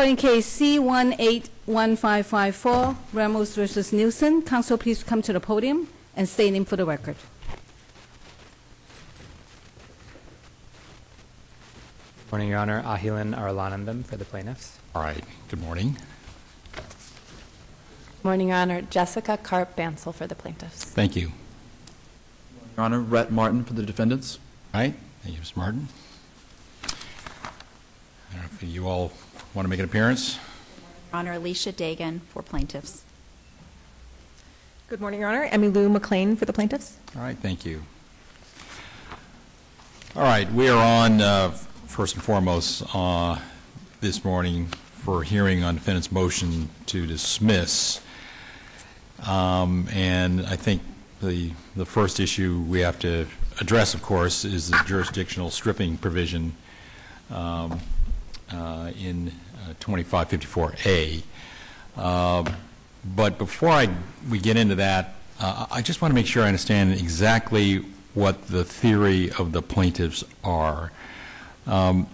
calling case C181554, Ramos versus Nielsen. Counsel, please come to the podium and state your name for the record. Good Morning, Your Honor. Ahilan Arulanantham for the plaintiffs. All right, good morning. Morning, Your Honor. Jessica Karp Bansal for the plaintiffs. Thank you. Your Honor, Rhett Martin for the defendants. All right, thank you, Mr. Martin. I don't know if you all want to make an appearance. Your Honor, Alycia Degen for plaintiffs. Good morning, Your Honor. Emilou MacLean for the plaintiffs. All right, thank you. All right, we are on, uh, first and foremost, uh, this morning for hearing on defendant's motion to dismiss. Um, And I think the, the first issue we have to address, of course, is the jurisdictional stripping provision um, in uh, 2554A. Um, But before I, we get into that, uh, I just want to make sure I understand exactly what the theory of the plaintiffs are. Um,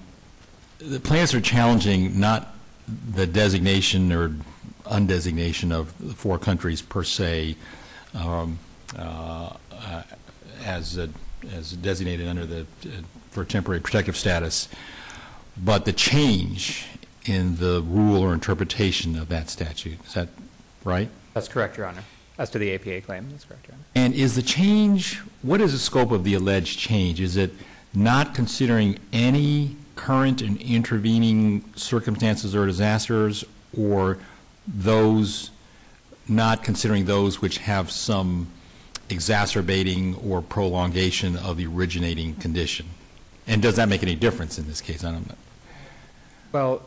The plaintiffs are challenging not the designation or undesignation of the four countries per se um, uh, uh, as, uh, as designated under the, uh, for temporary protective status, but the change in the rule or interpretation of that statute. Is that right? That's correct, Your Honor. As to the APA claim, that's correct, Your Honor. And is the change, what is the scope of the alleged change? Is it not considering any current and intervening circumstances or disasters, or those, not considering those which have some exacerbating or prolongation of the originating condition? And does that make any difference in this case? I don't know. Well,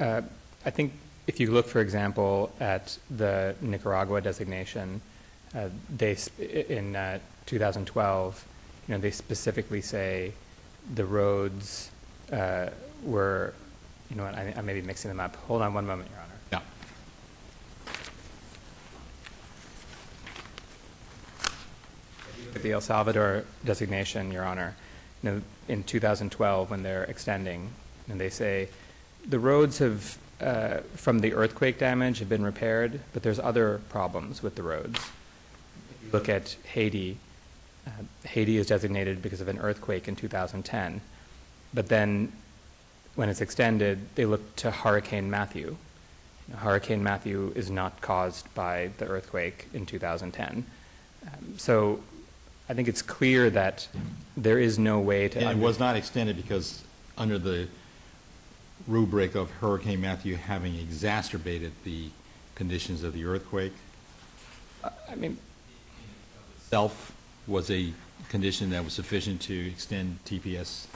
uh, I think if you look, for example, at the Nicaragua designation, uh, they, sp- in uh, 2012, you know, they specifically say the roads uh, were, you know I I may be mixing them up. Hold on one moment, Your Honor. Yeah. At the El Salvador designation, Your Honor, you know, in 2012, when they're extending, and they say, the roads have, uh, from the earthquake damage, have been repaired, but there's other problems with the roads. If you look at Haiti, uh, Haiti is designated because of an earthquake in 2010, but then when it's extended, they look to Hurricane Matthew. Hurricane Matthew is not caused by the earthquake in 2010. Um, So I think it's clear that there is no way to. And it was not extended because under the rubric of Hurricane Matthew having exacerbated the conditions of the earthquake I mean, itself was a condition that was sufficient to extend TPS.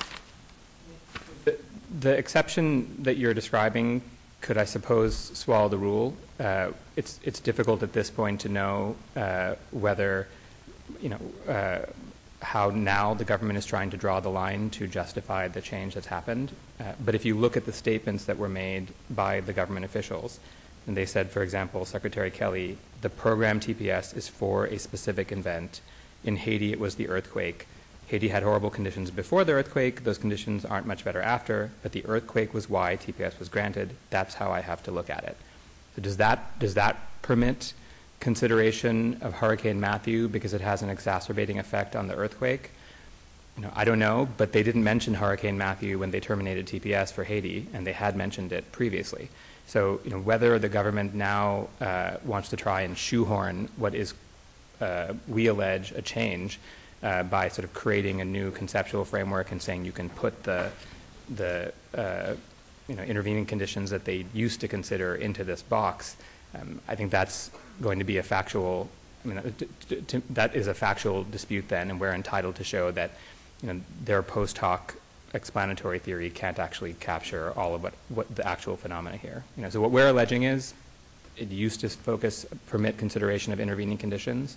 the- the exception that you're describing could, I suppose, swallow the rule. Uh, It's, it's difficult at this point to know uh, whether, you know, uh, how now the government is trying to draw the line to justify the change that's happened. Uh, But if you look at the statements that were made by the government officials, and they said, for example, Secretary Kelly, the program TPS is for a specific event. In Haiti, it was the earthquake. Haiti had horrible conditions before the earthquake. Those conditions aren't much better after, but the earthquake was why TPS was granted. That's how I have to look at it. So does that, does that permit consideration of Hurricane Matthew because it has an exacerbating effect on the earthquake? You know, I don't know, but they didn't mention Hurricane Matthew when they terminated TPS for Haiti, and they had mentioned it previously. So, you know, whether the government now uh, wants to try and shoehorn what is, uh, we allege, a change uh, by sort of creating a new conceptual framework and saying you can put the, the uh, you know, intervening conditions that they used to consider into this box, um, I think that's going to be a factual, I mean, uh, that is a factual dispute then, and we're entitled to show that, you know, their post hoc explanatory theory can't actually capture all of what, what the actual phenomena here. You know, so what we're alleging is it used to focus, permit consideration of intervening conditions.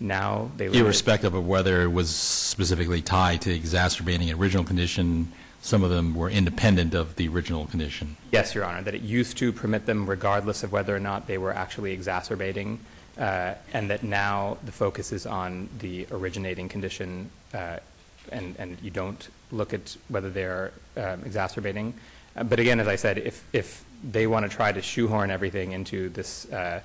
Now they Irrespective of whether it was specifically tied to exacerbating an original condition, some of them were independent of the original condition. Yes, Your Honor, that it used to permit them regardless of whether or not they were actually exacerbating, uh, and that now the focus is on the originating condition uh, and, and you don't look at whether they're um, exacerbating. Uh, But again, as I said, if, if they want to try to shoehorn everything into this, uh,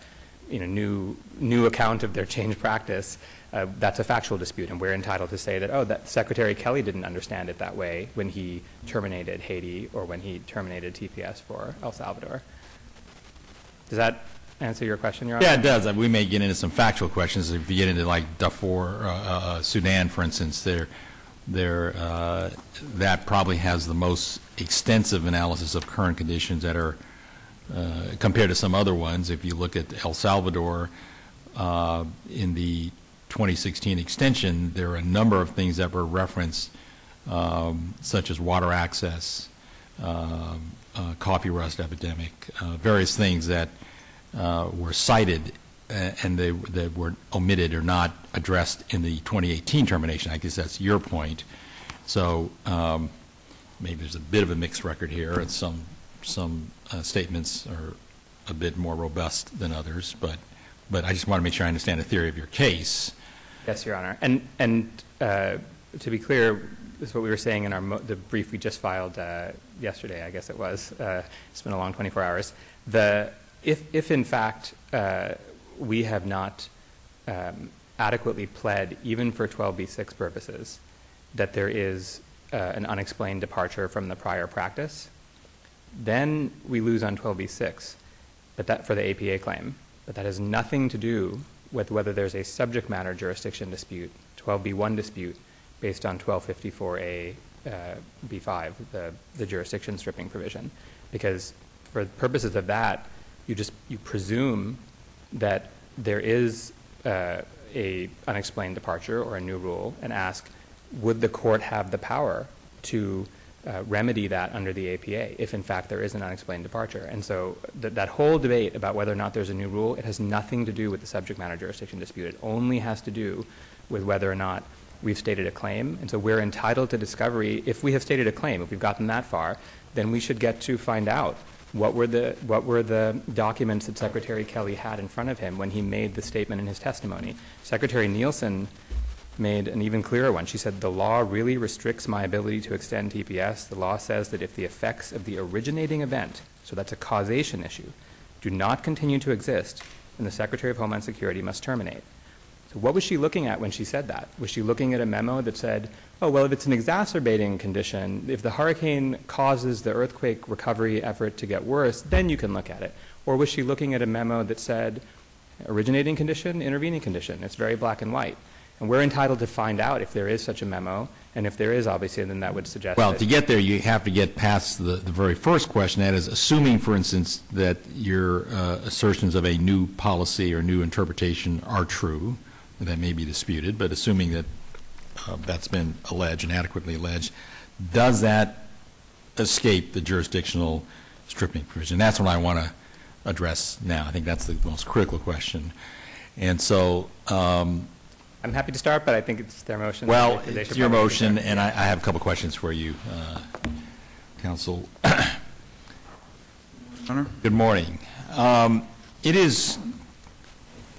you know, new, new account of their change practice, uh, that's a factual dispute, and we're entitled to say that, oh, that Secretary Kelly didn't understand it that way when he terminated Haiti or when he terminated TPS for El Salvador. Does that answer your question, Your Honor? Yeah, it does. We may get into some factual questions. If you get into like Darfur, uh, uh, Sudan, for instance, there, there, uh, that probably has the most extensive analysis of current conditions that are, uh, compared to some other ones. If you look at El Salvador, uh, in the 2016 extension, there are a number of things that were referenced, um, such as water access, um, uh, coffee rust epidemic, uh, various things that uh, were cited uh, and they, they were omitted or not addressed in the 2018 termination. I guess that's your point. So um, maybe there's a bit of a mixed record here, and some some uh, statements are a bit more robust than others. But but I just want to make sure I understand the theory of your case. Yes, Your Honor. And, and uh, to be clear, this is what we were saying in our, the brief we just filed uh, yesterday, I guess it was. Uh, It's been a long 24 hours. The, if, if in fact uh, we have not um, adequately pled, even for 12b6 purposes, that there is uh, an unexplained departure from the prior practice, then we lose on 12b6, but that for the APA claim. But that has nothing to do with whether there's a subject matter jurisdiction dispute, 12b1 dispute, based on 1254a uh, b5, the, the jurisdiction stripping provision. Because for purposes of that, you just you presume that there is uh, a unexplained departure or a new rule, and ask, would the court have the power to uh, remedy that under the APA if, in fact, there is an unexplained departure. And so th- that whole debate about whether or not there's a new rule, it has nothing to do with the subject matter jurisdiction dispute. It only has to do with whether or not we've stated a claim. And so we're entitled to discovery. If we have stated a claim, if we've gotten that far, then we should get to find out what were the, what were the documents that Secretary Kelly had in front of him when he made the statement in his testimony. Secretary Nielsen made an even clearer one. She said, The law really restricts my ability to extend TPS. The law says that if the effects of the originating event, so that's a causation issue, do not continue to exist, then the Secretary of Homeland Security must terminate. So, what was she looking at when she said that? Was she looking at a memo that said, oh, well, if it's an exacerbating condition, if the hurricane causes the earthquake recovery effort to get worse, then you can look at it? Or was she looking at a memo that said, originating condition, intervening condition? It's very black and white. And we're entitled to find out if there is such a memo, and if there is, obviously, then that would suggest Well, that- to get there, you have to get past the, the very first question, that is, assuming, for instance, that your uh, assertions of a new policy or new interpretation are true, that may be disputed, but assuming that uh, that's been alleged and adequately alleged, does that escape the jurisdictional stripping provision? That's what I want to address now. I think that's the most critical question. And so, um, I'm happy to start, but I think it's their motion. well, They- they it's your motion, and I, I have a couple questions for you, uh, Counsel. Honor? Good morning. Um, It is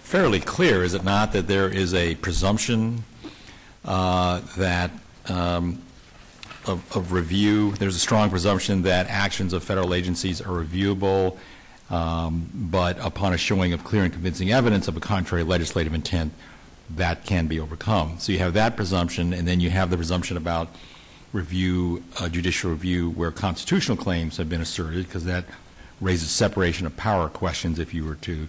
fairly clear, is it not, that there is a presumption uh, that, um, of of review, there's a strong presumption that actions of federal agencies are reviewable, um, but upon a showing of clear and convincing evidence of a contrary legislative intent, that can be overcome. So you have that presumption, and then you have the presumption about review, uh, judicial review, where constitutional claims have been asserted, because that raises separation of power questions if you were to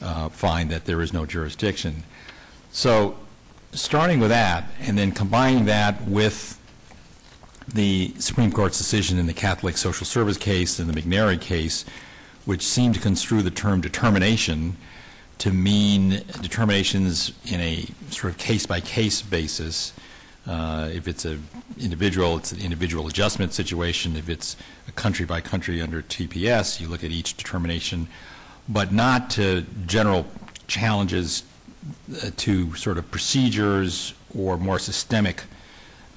uh, find that there is no jurisdiction. So, starting with that, and then combining that with the Supreme Court's decision in the Catholic Social Service case and the McNary case, which seemed to construe the term determination to mean determinations in a sort of case-by-case basis. Uh, If it's a individual, it's an individual adjustment situation. If it's a country-by-country under TPS, you look at each determination, but not to general challenges uh, to sort of procedures or more systemic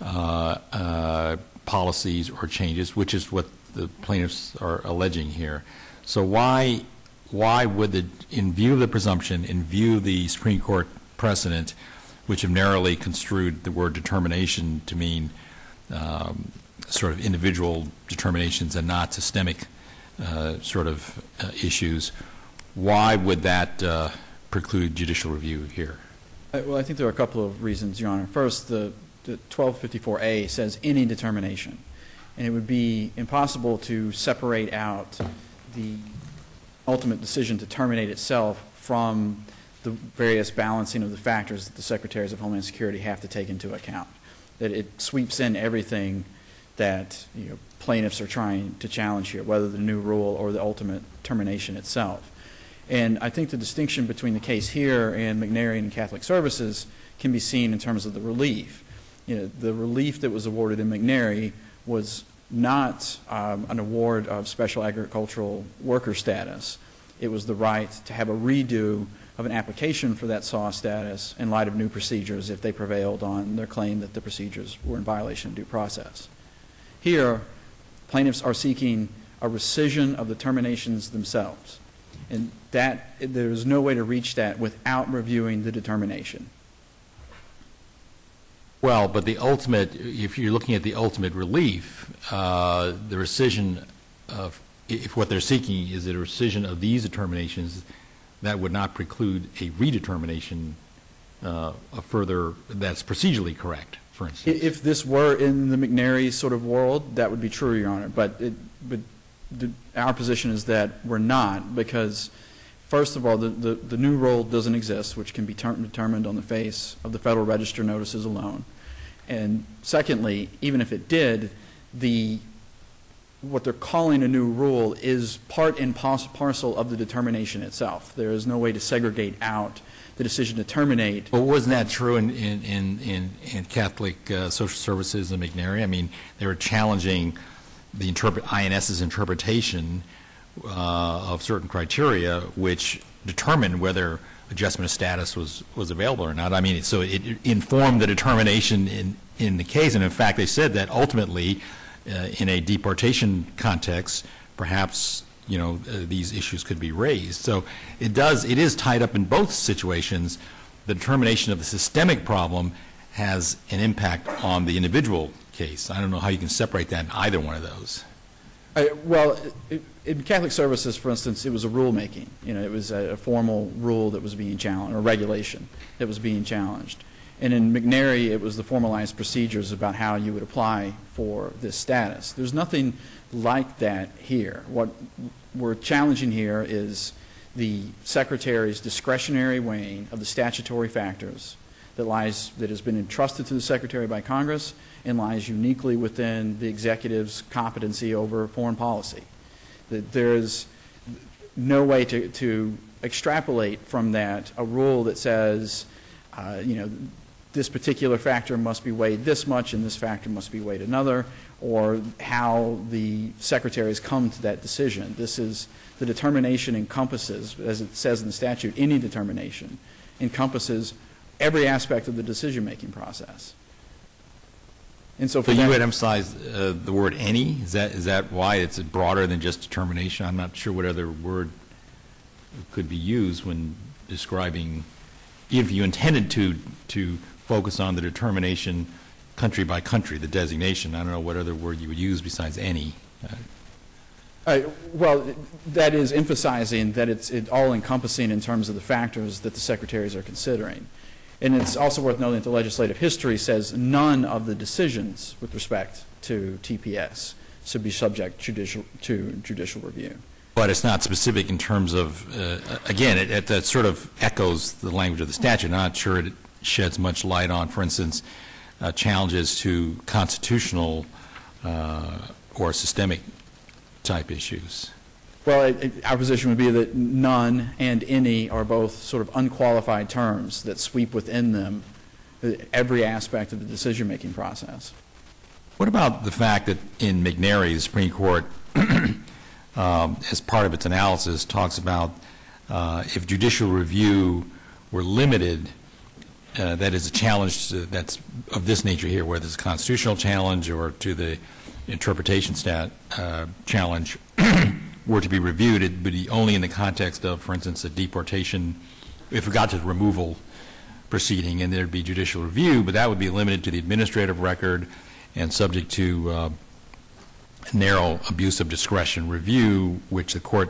uh, uh, policies or changes, which is what the plaintiffs are alleging here. So why, why would the, in view of the presumption, in view of the Supreme Court precedent, which have narrowly construed the word determination to mean um, sort of individual determinations and not systemic uh, sort of uh, issues. Why would that uh, preclude judicial review here? Uh, Well, I think there are a couple of reasons, Your Honor. First, the the 1254A says any determination, and it would be impossible to separate out the ultimate decision to terminate itself from the various balancing of the factors that the Secretaries of Homeland Security have to take into account. That it sweeps in everything that, you know, plaintiffs are trying to challenge here, whether the new rule or the ultimate termination itself. And I think the distinction between the case here and McNary and Catholic Services can be seen in terms of the relief. You know, the relief that was awarded in McNary was not um, an award of special agricultural worker status. It was the right to have a redo of an application for that SAW status in light of new procedures if they prevailed on their claim that the procedures were in violation of due process. Here, plaintiffs are seeking a rescission of the terminations themselves. And that, there is no way to reach that without reviewing the determination. Well, but the ultimate, if you're looking at the ultimate relief, uh, the rescission of, if what they're seeking is a rescission of these determinations, that would not preclude a redetermination uh, of further, that's procedurally correct, for I- instance. If this were in the McNary sort of world, that would be true, Your Honor. But it, but the, our position is that we're not, because first of all, the, the, the new rule doesn't exist, which can be determined on the face of the Federal Register notices alone. And secondly, even if it did, the, what they're calling a new rule is part and parcel of the determination itself. There is no way to segregate out the decision to terminate But wasn't that true in, in, in, in Catholic uh, Social Services in McNary? I mean, they were challenging the interpret, INS's interpretation uh, of certain criteria, which determined whether adjustment of status was, was available or not. I mean, so it informed the determination in, in the case, and in fact, they said that ultimately, uh, in a deportation context, perhaps, you know, uh, these issues could be raised. So it does, it is tied up in both situations. The determination of the systemic problem has an impact on the individual case. I don't know how you can separate that in either one of those. Uh, Well, i- in Catholic services, for instance, it was a rulemaking. You know, it was a a formal rule that was being challenged, or regulation that was being challenged. And in McNary, it was the formalized procedures about how you would apply for this status. There's nothing like that here. What we're challenging here is the Secretary's discretionary weighing of the statutory factors that lies, that has been entrusted to the Secretary by Congress and lies uniquely within the executive's competency over foreign policy. That there is no way to, to extrapolate from that a rule that says, uh, you know, this particular factor must be weighed this much and this factor must be weighed another, or how the secretary has come to that decision. This is, the determination encompasses, as it says in the statute, any determination encompasses every aspect of the decision-making process. And so for So you would emphasize uh, the word "any"? Is that, is that why it's broader than just determination? I'm not sure what other word could be used when describing, if you intended to, to focus on the determination country by country, the designation, I don't know what other word you would use besides "any." Uh, Well, that is emphasizing that it's it all encompassing in terms of the factors that the secretaries are considering. And it's also worth noting that the legislative history says none of the decisions with respect to TPS should be subject judicial, to judicial review. But it's not specific in terms of, uh, again, it- it that sort of echoes the language of the statute. I'm not sure it sheds much light on, for instance, uh, challenges to constitutional uh, or systemic type issues. Well, it- it- our position would be that none and any are both sort of unqualified terms that sweep within them uh, every aspect of the decision-making process. What about the fact that in McNary, the Supreme Court, um, as part of its analysis, talks about uh, if judicial review were limited, uh, that is a challenge to- that's of this nature here, whether it's a constitutional challenge or to the interpretation stat uh, challenge, were to be reviewed, it would be only in the context of, for instance, a deportation, if it got to the removal proceeding, and there'd be judicial review, but that would be limited to the administrative record and subject to uh, narrow abuse of discretion review, which the court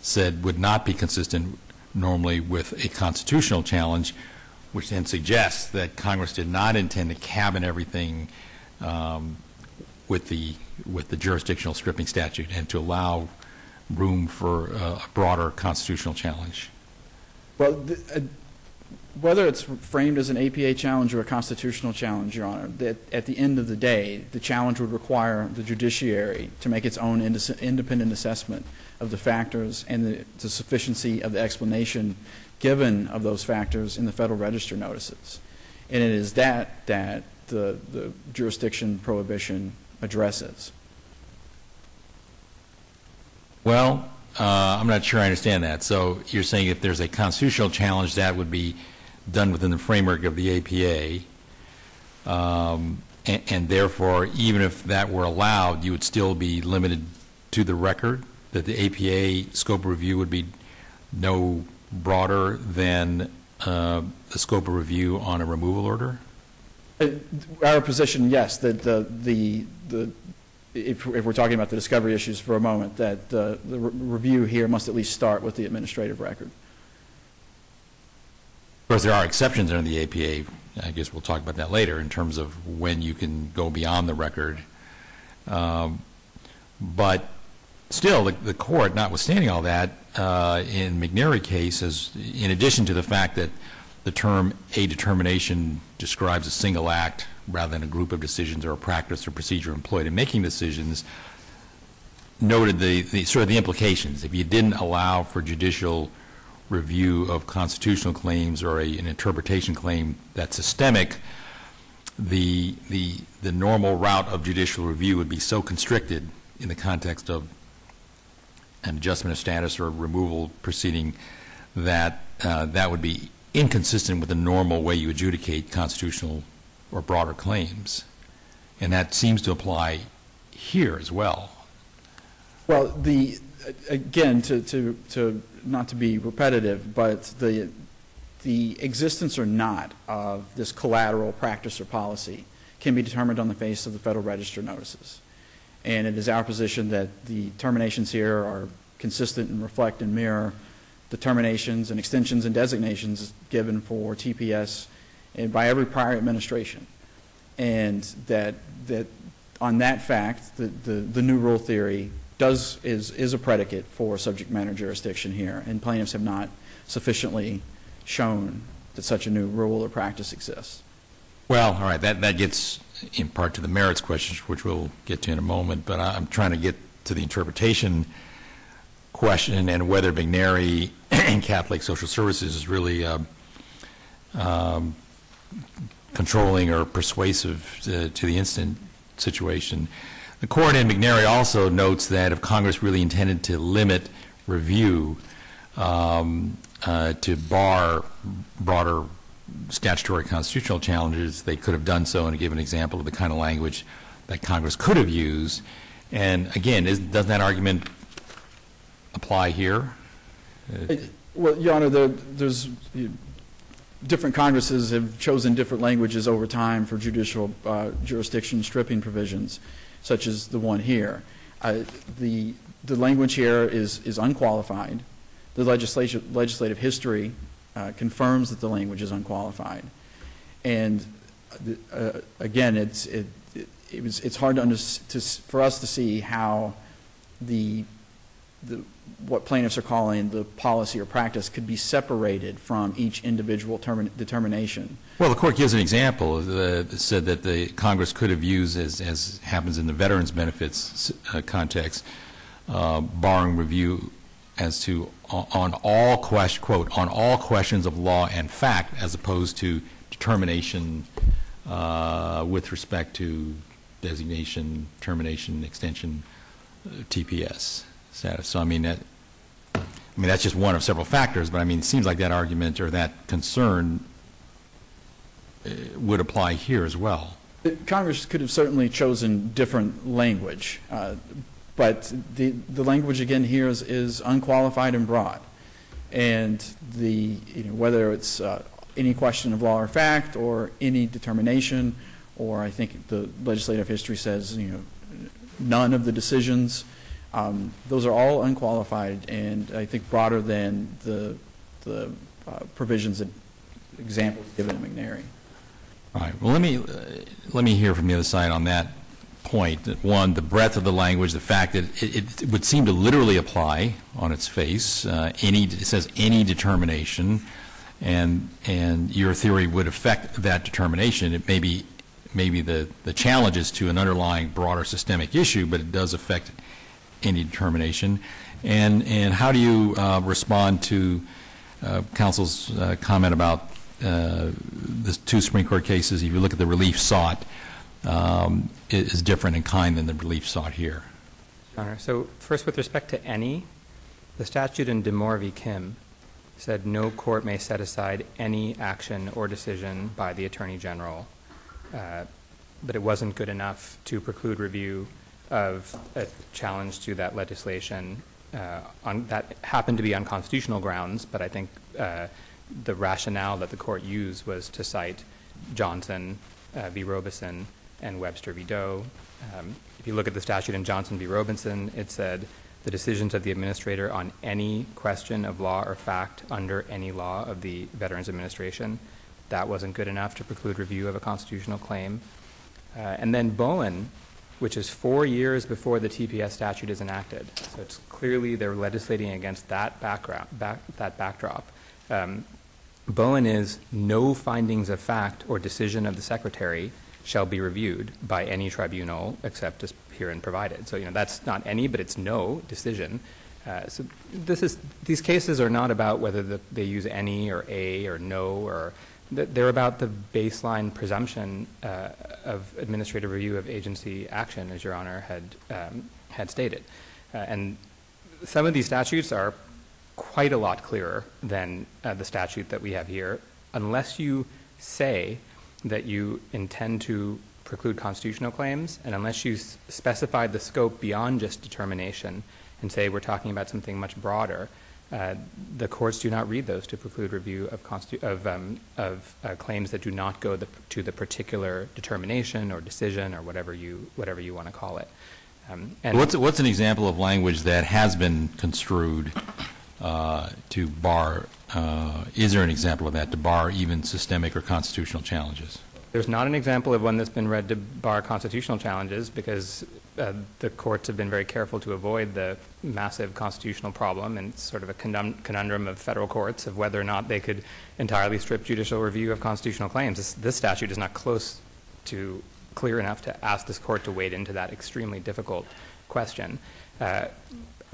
said would not be consistent normally with a constitutional challenge, which then suggests that Congress did not intend to cabin everything um, with the with the jurisdictional stripping statute and to allow room for uh, a broader constitutional challenge. Well, th- uh, whether it's framed as an APA challenge or a constitutional challenge, Your Honor, that at the end of the day, the challenge would require the judiciary to make its own independent assessment of the factors and the, the sufficiency of the explanation given of those factors in the Federal Register notices. And it is that that the, the jurisdiction prohibition addresses. Well, uh, I'm not sure I understand that. So you're saying if there's a constitutional challenge, that would be done within the framework of the APA, um, and, and therefore, even if that were allowed, you would still be limited to the record, that the APA scope of review would be no broader than uh, the scope of review on a removal order? Uh, Our position, yes, that the, the, the, if, if we're talking about the discovery issues for a moment, that the, the re- review here must at least start with the administrative record. Of course, there are exceptions under the APA. I guess we'll talk about that later in terms of when you can go beyond the record. Um, But still, the, the court, notwithstanding all that, uh, in McNary case, in addition to the fact that the term "a determination" describes a single act rather than a group of decisions or a practice or procedure employed in making decisions, noted the, the sort of the implications. If you didn't allow for judicial review of constitutional claims or a, an interpretation claim that's systemic, the, the, the normal route of judicial review would be so constricted in the context of an adjustment of status or removal proceeding that uh, that would be inconsistent with the normal way you adjudicate constitutional or broader claims. And that seems to apply here as well. Well, the, again, to, to, to, not to be repetitive, but the, the existence or not of this collateral practice or policy can be determined on the face of the Federal Register notices. And it is our position that the terminations here are consistent and reflect and mirror the terminations and extensions and designations given for TPS and by every prior administration. And that, that on that fact, the, the, the new rule theory does, is, is a predicate for subject matter jurisdiction here, and plaintiffs have not sufficiently shown that such a new rule or practice exists. Well, all right, that, that gets in part to the merits questions, which we'll get to in a moment, but I'm trying to get to the interpretation question and whether McNary and Catholic Social Services is really um, um, controlling or persuasive to, to the instant situation. The court in McNary also notes that if Congress really intended to limit review um, uh, to bar broader statutory constitutional challenges, they could have done so and give an example of the kind of language that Congress could have used. And again, is, doesn't that argument apply here? Well, Your Honor, there, there's, different Congresses have chosen different languages over time for judicial uh, jurisdiction stripping provisions, such as the one here. Uh, The, the language here is, is unqualified. The legislation, legislative history uh, confirms that the language is unqualified. And uh, again, it's, it, it- it was, it's hard to, to, for us to see how the, the, what plaintiffs are calling the policy or practice could be separated from each individual termi- determination. Well, the court gives an example, uh, that said that the Congress could have used, as, as happens in the veterans benefits uh, context, uh, barring review as to, on all quote, on all questions of law and fact, as opposed to determination with respect to designation, termination, extension, TPS status. So, I mean, that, I mean, that's just one of several factors, but I mean, it seems like that argument or that concern uh, would apply here as well. Congress could have certainly chosen different language, uh, but the, the language again here is, is unqualified and broad. And the, you know, whether it's uh, any question of law or fact, or any determination, or I think the legislative history says, you know, none of the decisions. Um, Those are all unqualified and I think broader than the, the uh, provisions and examples given in McNary. All right, well, let me, uh, let me hear from the other side on that point. That One, the breadth of the language, the fact that it, it would seem to literally apply on its face, uh, any, it says any determination, and, and your theory would affect that determination. It may be, maybe the, the challenge is to an underlying broader systemic issue, but it does affect any determination. And, and how do you uh, respond to uh, counsel's uh, comment about uh, the two Supreme Court cases, if you look at the relief sought, um, i- is different in kind than the relief sought here? Your Honor, so first, with respect to any, the statute in Demore v. Kim said no court may set aside any action or decision by the Attorney General, uh, but it wasn't good enough to preclude review of a challenge to that legislation uh, on, that happened to be on constitutional grounds, but I think uh, the rationale that the court used was to cite Johnson uh, v. Robison and Webster v. Doe. Um, If you look at the statute in Johnson v. Robison, it said, "The decisions of the administrator on any question of law or fact under any law of the Veterans Administration." That wasn't good enough to preclude review of a constitutional claim. Uh, And then Bowen, which is four years before the TPS statute is enacted. So it's clearly they're legislating against that background, back, that backdrop. Um, Bowen is no findings of fact or decision of the secretary shall be reviewed by any tribunal except as herein provided. So, you know, that's not any, but it's no decision. Uh, so this is, these cases are not about whether the, they use any or a or no or, they're about the baseline presumption uh, of administrative review of agency action, as Your Honor had, um, had stated. Uh, and some of these statutes are quite a lot clearer than uh, the statute that we have here, unless you say that you intend to preclude constitutional claims, and unless you specify the scope beyond just determination and say we're talking about something much broader, the courts do not read those to preclude review of, constitu- of, um, of uh, claims that do not go the, to the particular determination or decision or whatever you, whatever you want to call it. Um, and What's, what's an example of language that has been construed uh, to bar, uh, is there an example of that, to bar even systemic or constitutional challenges? There's not an example of one that's been read to bar constitutional challenges because uh, the courts have been very careful to avoid the massive constitutional problem and sort of a conundrum of federal courts of whether or not they could entirely strip judicial review of constitutional claims. This, this statute is not close to clear enough to ask this court to wade into that extremely difficult question. Uh,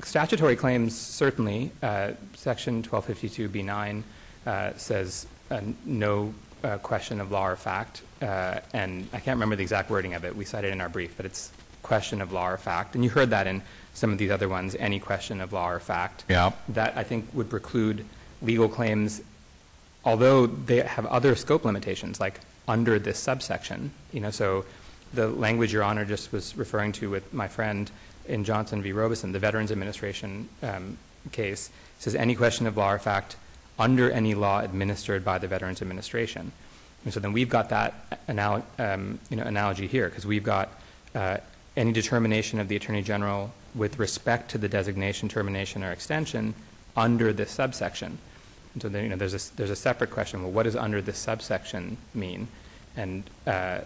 statutory claims, certainly, uh, Section 1252B9 uh, says uh, no uh, question of law or fact, and I can't remember the exact wording of it. We cited it in our brief, but it's question of law or fact. And you heard that in some of these other ones, any question of law or fact. Yeah. That, I think, would preclude legal claims, although they have other scope limitations, like under this subsection. You know, so the language Your Honor just was referring to with my friend in Johnson v. Robison, the Veterans Administration um, case, says any question of law or fact under any law administered by the Veterans Administration. And so then we've got that anal- um, you know, analogy here, because we've got uh, any determination of the Attorney General with respect to the designation, termination, or extension under this subsection. And so you know, there's a, there's a separate question, well, what does under this subsection mean? And uh,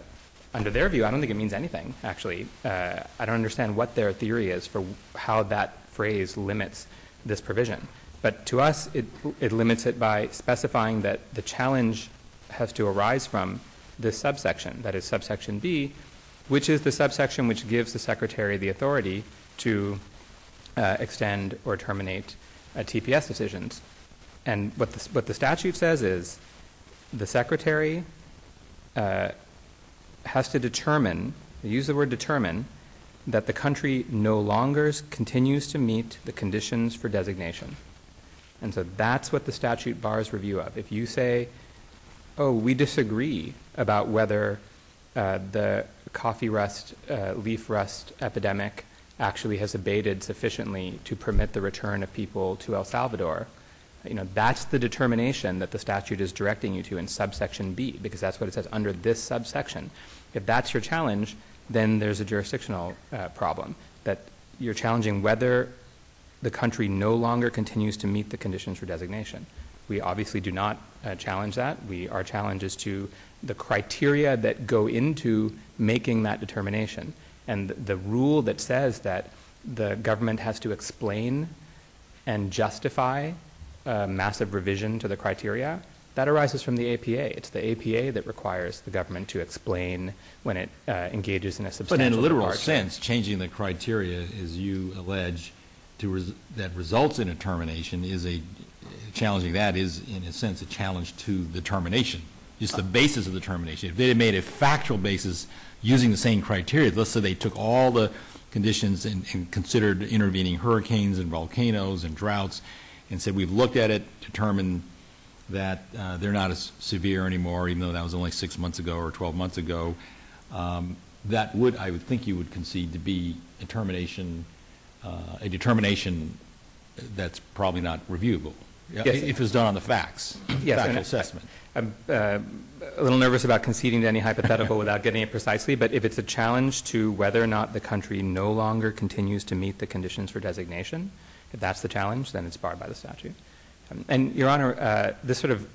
under their view, I don't think it means anything, actually. Uh, I don't understand what their theory is for how that phrase limits this provision. But to us, it, it limits it by specifying that the challenge has to arise from this subsection, that is subsection B, which is the subsection which gives the Secretary the authority to uh, extend or terminate uh, TPS decisions. And what the, what the statute says is the Secretary uh, has to determine, use the word determine, that the country no longer continues to meet the conditions for designation. And so that's what the statute bars review of. If you say, oh, we disagree about whether uh, the coffee rust, uh, leaf rust epidemic actually has abated sufficiently to permit the return of people to El Salvador, You know, that's the determination that the statute is directing you to in subsection B, because that's what it says under this subsection. If that's your challenge, then there's a jurisdictional uh, problem, that you're challenging whether the country no longer continues to meet the conditions for designation. We obviously do not uh, challenge that. We, our challenge is to the criteria that go into making that determination. And the, rule that says that the government has to explain and justify a massive revision to the criteria, that arises from the APA. It's the APA that requires the government to explain when it uh, engages in a substantial. But in a literal departure. sense, changing the criteria, as you allege, to, res- that results in a termination is a, challenging that is, in a sense, a challenge to the termination, just the basis of the termination. If they had made a factual basis using the same criteria, let's say they took all the conditions and, and considered intervening hurricanes and volcanoes and droughts, and said, we've looked at it, determined that uh, they're not as severe anymore, even though that was only six months ago or 12 months ago, um, that would, I would think you would concede to be a termination, uh, a determination that's probably not reviewable. Yes. If it's done on the facts, Yes, factual and I- assessment. I'm uh, a little nervous about conceding to any hypothetical without getting it precisely, but if it's a challenge to whether or not the country no longer continues to meet the conditions for designation, if that's the challenge, then it's barred by the statute. Um, And, Your Honor, uh, this sort of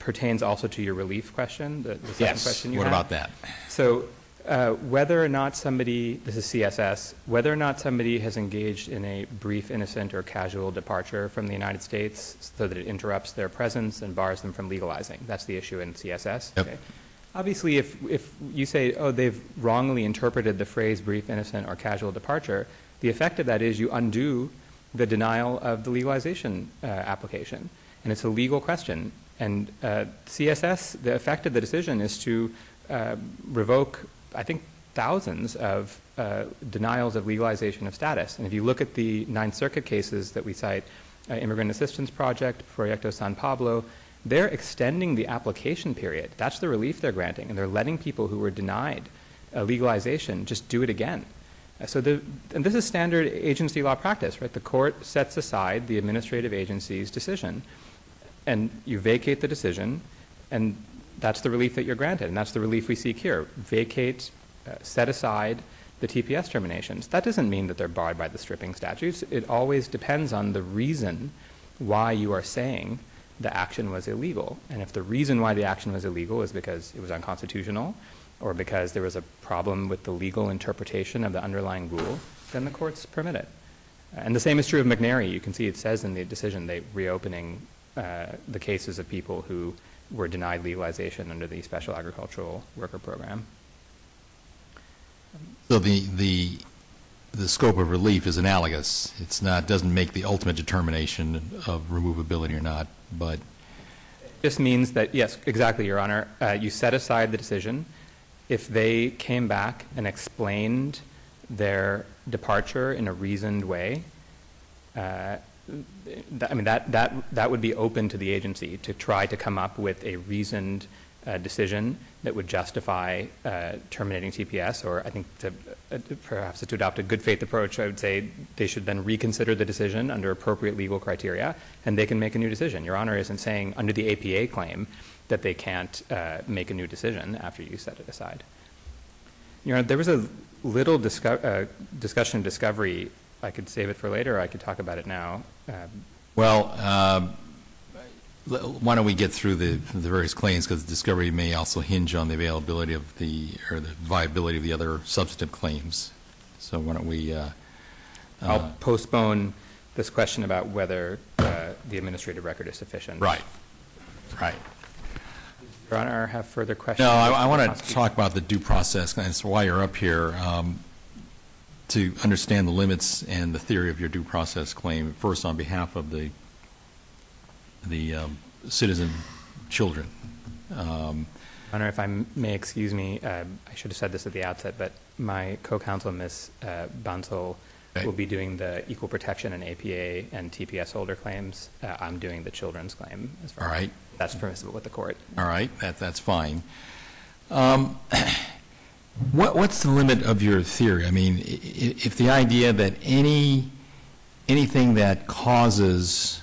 pertains also to your relief question, the the second Yes, question you what had. about that? So uh, whether or not somebody, this is CSS, whether or not somebody has engaged in a brief, innocent, or casual departure from the United States so that it interrupts their presence and bars them from legalizing, that's the issue in CSS. Yep. Okay. Obviously, if, if you say, oh, they've wrongly interpreted the phrase brief, innocent, or casual departure, the effect of that is you undo the denial of the legalization uh, application. And it's a legal question. And uh, CSS, the effect of the decision is to uh, revoke, I think, thousands of uh, denials of legalization of status. And if you look at the Ninth Circuit cases that we cite, uh, Immigrant Assistance Project, Proyecto San Pablo, they're extending the application period. That's the relief they're granting. And they're letting people who were denied uh, legalization just do it again. Uh, So the, and this is standard agency law practice, right? The court sets aside the administrative agency's decision, and you vacate the decision, and that's the relief that you're granted, and that's the relief we seek here. Vacate, uh, set aside the TPS terminations. That doesn't mean that they're barred by the stripping statutes. It always depends on the reason why you are saying the action was illegal. And if the reason why the action was illegal is because it was unconstitutional, or because there was a problem with the legal interpretation of the underlying rule, then the courts permit it. And the same is true of McNary. You can see it says in the decision they reopening uh, the cases of people who were denied legalization under the Special Agricultural Worker Program. So the, the, the scope of relief is analogous. It's not, doesn't make the ultimate determination of removability or not, but Just means that, yes, exactly, Your Honor, uh, you set aside the decision. If they came back and explained their departure in a reasoned way, uh, I mean, that, that, that would be open to the agency to try to come up with a reasoned uh, decision that would justify uh, terminating TPS, or I think to, uh, perhaps to adopt a good faith approach, I would say they should then reconsider the decision under appropriate legal criteria, and they can make a new decision. Your Honor isn't saying under the APA claim that they can't uh, make a new decision after you set it aside. Your Honor, there was a little discu- uh, discussion discovery. I could save it for later, or I could talk about it now. Um, Well, um, why don't we get through the, the various claims, because discovery may also hinge on the availability of the, or the viability of the other substantive claims. So why don't we, uh, I'll uh, postpone this question about whether uh, the administrative record is sufficient. right, right. Your Honor, have further questions? No, I, I want to talk about the due process, and that's why you're up here, um, to understand the limits and the theory of your due process claim, first on behalf of the, the um, citizen children. Um, Honor, if I may excuse me, uh, I should have said this at the outset, but my co-counsel, Ms. uh, will be doing the equal protection and APA and TPS holder claims. Uh, I'm doing the children's claim as far All right. That's permissible with the court. All right, that, that's fine. Um, What, what's the limit of your theory? I mean, if the idea that any, anything that causes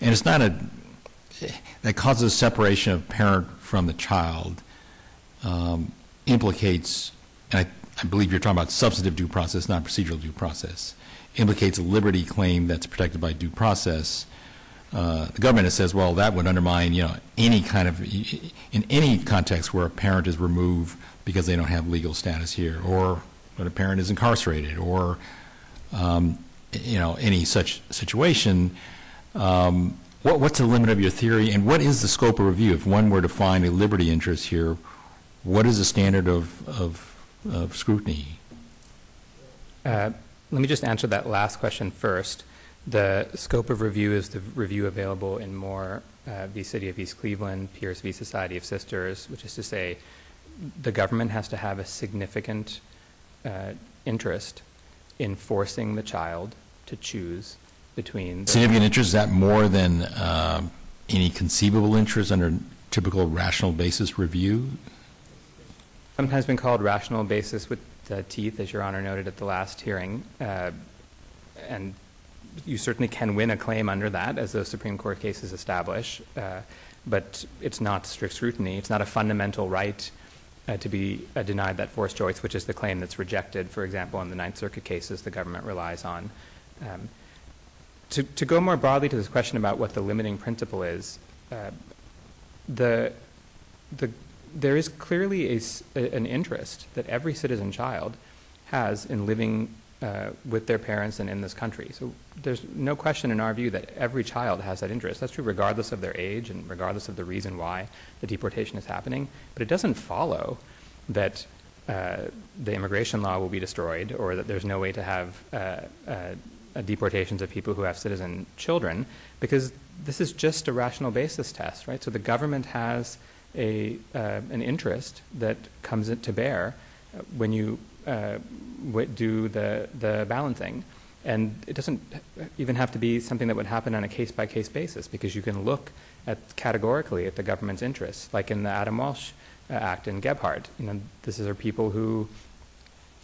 And it's not a, that causes separation of parent from the child, um, implicates, and I, I believe you're talking about substantive due process, not procedural due process, implicates a liberty claim that's protected by due process. Uh, the government says, well, that would undermine, you know, any kind of, in any context where a parent is removed because they don't have legal status here, or when a parent is incarcerated, or, um, you know, any such situation. Um, what, what's the limit of your theory, and what is the scope of review? If one were to find a liberty interest here, what is the standard of, of, of scrutiny? Uh, Let me just answer that last question first. The scope of review is the review available in Moore uh, v. City of East Cleveland, Pierce v. Society of Sisters, which is to say, the government has to have a significant uh, interest in forcing the child to choose between. Significant interest, is that more than um, any conceivable interest under typical rational basis review? sometimes been called rational basis with uh, teeth, as Your Honor noted at the last hearing. Uh, And you certainly can win a claim under that, as those Supreme Court cases establish. Uh, But it's not strict scrutiny. It's not a fundamental right uh, to be uh, denied that forced choice, which is the claim that's rejected, for example, in the Ninth Circuit cases the government relies on. Um, To to go more broadly to this question about what the limiting principle is, uh, the, the, there is clearly a an interest that every citizen child has in living uh, with their parents and in this country. So there's no question in our view that every child has that interest. That's true regardless of their age and regardless of the reason why the deportation is happening. But it doesn't follow that uh, the immigration law will be destroyed or that there's no way to have uh, uh, deportations of people who have citizen children because this is just a rational basis test, right? So the government has a, uh, an interest that comes to bear when you uh, do the, the balancing. And it doesn't even have to be something that would happen on a case by case basis because you can look at categorically at the government's interests, like in the Adam Walsh uh, Act in Gebhardt. You know, this is are people who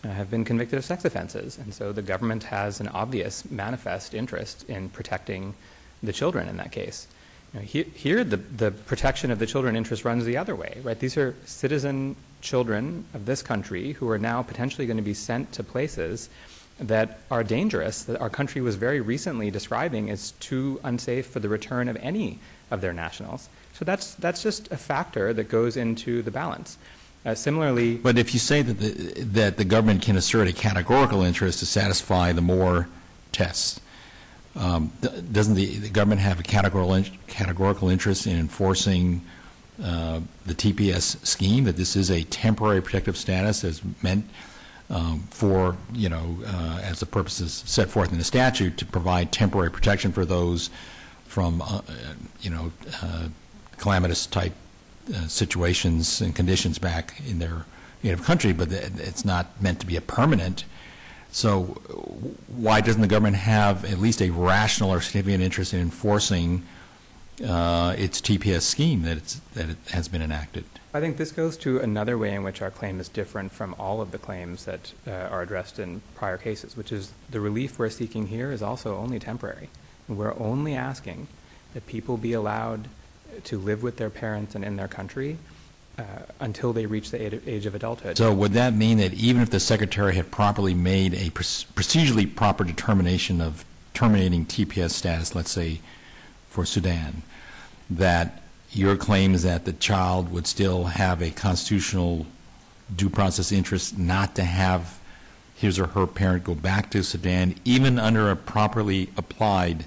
uh, have been convicted of sex offenses, and so the government has an obvious manifest interest in protecting the children in that case. You know, he, here, the, the protection of the children interest runs the other way, right? These are citizen children of this country who are now potentially going to be sent to places that are dangerous, that our country was very recently describing as too unsafe for the return of any of their nationals. So that's, that's just a factor that goes into the balance. Uh, similarly, But if you say that the, that the government can assert a categorical interest to satisfy the more tests, um, doesn't the, the government have a categorical, categorical interest in enforcing uh, the TPS scheme, that this is a temporary protective status as meant um, for, you know, uh, as the purposes set forth in the statute, to provide temporary protection for those from, uh, you know, uh, calamitous type uh, situations and conditions back in their native country, but it's not meant to be a permanent. So why doesn't the government have at least a rational or significant interest in enforcing uh, its TPS scheme that it's, that it has been enacted? I think this goes to another way in which our claim is different from all of the claims that uh, are addressed in prior cases, which is the relief we're seeking here is also only temporary. We're only asking that people be allowed to live with their parents and in their country uh, until they reach the age- age of adulthood. So would that mean that even if the Secretary had properly made a procedurally proper determination of terminating TPS status, let's say for Sudan, that your claim is that the child would still have a constitutional due process interest not to have his or her parent go back to Sudan, even under a properly applied,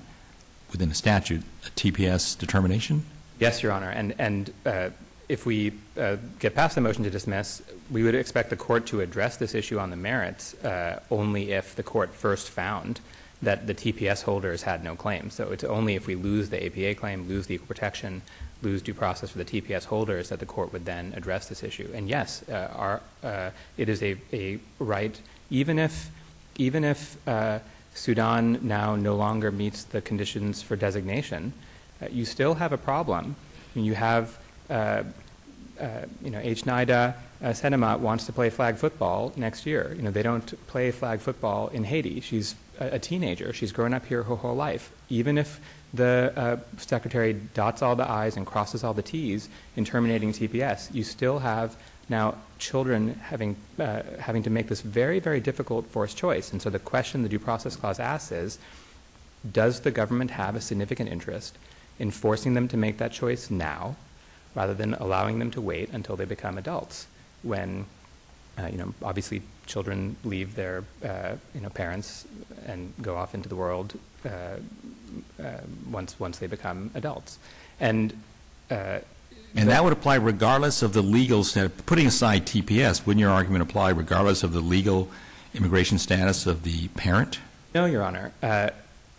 within a statute, a TPS determination? Yes, Your Honor, and, and uh, if we uh, get past the motion to dismiss, we would expect the court to address this issue on the merits uh, only if the court first found that the TPS holders had no claim. So it's only if we lose the APA claim, lose the equal protection, lose due process for the TPS holders that the court would then address this issue. And yes, uh, our, uh, it is a, a right, even if, even if uh, Sudan now no longer meets the conditions for designation, uh, you still have a problem. You have, uh, uh, you know, H. Nida Senemat wants to play flag football next year. You know, they don't play flag football in Haiti. She's a teenager. She's grown up here her whole life. Even if the uh, secretary dots all the i's and crosses all the t's in terminating TPS, you still have now children having uh, having to make this very very difficult forced choice. And so the question the due process clause asks is, does the government have a significant interest in forcing them to make that choice now, rather than allowing them to wait until they become adults, when uh, you know, obviously children leave their, uh, you know, parents and go off into the world uh, uh, once, once they become adults. And, uh, And that would apply regardless of the legal, sta- putting aside TPS, wouldn't your argument apply regardless of the legal immigration status of the parent? no, Your Honor. Uh,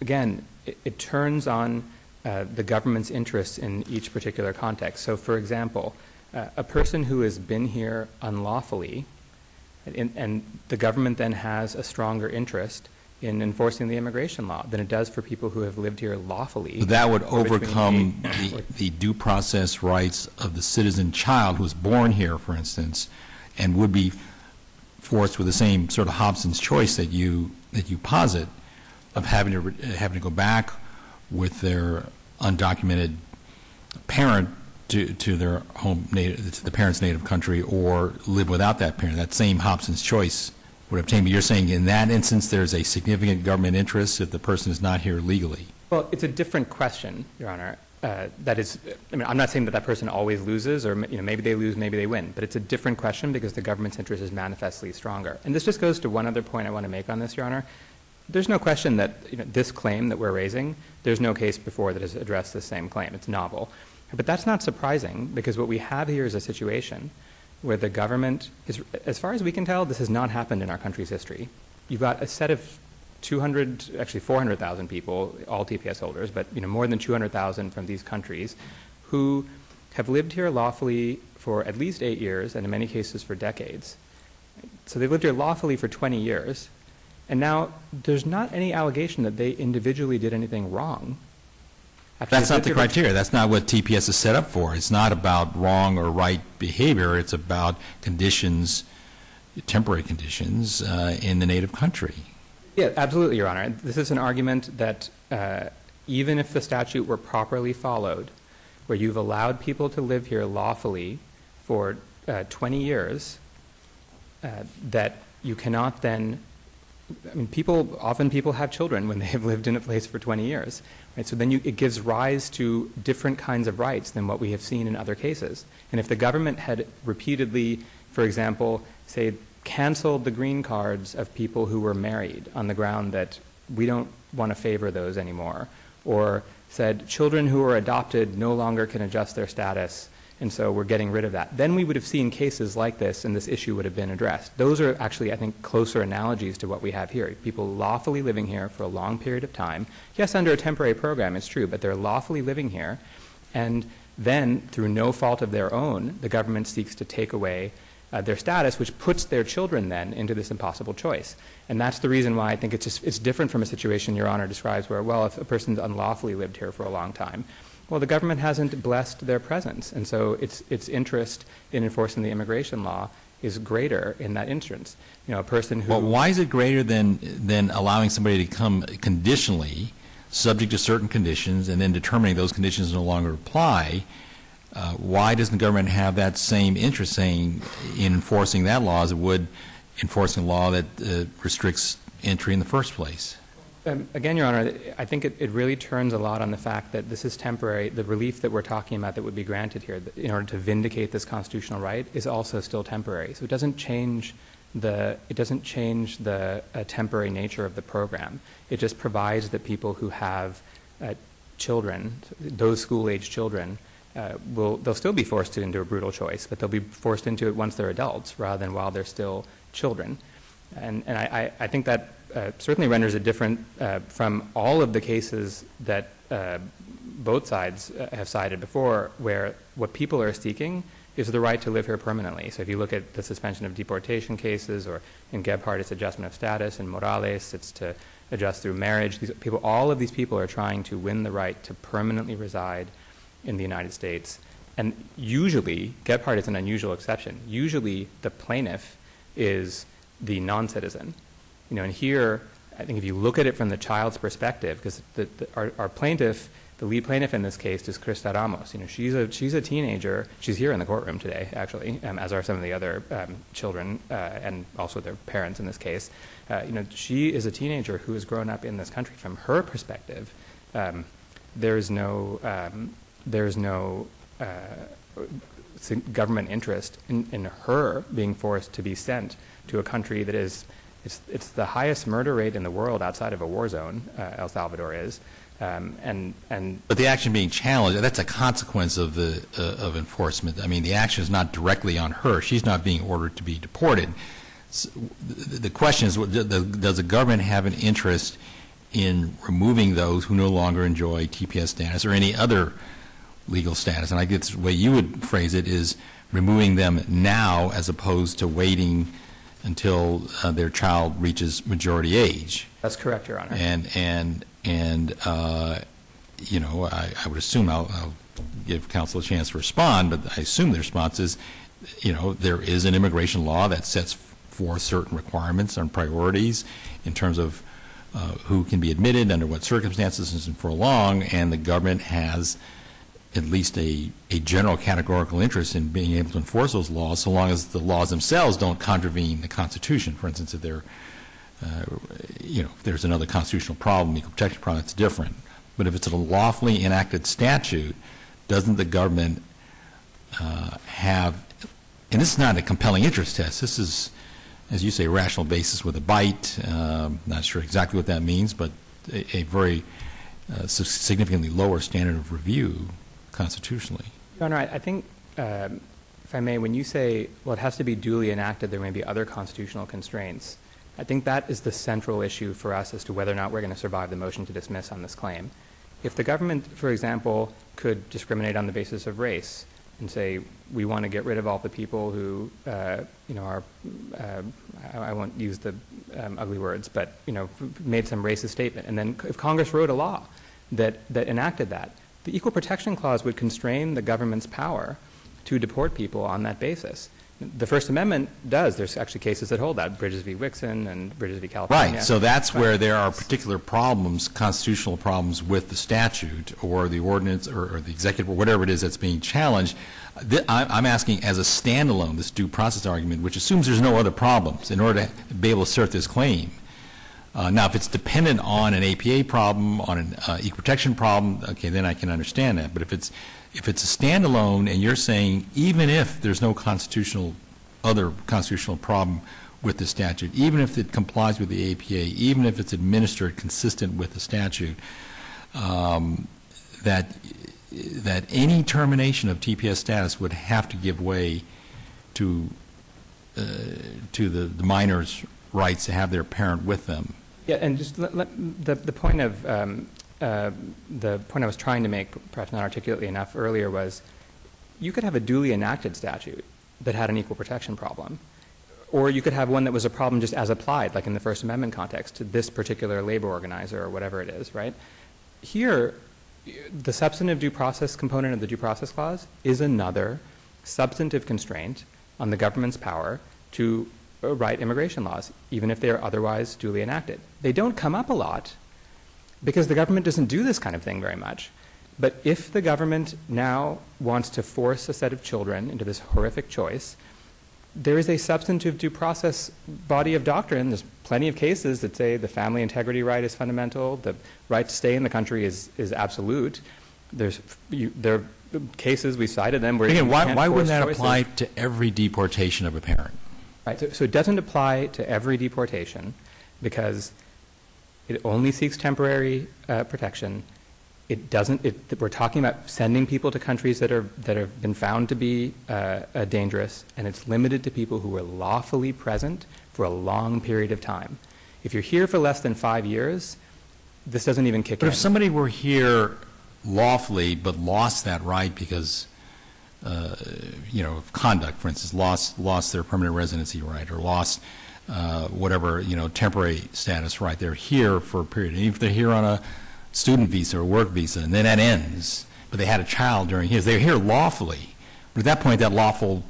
again, it, it turns on uh, the government's interests in each particular context. So, for example, uh, a person who has been here unlawfully, and, and the government then has a stronger interest in enforcing the immigration law than it does for people who have lived here lawfully. But That would overcome the, the due process rights of the citizen child who was born here, for instance, and would be forced with the same sort of Hobson's choice that you, that you posit of having to, re- having to go back with their undocumented parent to, to their home native, to the parent's native country, or live without that parent. That same Hobson's choice would obtain. But you're saying in that instance, there's a significant government interest if the person is not here legally. Well, it's a different question, Your Honor. Uh, that is, I mean, I'm not saying that that person always loses, or you know, maybe they lose, maybe they win, but it's a different question because the government's interest is manifestly stronger. And this just goes to one other point I want to make on this, Your Honor. There's no question that you know, this claim that we're raising, there's no case before that has addressed the same claim. It's novel. But that's not surprising because what we have here is a situation where the government is, as far as we can tell, this has not happened in our country's history. You've got a set of 200, actually 400,000 people, all TPS holders, but you know more than 200,000 from these countries, who have lived here lawfully for at least eight years, and in many cases for decades. So they've lived here lawfully for 20 years, and now there's not any allegation that they individually did anything wrong. That's not the lived here for- criteria. That's not what TPS is set up for. It's not about wrong or right behavior. It's about conditions, temporary conditions uh, in the native country. Yeah, absolutely, Your Honor. This is an argument that uh, even if the statute were properly followed, where you've allowed people to live here lawfully for uh, 20 years, uh, that you cannot then, I mean, people, often people have children when they have lived in a place for 20 years, right? So then you, it gives rise to different kinds of rights than what we have seen in other cases. And if the government had repeatedly, for example, say, canceled the green cards of people who were married on the ground that we don't want to favor those anymore, or said children who are adopted no longer can adjust their status, and so we're getting rid of that. Then we would have seen cases like this, and this issue would have been addressed. Those are actually, I think, closer analogies to what we have here. People lawfully living here for a long period of time. Yes, under a temporary program, it's true, but they're lawfully living here, and then, through no fault of their own, the government seeks to take away uh, their status, which puts their children then into this impossible choice. And that's the reason why I think it's just it's different from a situation Your Honor describes, where well, if a person's unlawfully lived here for a long time, well, the government hasn't blessed their presence, and so its its interest in enforcing the immigration law is greater in that instance. You know, a person who Well, why is it greater than, than allowing somebody to come conditionally, subject to certain conditions, and then determining those conditions no longer apply? Uh, Why doesn't the government have that same interest saying in enforcing that law as it would enforcing a law that uh, restricts entry in the first place? Um, Again, Your Honor, I think it, it really turns a lot on the fact that this is temporary. The relief that we're talking about that would be granted here in order to vindicate this constitutional right is also still temporary. So it doesn't change the, it doesn't change the uh, temporary nature of the program. It just provides that people who have uh, children, those school-age children, uh, will, they'll still be forced into a brutal choice, but they'll be forced into it once they're adults rather than while they're still children. And, and I, I think that certainly renders it different uh, from all of the cases that uh, both sides uh, have cited before, where what people are seeking is the right to live here permanently. So if you look at the suspension of deportation cases, or in Gebhardt, it's adjustment of status, in Morales, it's to adjust through marriage. These people, all of these people are trying to win the right to permanently reside in the United States. And usually, Gebhardt is an unusual exception. Usually, the plaintiff is the non-citizen. You know, and here, I think if you look at it from the child's perspective, because our, our plaintiff, the lead plaintiff in this case is Crista Ramos. You know, she's a she's a teenager. She's here in the courtroom today, actually, um, as are some of the other um, children uh, and also their parents in this case. Uh, you know, she is a teenager who has grown up in this country. From her perspective, um, there's no um, there's no uh, government interest in, in her being forced to be sent to a country that is it's, it's the highest murder rate in the world outside of a war zone. Uh, El Salvador is, um, and and But the action being challenged, that's a consequence of the, uh, of enforcement. I mean, the action is not directly on her. She's not being ordered to be deported. S- The question is, does the government have an interest in removing those who no longer enjoy TPS status or any other legal status? And I guess the way you would phrase it is removing them now as opposed to waiting until uh, their child reaches majority age. that's correct, Your Honor. And, and, and, uh, you know, I, I would assume, I'll, I'll give counsel a chance to respond, but I assume the response is, you know, there is an immigration law that sets forth certain requirements and priorities in terms of uh, who can be admitted, under what circumstances, and for how long, and the government has at least a, a general categorical interest in being able to enforce those laws, so long as the laws themselves don't contravene the Constitution. For instance, if they're uh, you know, if there's another constitutional problem, equal protection problem, it's different. But if it's a lawfully enacted statute, doesn't the government uh, have, and this is not a compelling interest test, this is, as you say, rational basis with a bite, um, not sure exactly what that means, but a, a very uh, significantly lower standard of review constitutionally. Your Honor, I, think, um, if I may, when you say, well, it has to be duly enacted, there may be other constitutional constraints, I think that is the central issue for us as to whether or not we're going to survive the motion to dismiss on this claim. If the government, for example, could discriminate on the basis of race and say, we want to get rid of all the people who, uh, you know, are, uh, I, I won't use the um, ugly words, but, you know, made some racist statement, and then if Congress wrote a law that, that enacted that, the Equal Protection Clause would constrain the government's power to deport people on that basis. The First Amendment does. There's actually cases that hold that, Bridges v. Wixon and Bridges v. California. Right, so that's where there are particular problems, constitutional problems with the statute or the ordinance or or the executive, or whatever it is that's being challenged. Th- I- I'm asking as a standalone, this due process argument, which assumes there's no other problems in order to be able to assert this claim. Uh, Now, if it's dependent on an APA problem, on an uh, equal protection problem, okay, then I can understand that. But if it's, if it's a standalone and you're saying even if there's no constitutional, other constitutional problem with the statute, even if it complies with the APA, even if it's administered consistent with the statute, um, that, that any termination of TPS status would have to give way to, uh, to the the minor's rights to have their parent with them. Yeah, and just let, let, the, the point of, um, uh, the point I was trying to make, perhaps not articulately enough earlier, was you could have a duly enacted statute that had an equal protection problem, or you could have one that was a problem just as applied, like in the First Amendment context, to this particular labor organizer or whatever it is, right? Here, the substantive due process component of the due process clause is another substantive constraint on the government's power to Uh, write immigration laws, even if they are otherwise duly enacted. They don't come up a lot because the government doesn't do this kind of thing very much. But if the government now wants to force a set of children into this horrific choice, there is a substantive due process body of doctrine. There's plenty of cases that say the family integrity right is fundamental, the right to stay in the country is, is absolute. There's you, there are cases we cited them where Again, you why, why wouldn't that choices. apply to every deportation of a parent? Right. So, so it doesn't apply to every deportation because it only seeks temporary uh, protection. It doesn't. It, we're talking about sending people to countries that are that have been found to be uh, uh, dangerous, and it's limited to people who were lawfully present for a long period of time. If you're here for less than five years, this doesn't even kick But in. But if somebody were here lawfully but lost that right because, you know, conduct, for instance, lost, lost their permanent residency right or lost uh, whatever, you know, temporary status right, they're here for a period. And if they're here on a student visa or work visa, and then that ends, but they had a child during his, they're here lawfully. But at that point, that lawful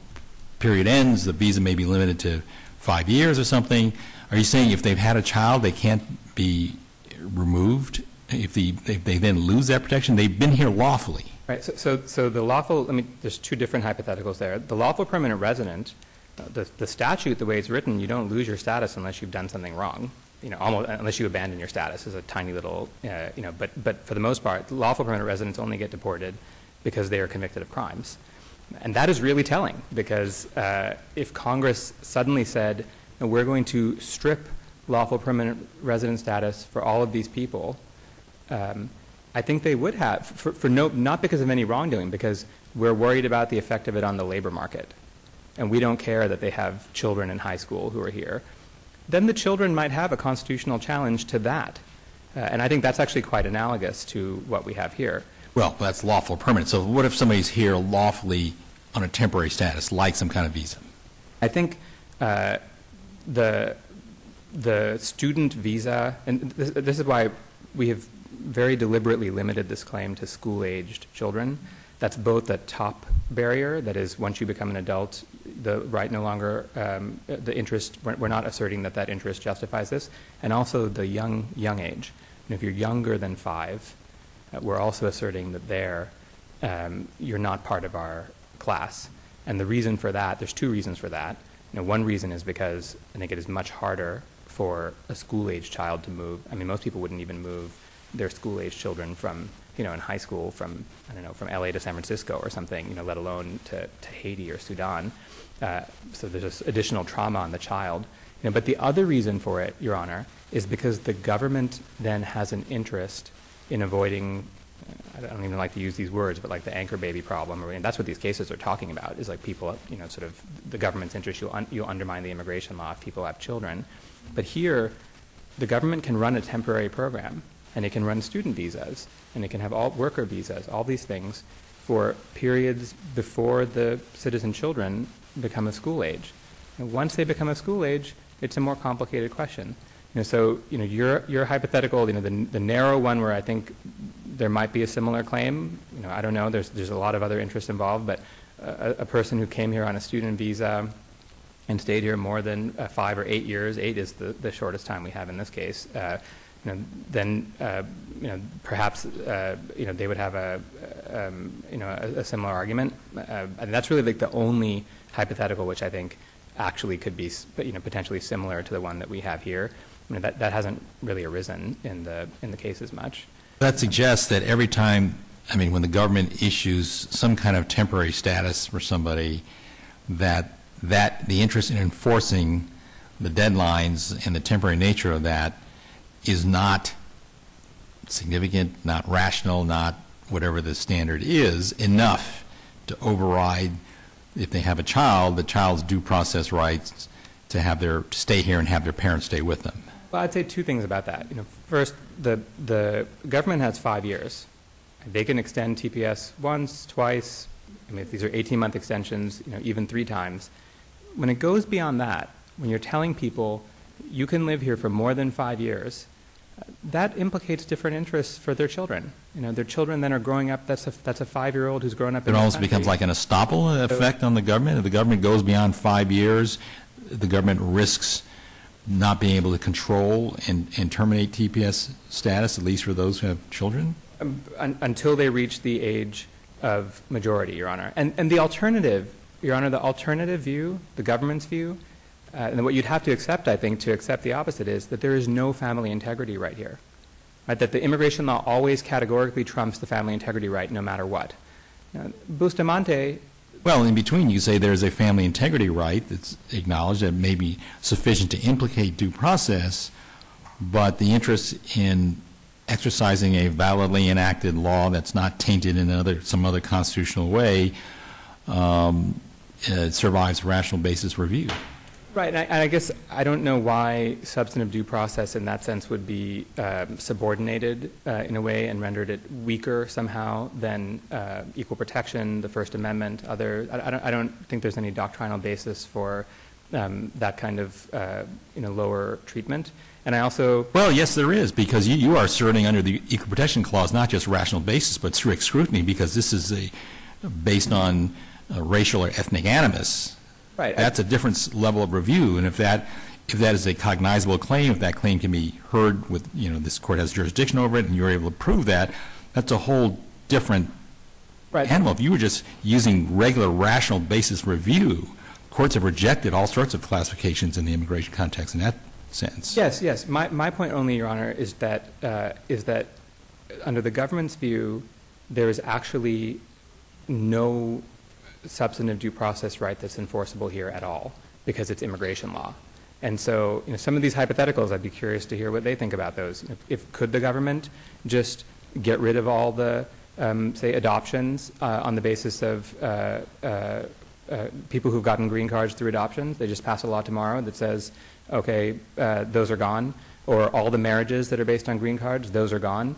period ends, the visa may be limited to five years or something, Are you saying if they've had a child, they can't be removed? If the, if they then lose that protection? They've been here lawfully. Right, so, so, so the lawful, I mean, there's two different hypotheticals there. The lawful permanent resident, uh, the, the statute, the way it's written, you don't lose your status unless you've done something wrong. You know, almost, unless you abandon your status as a tiny little, uh, you know, but, but for the most part, lawful permanent residents only get deported because they are convicted of crimes. And that is really telling, because uh, if Congress suddenly said, "No, we're going to strip lawful permanent resident status for all of these people, um, I think they would have, for, for no, not because of any wrongdoing, because we're worried about the effect of it on the labor market. And we don't care that they have children in high school who are here. Then the children might have a constitutional challenge to that. Uh, and I think that's actually quite analogous to what we have here. Well, that's lawful permanent. So what if somebody's here lawfully on a temporary status, like some kind of visa? I think uh, the the student visa, and this, this is why we have very deliberately limited this claim to school-aged children. That's both the top barrier, that is, once you become an adult, the right no longer, um, the interest, we're, not asserting that that interest justifies this, and also the young, young age. And if you're younger than five, uh, we're also asserting that there, um, you're not part of our class. And the reason for that, there's two reasons for that. You know, one reason is because I think it is much harder for a school-age child to move. I mean, most people wouldn't even move their school-age children from, you know, in high school from, I don't know, from LA to San Francisco or something, you know, let alone to, to Haiti or Sudan. Uh, so there's this additional trauma on the child. You know, but the other reason for it, Your Honor, is because the government then has an interest in avoiding I don't even like to use these words, but like the anchor baby problem, or, and that's what these cases are talking about, is like people, you know, sort of the government's interest, you'll, un, you'll undermine the immigration law if people have children. But here, the government can run a temporary program, and it can run student visas, and it can have all worker visas, all these things for periods before the citizen children become of school age. And once they become of school age, it's a more complicated question. You know, so, you know, your, your hypothetical, you know, the, the narrow one where I think there might be a similar claim. You know, I don't know. There's, there's a lot of other interests involved, but a, a person who came here on a student visa and stayed here more than uh, five or eight years, eight is the, the shortest time we have in this case, uh, you know, then uh, you know, perhaps uh, you know, they would have a, um, you know, a, a similar argument. Uh, and that's really like the only hypothetical which I think actually could be you know, potentially similar to the one that we have here. I mean, that, that hasn't really arisen in the, in the cases much. That suggests that every time, I mean, when the government issues some kind of temporary status for somebody, that, that the interest in enforcing the deadlines and the temporary nature of that is not significant, not rational, not whatever the standard is, enough to override, if they have a child, the child's due process rights to have their, to stay here and have their parents stay with them. Well, I'd say two things about that. You know, first, the the government has five years. They can extend TPS once, twice. I mean, if these are 18-month extensions, you know, even three times. When it goes beyond that, when you're telling people you can live here for more than five years, that implicates different interests for their children. You know, their children then are growing up. That's a that's a five-year-old who's grown up. It almost becomes like an estoppel effect on the government. If the government goes beyond five years, the government risks not being able to control and, and terminate TPS status, at least for those who have children? Um, un- until they reach the age of majority, Your Honor. And, and the alternative, Your Honor, the alternative view, the government's view, uh, and what you'd have to accept, I think, to accept the opposite is that there is no family integrity right here. Right? That the immigration law always categorically trumps the family integrity right no matter what. Bustamante Well, in between, you say there's a family integrity right that's acknowledged that may be sufficient to implicate due process, but the interest in exercising a validly enacted law that's not tainted in another, some other constitutional way um, survives rational basis review. Right, and I, and I guess I don't know why substantive due process in that sense would be um, subordinated uh, in a way and rendered it weaker somehow than uh, equal protection, the First Amendment, other. I, I, don't, I don't think there's any doctrinal basis for um, that kind of uh, you know lower treatment. And I also Well, yes, there is, because you, you are asserting under the Equal Protection Clause not just rational basis, but strict scrutiny, because this is a, based on uh, racial or ethnic animus. Right. That's a different level of review, and if that if that is a cognizable claim, if that claim can be heard with, you know, this court has jurisdiction over it, and you're able to prove that, that's a whole different Right. animal. If you were just using regular rational basis review, courts have rejected all sorts of classifications in the immigration context in that sense. Yes, yes. My, my point only, Your Honor, is that, uh, is that under the government's view, there is actually no substantive due process right that's enforceable here at all, because it's immigration law. And so, you know, some of these hypotheticals, I'd be curious to hear what they think about those. If, could the government just get rid of all the, um, say, adoptions uh, on the basis of uh, uh, uh, people who've gotten green cards through adoptions? They just pass a law tomorrow that says, okay, uh, those are gone, or all the marriages that are based on green cards, those are gone.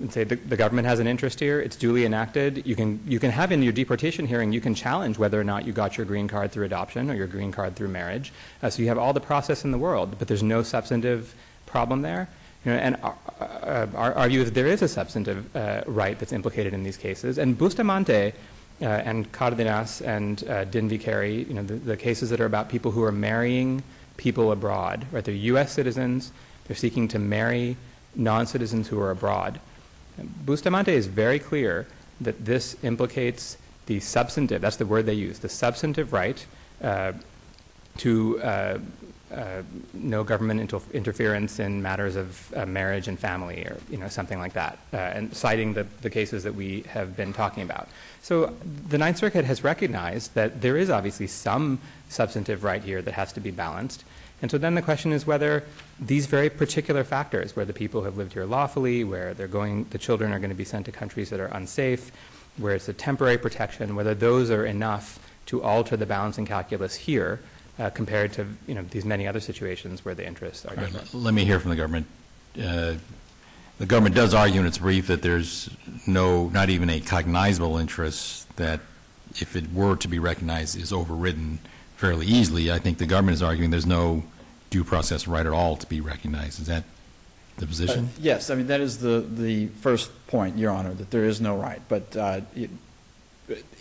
And say the, the government has an interest here, it's duly enacted. You can, you can have in your deportation hearing, you can challenge whether or not you got your green card through adoption or your green card through marriage. Uh, so you have all the process in the world, but there's no substantive problem there. You know, and our, our, our view is there is a substantive uh, right that's implicated in these cases. And Bustamante uh, and Cardenas and uh, Din v. You know, the, the cases that are about people who are marrying people abroad, right? They're U.S. citizens. They're seeking to marry non-citizens who are abroad. Bustamante is very clear that this implicates the substantive, that's the word they use, the substantive right uh, to uh, uh, no government inter- interference in matters of uh, marriage and family or, you know, something like that, uh, and citing the, the cases that we have been talking about. So the Ninth Circuit has recognized that there is obviously some substantive right here that has to be balanced. And so then the question is whether these very particular factors, where the people have lived here lawfully, where they're going, the children are going to be sent to countries that are unsafe, where it's a temporary protection, whether those are enough to alter the balancing calculus here uh, compared to you know these many other situations where the interests are All right, different. Let me hear from the government. Uh, The government does argue in its brief that there's no, not even a cognizable interest that if it were to be recognized is overridden fairly easily. I think the government is arguing there's no due process right at all to be recognized. Is that the position? Uh, Yes, I mean, that is the, the first point, Your Honor, that there is no right. But uh, it-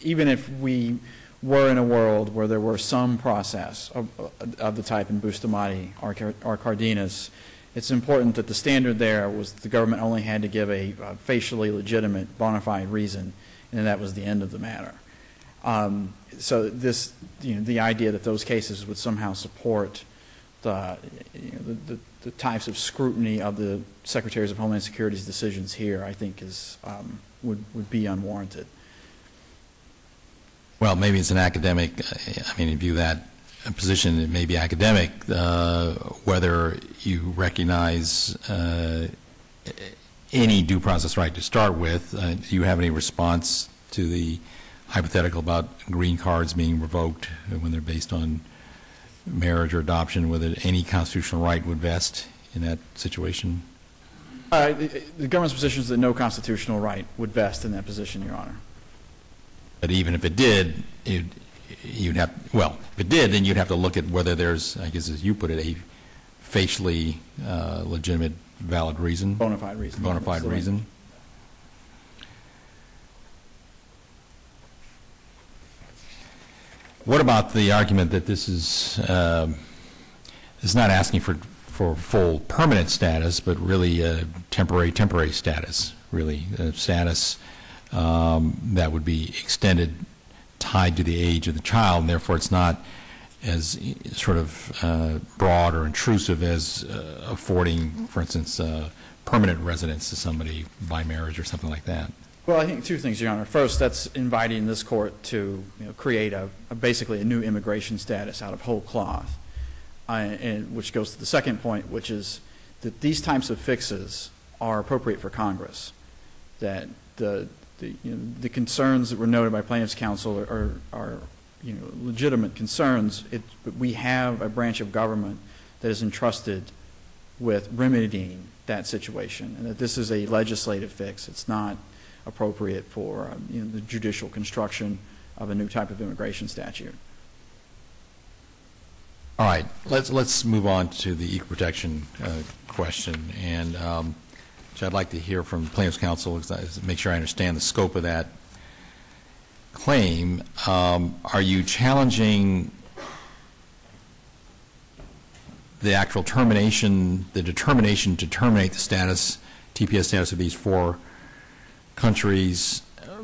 even if we were in a world where there were some process of, of the type in Bustamante or or Cardenas, it's important that the standard there was the government only had to give a uh, facially legitimate bona fide reason, and that was the end of the matter. Um, So this, you know, the idea that those cases would somehow support the, you know, the, the, the types of scrutiny of the Secretaries of Homeland Security's decisions here, I think is, um, would, would be unwarranted. Well, maybe it's an academic, uh, I mean, you view that position, it may be academic, uh, whether you recognize uh, any due process right to start with. Uh, Do you have any response to the hypothetical about green cards being revoked when they're based on marriage or adoption, whether any constitutional right would vest in that situation? Uh, the the government's position is that no constitutional right would vest in that position, Your Honor. But even if it did, you'd, you'd have, well, if it did, then you'd have to look at whether there's, I guess as you put it, a facially uh, legitimate, valid reason. Bona fide reason. Bona fide reason. What about the argument that this is, this is not asking for, for full permanent status, but really temporary, temporary status, really, a status um, that would be extended, tied to the age of the child, and therefore it's not as sort of uh, broad or intrusive as uh, affording, for instance, uh, permanent residence to somebody by marriage or something like that. Well, I think two things, Your Honor. First, that's inviting this court to, you know, create a, a basically a new immigration status out of whole cloth, uh, and, which goes to the second point, which is that these types of fixes are appropriate for Congress. That the, the, you know, the concerns that were noted by plaintiffs' counsel are, are, are you know, legitimate concerns. It, but we have a branch of government that is entrusted with remedying that situation, and that this is a legislative fix. It's not appropriate for um, you know, the judicial construction of a new type of immigration statute. All right, let's, let's move on to the equal protection uh, question, and um, which I'd like to hear from plaintiff's counsel, to make sure I understand the scope of that claim. Um, Are you challenging the actual termination, the determination to terminate the status, TPS status of these four countries,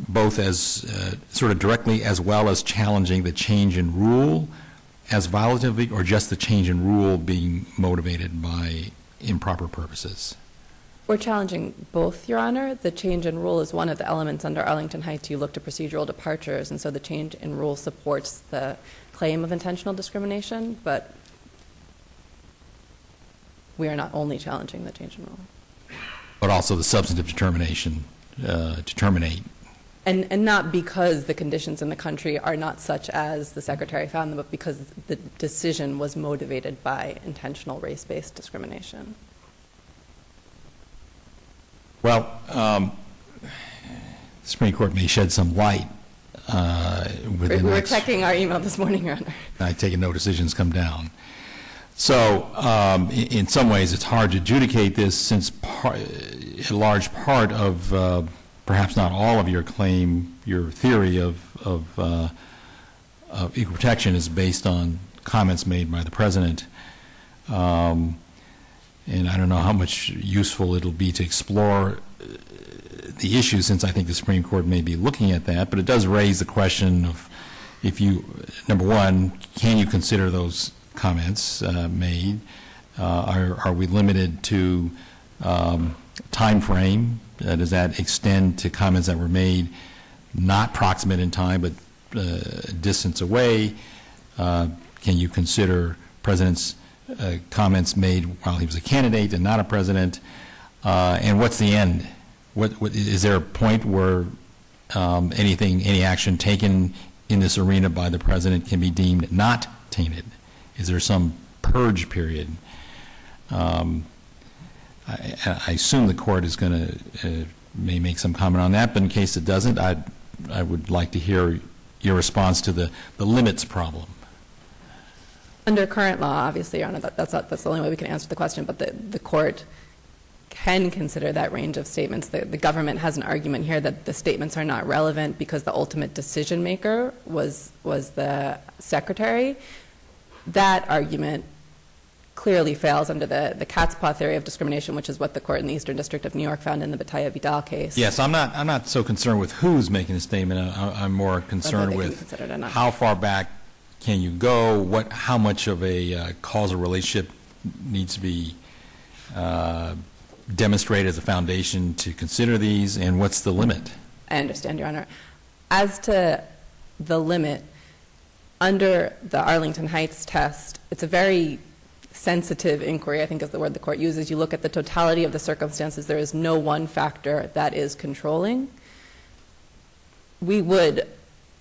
both as, uh, sort of directly as well as challenging the change in rule as violatively, or just the change in rule being motivated by improper purposes? We're challenging both, Your Honor. The change in rule is one of the elements under Arlington Heights. You look to procedural departures, and so the change in rule supports the claim of intentional discrimination, but we are not only challenging the change in rule. But also the substantive determination uh, to terminate. And, and not because the conditions in the country are not such as the Secretary found them, but because the decision was motivated by intentional race-based discrimination. Well, um, the Supreme Court may shed some light uh, We within we the were next... checking our email this morning, Your Honor. I take it no decisions come down. So, um, i- in some ways, it's hard to adjudicate this since par- a large part of, uh, perhaps not all of your claim, your theory of, of, uh, of equal protection is based on comments made by the president. Um, And I don't know how much useful it'll be to explore uh, the issue, since I think the Supreme Court may be looking at that, but it does raise the question of if you, number one, can you consider those comments uh, made? Uh, Are are we limited to um, timeframe? Uh, Does that extend to comments that were made not proximate in time, but uh, distance away? Uh, Can you consider President's uh, comments made while he was a candidate and not a president? Uh, And what's the end? What, what- is there a point where um, anything, any action taken in this arena by the president can be deemed not tainted? Is there some purge period? Um, I I assume the court is going to, uh, may make some comment on that, but in case it doesn't, I I would like to hear your response to the the limits problem. Under current law, obviously, Your Honor, that- that's, not- that's the only way we can answer the question, but the, the court can consider that range of statements. The, the government has an argument here that the statements are not relevant because the ultimate decision maker was, was the secretary. That argument clearly fails under the, the cat's paw theory of discrimination, which is what the court in the Eastern District of New York found in the Batalla Vidal case. Yes, I'm not, I'm not so concerned with who's making the statement. I- I'm more concerned with consider it or not. how far back can you go, what, how much of a uh, causal relationship needs to be uh, demonstrated as a foundation to consider these, and what's the limit? I understand, Your Honor. As to the limit, under the Arlington Heights test, it's a very sensitive inquiry, I think is the word the court uses. You look at the totality of the circumstances. There is no one factor that is controlling. We would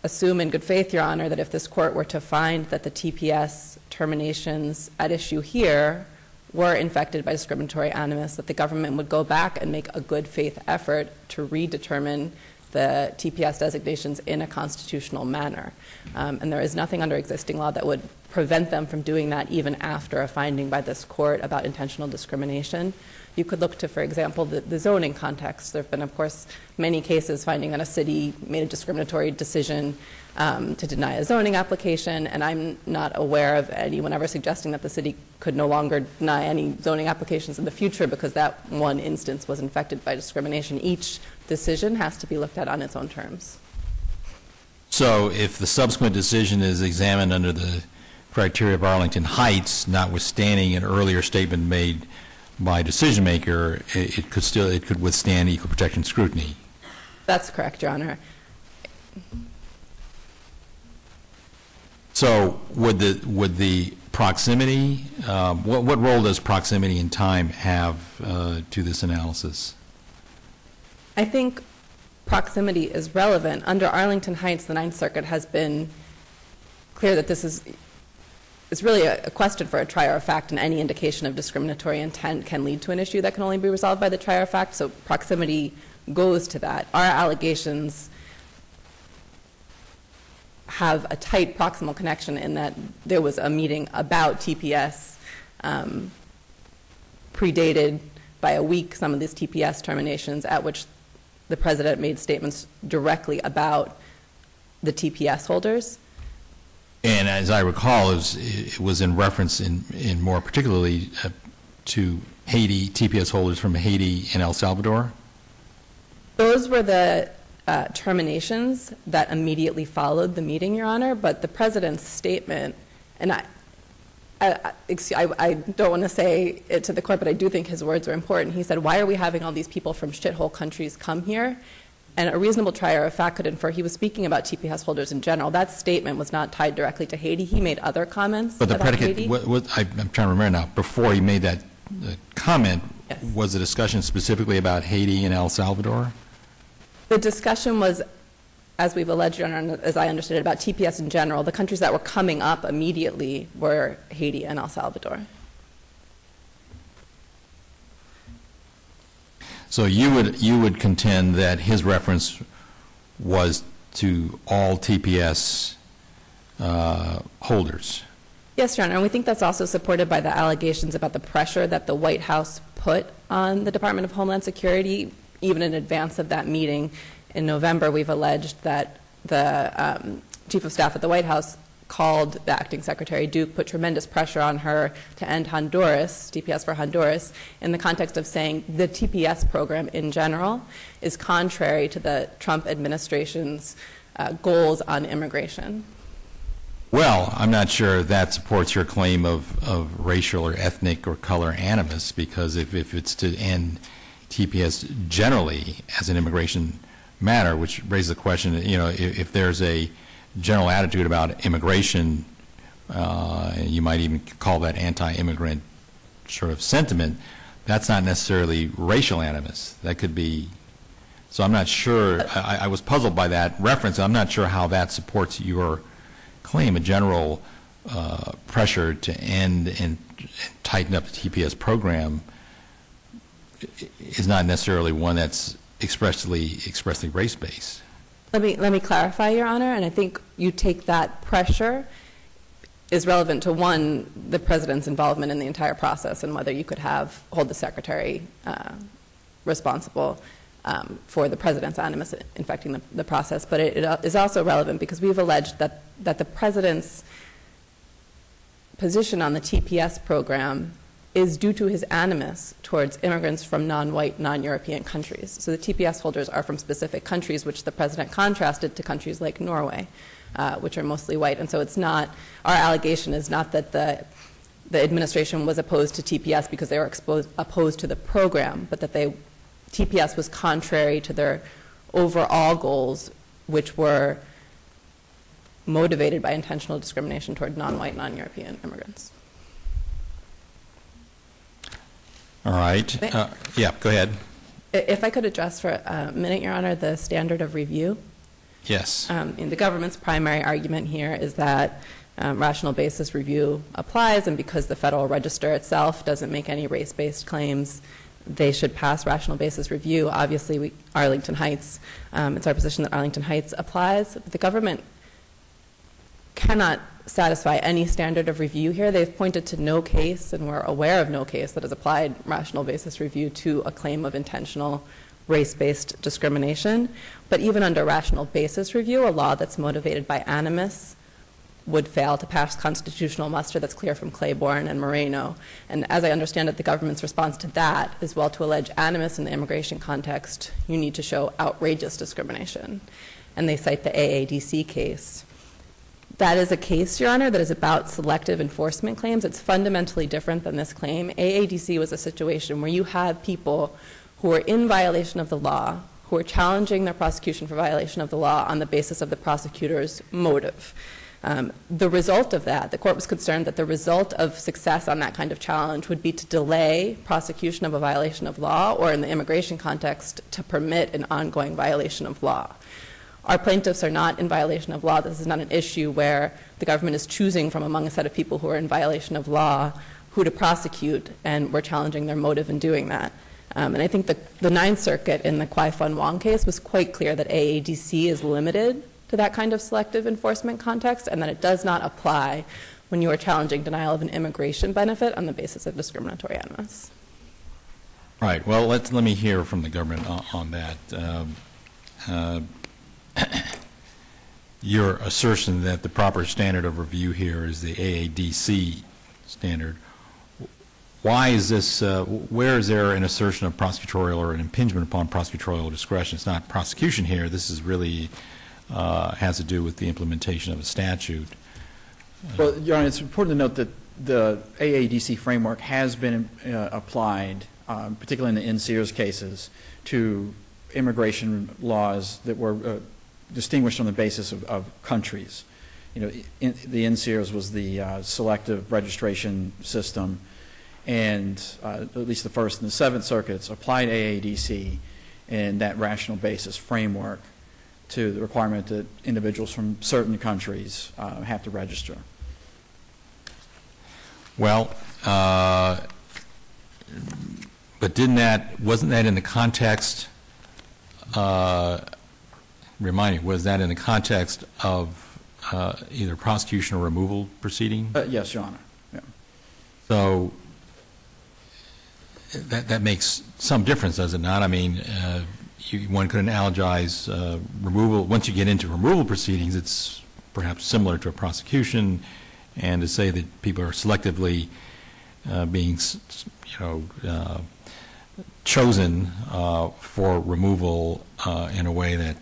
assume in good faith, Your Honor, that if this court were to find that the TPS terminations at issue here were infected by discriminatory animus, that the government would go back and make a good faith effort to redetermine the TPS designations in a constitutional manner. Um, and there is nothing under existing law that would prevent them from doing that even after a finding by this court about intentional discrimination. You could look to, for example, the, the zoning context. There have been, of course, many cases finding that a city made a discriminatory decision um, to deny a zoning application, and I'm not aware of anyone ever suggesting that the city could no longer deny any zoning applications in the future because that one instance was infected by discrimination. Each decision has to be looked at on its own terms. So if the subsequent decision is examined under the criteria of Arlington Heights, notwithstanding an earlier statement made by a decision maker, it it could still, it could withstand equal protection scrutiny? That's correct, Your Honor. So would the, would the proximity, um, what, what role does proximity and time have uh, to this analysis? I think proximity is relevant. Under Arlington Heights, the Ninth Circuit has been clear that this is, it's really a a question for a trier of fact, and any indication of discriminatory intent can lead to an issue that can only be resolved by the trier of fact, so proximity goes to that. Our allegations have a tight proximal connection in that there was a meeting about TPS um, predated by a week some of these TPS terminations at which the president made statements directly about the TPS holders. And as I recall, it was, it was in reference in, in more particularly uh, to Haiti, TPS holders from Haiti and El Salvador? Those were the uh, terminations that immediately followed the meeting, Your Honor, but the president's statement, and I, I, I- I don't want to say it to the court, but I do think his words are important. He said, "Why are we having all these people from shithole countries come here?" And a reasonable trier of fact could infer he was speaking about TPS holders in general. That statement was not tied directly to Haiti. He made other comments But the about predicate, Haiti. what, what, I- I'm trying to remember now, before he made that uh, comment, was the discussion specifically about Haiti and El Salvador? The discussion was, as we've alleged, and as I understood it, about TPS in general. The countries that were coming up immediately were Haiti and El Salvador. So you would, you would contend that his reference was to all TPS uh, holders? Yes, Your Honor, and we think that's also supported by the allegations about the pressure that the White House put on the Department of Homeland Security, even in advance of that meeting. In November, we've alleged that the um, Chief of Staff at the White House called the Acting Secretary Duke, put tremendous pressure on her to end Honduras, TPS for Honduras, in the context of saying the TPS program in general is contrary to the Trump administration's uh, goals on immigration. Well, I'm not sure that supports your claim of, of racial or ethnic or color animus, because if, if it's to end TPS generally as an immigration matter, which raises the question, you know, if, if there's a general attitude about immigration, uh, you might even call that anti-immigrant sort of sentiment, that's not necessarily racial animus. That could be, so I'm not sure, I, I was puzzled by that reference, I'm not sure how that supports your claim, a general uh, pressure to end and tighten up the TPS program is not necessarily one that's expressly, expressly race-based. Let me, let me clarify, Your Honor, and I think you take that pressure is relevant to, one, the president's involvement in the entire process and whether you could have, hold the secretary uh, responsible um, for the president's animus infecting the, the process. But it, it is also relevant because we've alleged that, that the president's position on the TPS program is due to his animus towards immigrants from non-white, non-European countries. So the TPS holders are from specific countries, which the president contrasted to countries like Norway, uh, which are mostly white. And so it's not, our allegation is not that the, the administration was opposed to TPS because they were exposed, opposed to the program, but that they, TPS was contrary to their overall goals, which were motivated by intentional discrimination toward non-white, non-European immigrants. All right. May- Uh, Yeah, go ahead. I- If I could address for a minute, Your Honor, the standard of review. Yes. Um, and the government's primary argument here is that um, rational basis review applies, and because the Federal Register itself doesn't make any race-based claims, they should pass rational basis review. Obviously, we, Arlington Heights, um, it's our position that Arlington Heights applies. But the government cannot satisfy any standard of review here. They've pointed to no case, and we're aware of no case that has applied rational basis review to a claim of intentional race-based discrimination. But even under rational basis review, a law that's motivated by animus would fail to pass constitutional muster that's clear from Cleburne and Moreno. And as I understand it, the government's response to that is, well, to allege animus in the immigration context, you need to show outrageous discrimination. And they cite the AADC case. That is a case, Your Honor, that is about selective enforcement claims. It's fundamentally different than this claim. AADC was a situation where you had people who were in violation of the law, who were challenging their prosecution for violation of the law on the basis of the prosecutor's motive. Um, the result of that, the court was concerned that the result of success on that kind of challenge would be to delay prosecution of a violation of law, or in the immigration context, to permit an ongoing violation of law. Our plaintiffs are not in violation of law. This is not an issue where the government is choosing from among a set of people who are in violation of law who to prosecute, and we're challenging their motive in doing that. Um, and I think the, the Ninth Circuit in the Kwai Fun Wong case was quite clear that AADC is limited to that kind of selective enforcement context and that it does not apply when you are challenging denial of an immigration benefit on the basis of discriminatory animus. Right, well, let's, let me hear from the government on, on that. Um, uh, your assertion that the proper standard of review here is the AADC standard, why is this, uh, where is there an assertion of prosecutorial or an impingement upon prosecutorial discretion? It's not prosecution here, this is really, uh, has to do with the implementation of a statute. Well, Your Honor, it's important to note that the AADC framework has been uh, applied, um, particularly in the NSEERS cases, to immigration laws that were uh, distinguished on the basis of, of countries. You know, in, the NSEERS was the uh, selective registration system, and uh, at least the First and the Seventh Circuits applied AADC and that rational basis framework to the requirement that individuals from certain countries uh, have to register. Well, uh, but didn't that, wasn't that in the context, uh, remind me, was that in the context of uh, either prosecution or removal proceeding? Uh, Yes, Your Honor. Yeah. So that, that makes some difference, does it not? I mean, uh, you- one could analogize uh, removal, once you get into removal proceedings, it's perhaps similar to a prosecution, and to say that people are selectively uh, being, you know, uh, chosen uh, for removal uh, in a way that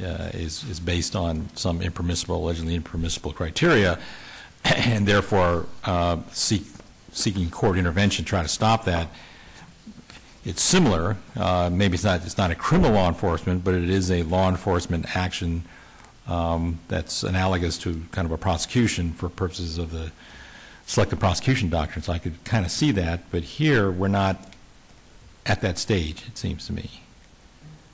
uh, is is based on some impermissible, allegedly impermissible criteria, and therefore uh, seek seeking court intervention, trying to stop that. It's similar. Uh, maybe it's not it's not a criminal law enforcement, but it is a law enforcement action um, that's analogous to kind of a prosecution for purposes of the selective prosecution doctrine. So I could kind of see that, but here we're not at that stage. It seems to me.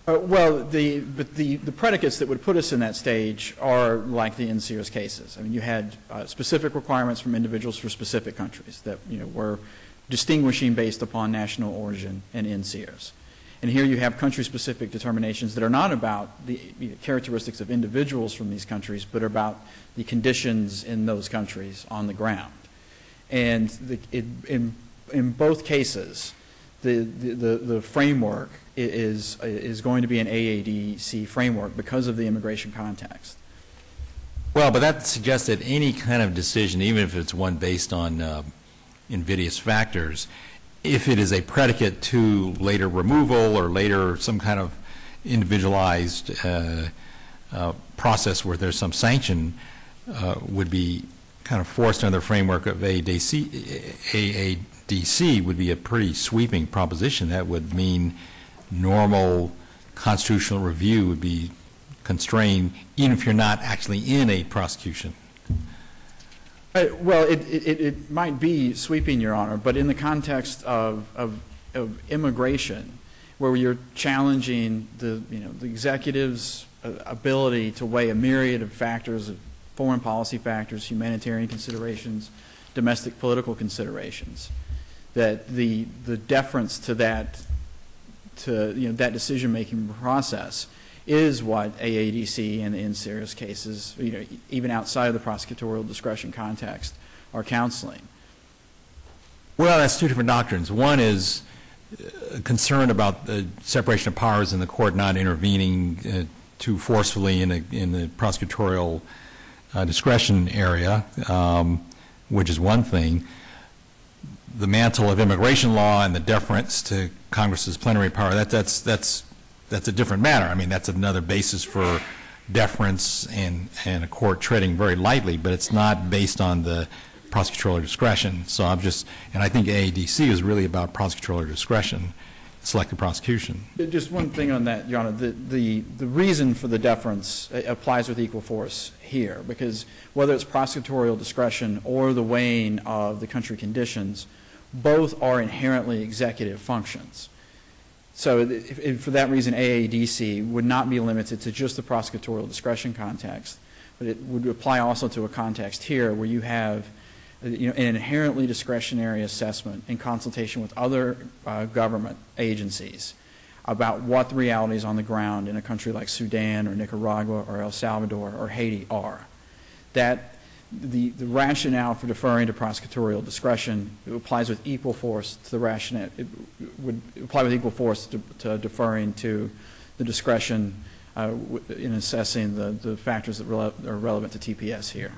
Uh, Well, the, but the, the predicates that would put us in that stage are like the NSEERS cases. I mean, you had uh, specific requirements from individuals for specific countries that, you know, were distinguishing based upon national origin and NSEERS. And here you have country-specific determinations that are not about the you know, characteristics of individuals from these countries, but about the conditions in those countries on the ground. And the, it, in, in both cases, the, the, the framework is, is going to be an AADC framework because of the immigration context. Well, but that suggests that any kind of decision, even if it's one based on uh, invidious factors, if it is a predicate to later removal or later some kind of individualized uh, uh, process where there's some sanction, uh, would be kind of forced under the framework of AADC, AADC would be a pretty sweeping proposition. That would mean normal constitutional review would be constrained, even if you're not actually in a prosecution. Uh, Well, it, it, it might be sweeping, Your Honor, but in the context of, of, of immigration, where you're challenging the, you know, the executive's uh, ability to weigh a myriad of factors, of foreign policy factors, humanitarian considerations, domestic political considerations, that the, the deference to that, to, you know, that decision-making process is what AADC and the NSEERS cases, you know, even outside of the prosecutorial discretion context, are counseling. Well, that's two different doctrines. One is uh, concern about the separation of powers and the court not intervening uh, too forcefully in, a, in the prosecutorial uh, discretion area, um, which is one thing. The mantle of immigration law and the deference to Congress's plenary power, that, that's, that's, that's a different matter. I mean, that's another basis for deference and, and a court treading very lightly, but it's not based on the prosecutorial discretion. So I'm just, and I think AADC is really about prosecutorial discretion, selective prosecution. Uh, Just one thing on that, Your Honor, the, the, the reason for the deference uh, applies with equal force here, because whether it's prosecutorial discretion or the weighing of the country conditions, both are inherently executive functions. So if, for that reason, AADC would not be limited to just the prosecutorial discretion context, but it would apply also to a context here where you have uh, you know, an inherently discretionary assessment in consultation with other uh, government agencies about what the realities on the ground in a country like Sudan or Nicaragua or El Salvador or Haiti are. That the, the rationale for deferring to prosecutorial discretion applies with equal force to the rationale, it would apply with equal force to, to deferring to the discretion uh, in assessing the the factors that rele- are relevant to TPS here.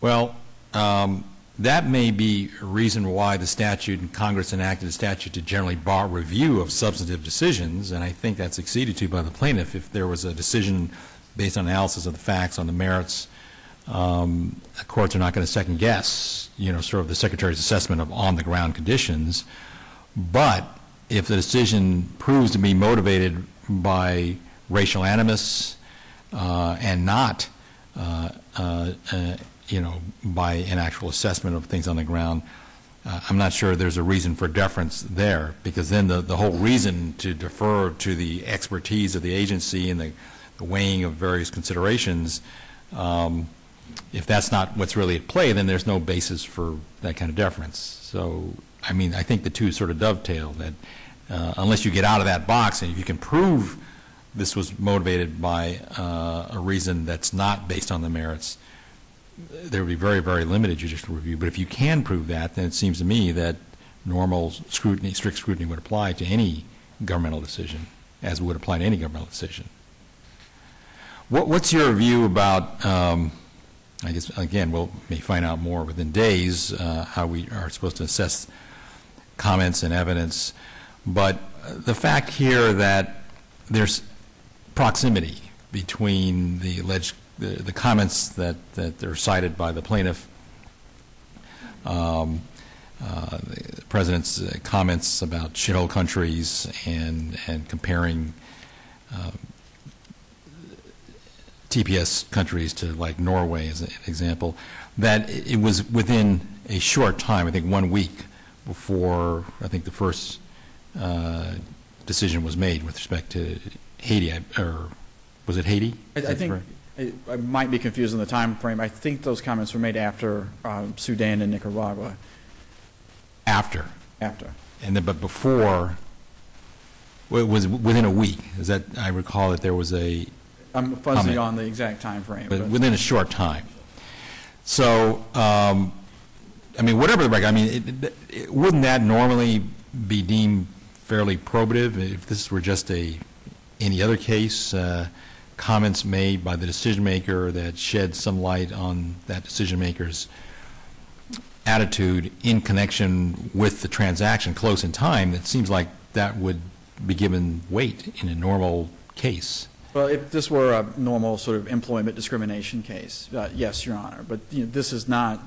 Well, um, that may be a reason why the statute, and Congress enacted a statute to generally bar review of substantive decisions, and I think that's acceded to by the plaintiff. If there was a decision based on analysis of the facts on the merits, um, courts are not going to second-guess, you know, sort of the Secretary's assessment of on-the-ground conditions. But if the decision proves to be motivated by racial animus uh, and not, uh, uh, uh, you know, by an actual assessment of things on the ground, uh, I'm not sure there's a reason for deference there, because then the, the whole reason to defer to the expertise of the agency and the the weighing of various considerations, um, if that's not what's really at play, then there's no basis for that kind of deference. So, I mean, I think the two sort of dovetail, that uh, unless you get out of that box, and if you can prove this was motivated by uh, a reason that's not based on the merits, there would be very, very limited judicial review. But if you can prove that, then it seems to me that normal scrutiny, strict scrutiny would apply to any governmental decision, as would apply to any governmental decision. What, what's your view about, um, I guess, again, we'll may find out more within days, uh, how we are supposed to assess comments and evidence, but uh, the fact here that there's proximity between the alleged, the, the comments that, that are cited by the plaintiff, um, uh, the President's uh, comments about shithole countries and, and comparing um, TPS countries to like Norway as an example, that it was within a short time, I think one week before, I think the first uh, decision was made with respect to Haiti, or was it Haiti? I I think, correct? I I might be confused in the time frame. I think those comments were made after um, Sudan and Nicaragua, After, after. and then, but before, well, it was within a week, is that, I recall that there was a, I'm fuzzy Comment. on the exact time frame. but within a short time. So, um, I mean, whatever the record, I mean, it- it- wouldn't that normally be deemed fairly probative if this were just a, any other case, uh, comments made by the decision maker that shed some light on that decision maker's attitude in connection with the transaction close in time, it seems like that would be given weight in a normal case. Well, if this were a normal sort of employment discrimination case, uh, yes, Your Honor, but you know, this is not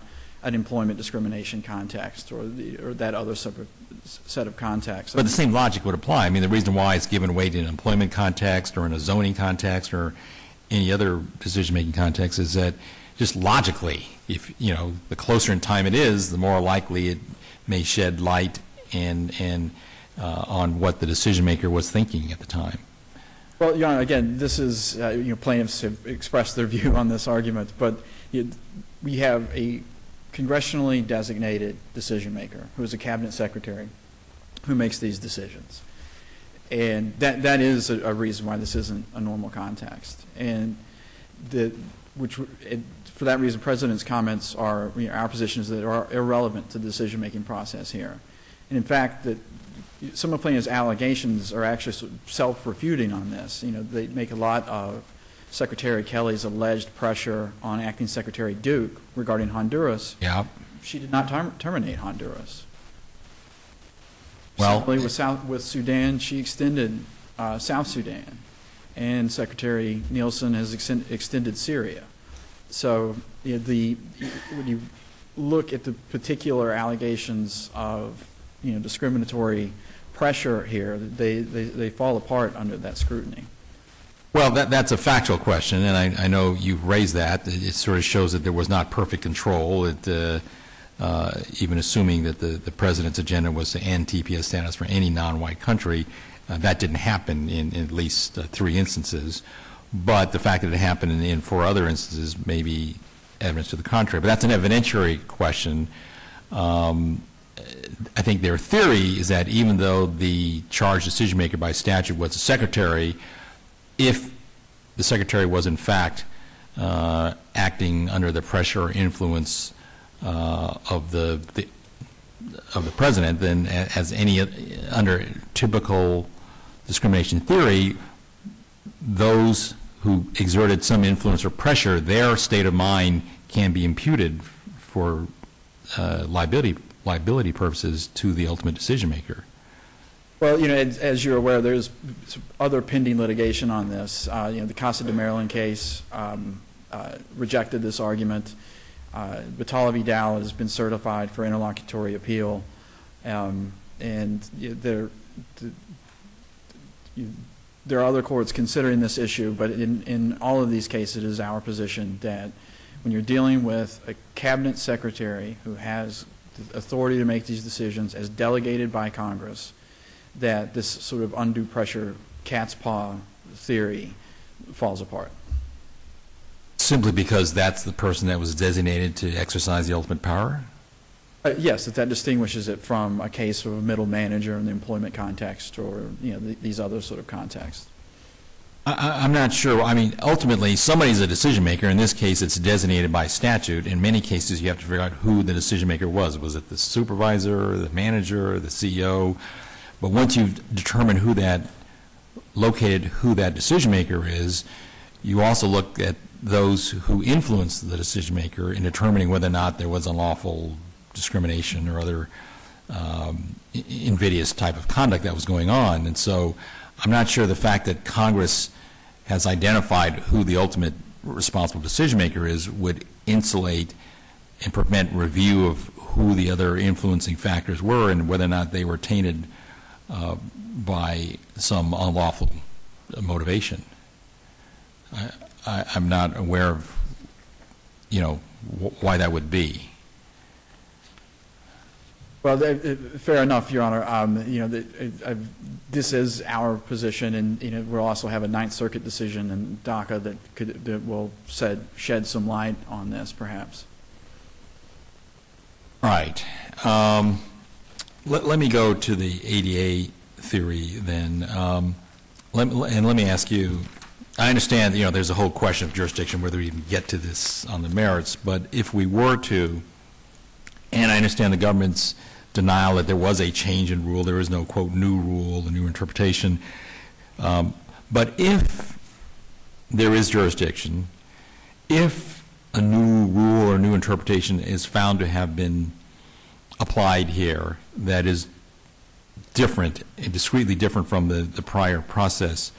an employment discrimination context or the, or that other sub- set of contexts. But the same logic would apply. I mean, the reason why it's given weight in an employment context or in a zoning context or any other decision-making context is that just logically, if, you know, the closer in time it is, the more likely it may shed light and, and uh, on what the decision-maker was thinking at the time. Well, Your Honor, again, this is, uh, you know, plaintiffs have expressed their view on this argument, but we have a congressionally designated decision-maker, who is a cabinet secretary, who makes these decisions. And that, that is a, reason why this isn't a normal context. And which, for that reason, President's comments are, our position is that are irrelevant to the decision-making process here. And in fact, that some of plaintiff's allegations are actually sort of self-refuting on this. You know, they make a lot of Secretary Kelly's alleged pressure on Acting Secretary Duke regarding Honduras. Yeah. She did not term- terminate Honduras. Well- Similarly, with South, with Sudan, she extended uh, South Sudan, and Secretary Nielsen has extend- extended Syria. So, you know, the, when you look at the particular allegations of, you know, discriminatory pressure here, they, they, they fall apart under that scrutiny. Well, that, that's a factual question, and I, I know you've raised that. It, it sort of shows that there was not perfect control. It, uh, uh, even assuming that the, the president's agenda was to end TPS status for any non-white country, uh, that didn't happen in, in at least uh, three instances. But the fact that it happened in, in four other instances may be evidence to the contrary. But that's an evidentiary question. Um, I think their theory is that even though the charged decision maker by statute was the secretary, if the secretary was in fact uh, acting under the pressure or influence uh, of the, the of the president, then as any, under typical discrimination theory, those who exerted some influence or pressure, their state of mind can be imputed for uh, liability, liability purposes to the ultimate decision maker. Well, you know, as, as you're aware, there's other pending litigation on this. Uh, you know, the Casa de Maryland case um, uh, rejected this argument. Uh, Batalla has been certified for interlocutory appeal, um, and you know, there, th- you- there are other courts considering this issue. But in, in all of these cases, it is our position that when you're dealing with a cabinet secretary who has the authority to make these decisions as delegated by Congress, that this sort of undue pressure cat's paw theory falls apart. Simply because that's the person that was designated to exercise the ultimate power? Uh, yes, that that distinguishes it from a case of a middle manager in the employment context or, you know, th- these other sort of contexts. I- I'm not sure, I mean, ultimately, somebody's a decision maker, in this case, it's designated by statute, in many cases, you have to figure out who the decision maker was, was it the supervisor, the manager, the CEO? But once you've determined who that, located who that decision maker is, you also look at those who influenced the decision maker in determining whether or not there was unlawful discrimination or other um, invidious type of conduct that was going on. And so I'm not sure the fact that Congress has identified who the ultimate responsible decision maker is would insulate and prevent review of who the other influencing factors were and whether or not they were tainted uh, by some unlawful motivation. I, I'm not aware of, you know, wh- why that would be. Well, fair enough, Your Honor. Um, You know, the- this is our position, and, you know, we'll also have a Ninth Circuit decision in DACA that could, that will shed, shed some light on this, perhaps. Right. Um, Let let me go to the APA theory then. Um, let- And let me ask you, I understand, you know, there's a whole question of jurisdiction, whether we even get to this on the merits, but if we were to, and I understand the government's denial that there was a change in rule, there is no, quote, "new rule," a new interpretation, um, but if there is jurisdiction, if a new rule or new interpretation is found to have been applied here that is different, discreetly different from the, the prior process,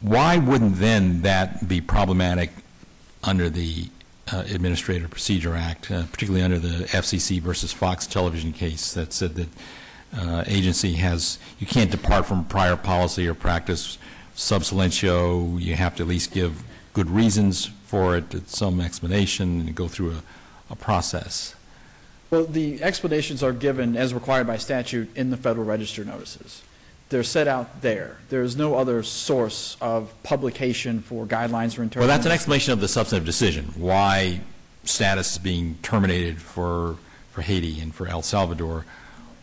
why wouldn't then that be problematic under the uh, Administrative Procedure Act, uh, particularly under the FCC versus Fox television case that said that uh, agency has, you can't depart from prior policy or practice sub silentio, you have to at least give good reasons for it, some explanation, and go through a, a process. Well, the explanations are given as required by statute in the Federal Register notices. They're set out there. There is no other source of publication for guidelines for interpretation. Well, that's an explanation of the substantive decision, why status is being terminated for, for Haiti and for El Salvador.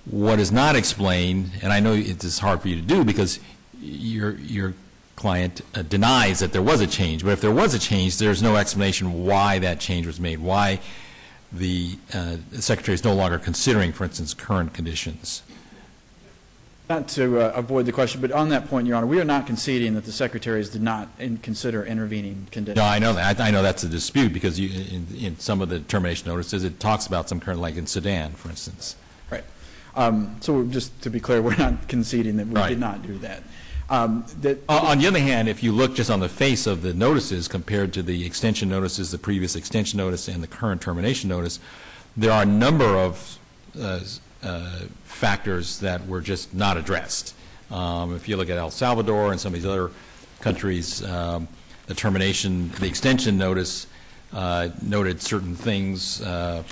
What is not explained, and I know it is hard for you to do because your, your client uh, denies that there was a change, but if there was a change, there's no explanation why that change was made, why the uh, secretary is no longer considering, for instance, current conditions. Not to uh, avoid the question, but on that point, Your Honor, we are not conceding that the secretaries did not in- consider intervening conditions. No, I know that. I know that's a dispute because you, in, in some of the termination notices, it talks about some current, like in Sudan, for instance. Right. Um, So just to be clear, we're not conceding that we Right. did not do that. Um, That, On on the other hand, if you look just on the face of the notices compared to the extension notices, the previous extension notice and the current termination notice, there are a number of uh, uh, factors that were just not addressed. Um, If you look at El Salvador and some of these other countries, um, the termination, the extension notice uh, noted certain things, uh,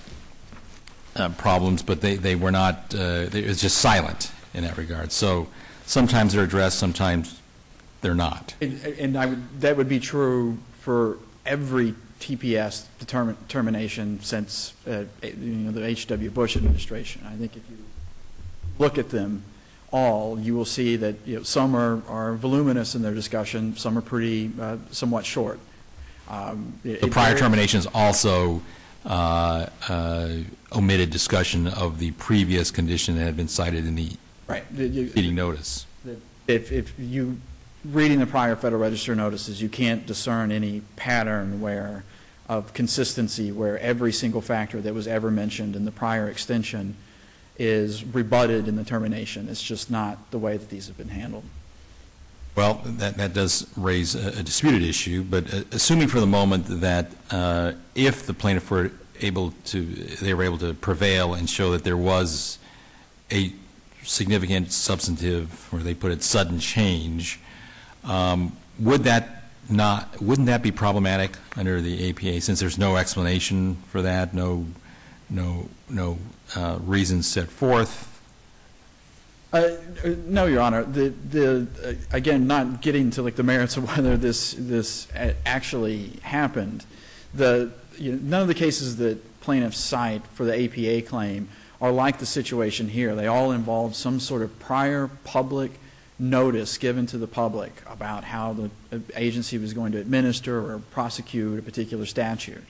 uh, problems, but they, they were not, uh, it was just silent in that regard. So sometimes they're addressed, sometimes they're not. and and I would, that would be true for every TPS determin- termination since, uh, you know, the H.W. Bush administration. I think if you look at them all, you will see that, you know, some are are voluminous in their discussion, some are pretty, uh, somewhat short. Um, it- The prior terminations also uh, uh, omitted discussion of the previous condition that had been cited in the Right. Meeting notice. If, if you reading the prior Federal Register notices, you can't discern any pattern where, of consistency, where every single factor that was ever mentioned in the prior extension is rebutted in the termination. It's just not the way that these have been handled. Well, that, that does raise a a disputed issue, but uh, assuming for the moment that uh, if the plaintiff were able to, they were able to prevail and show that there was a significant substantive, or they put it, sudden change, um, would that not, wouldn't that be problematic under the APA, since there's no explanation for that, no, no, no uh, reasons set forth? Uh, No, Your Honor. The, the, uh, again, not getting to like the merits of whether this, this actually happened, the, you know, none of the cases that plaintiffs cite for the APA claim are like the situation here. They all involve some sort of prior public notice given to the public about how the agency was going to administer or prosecute a particular statute.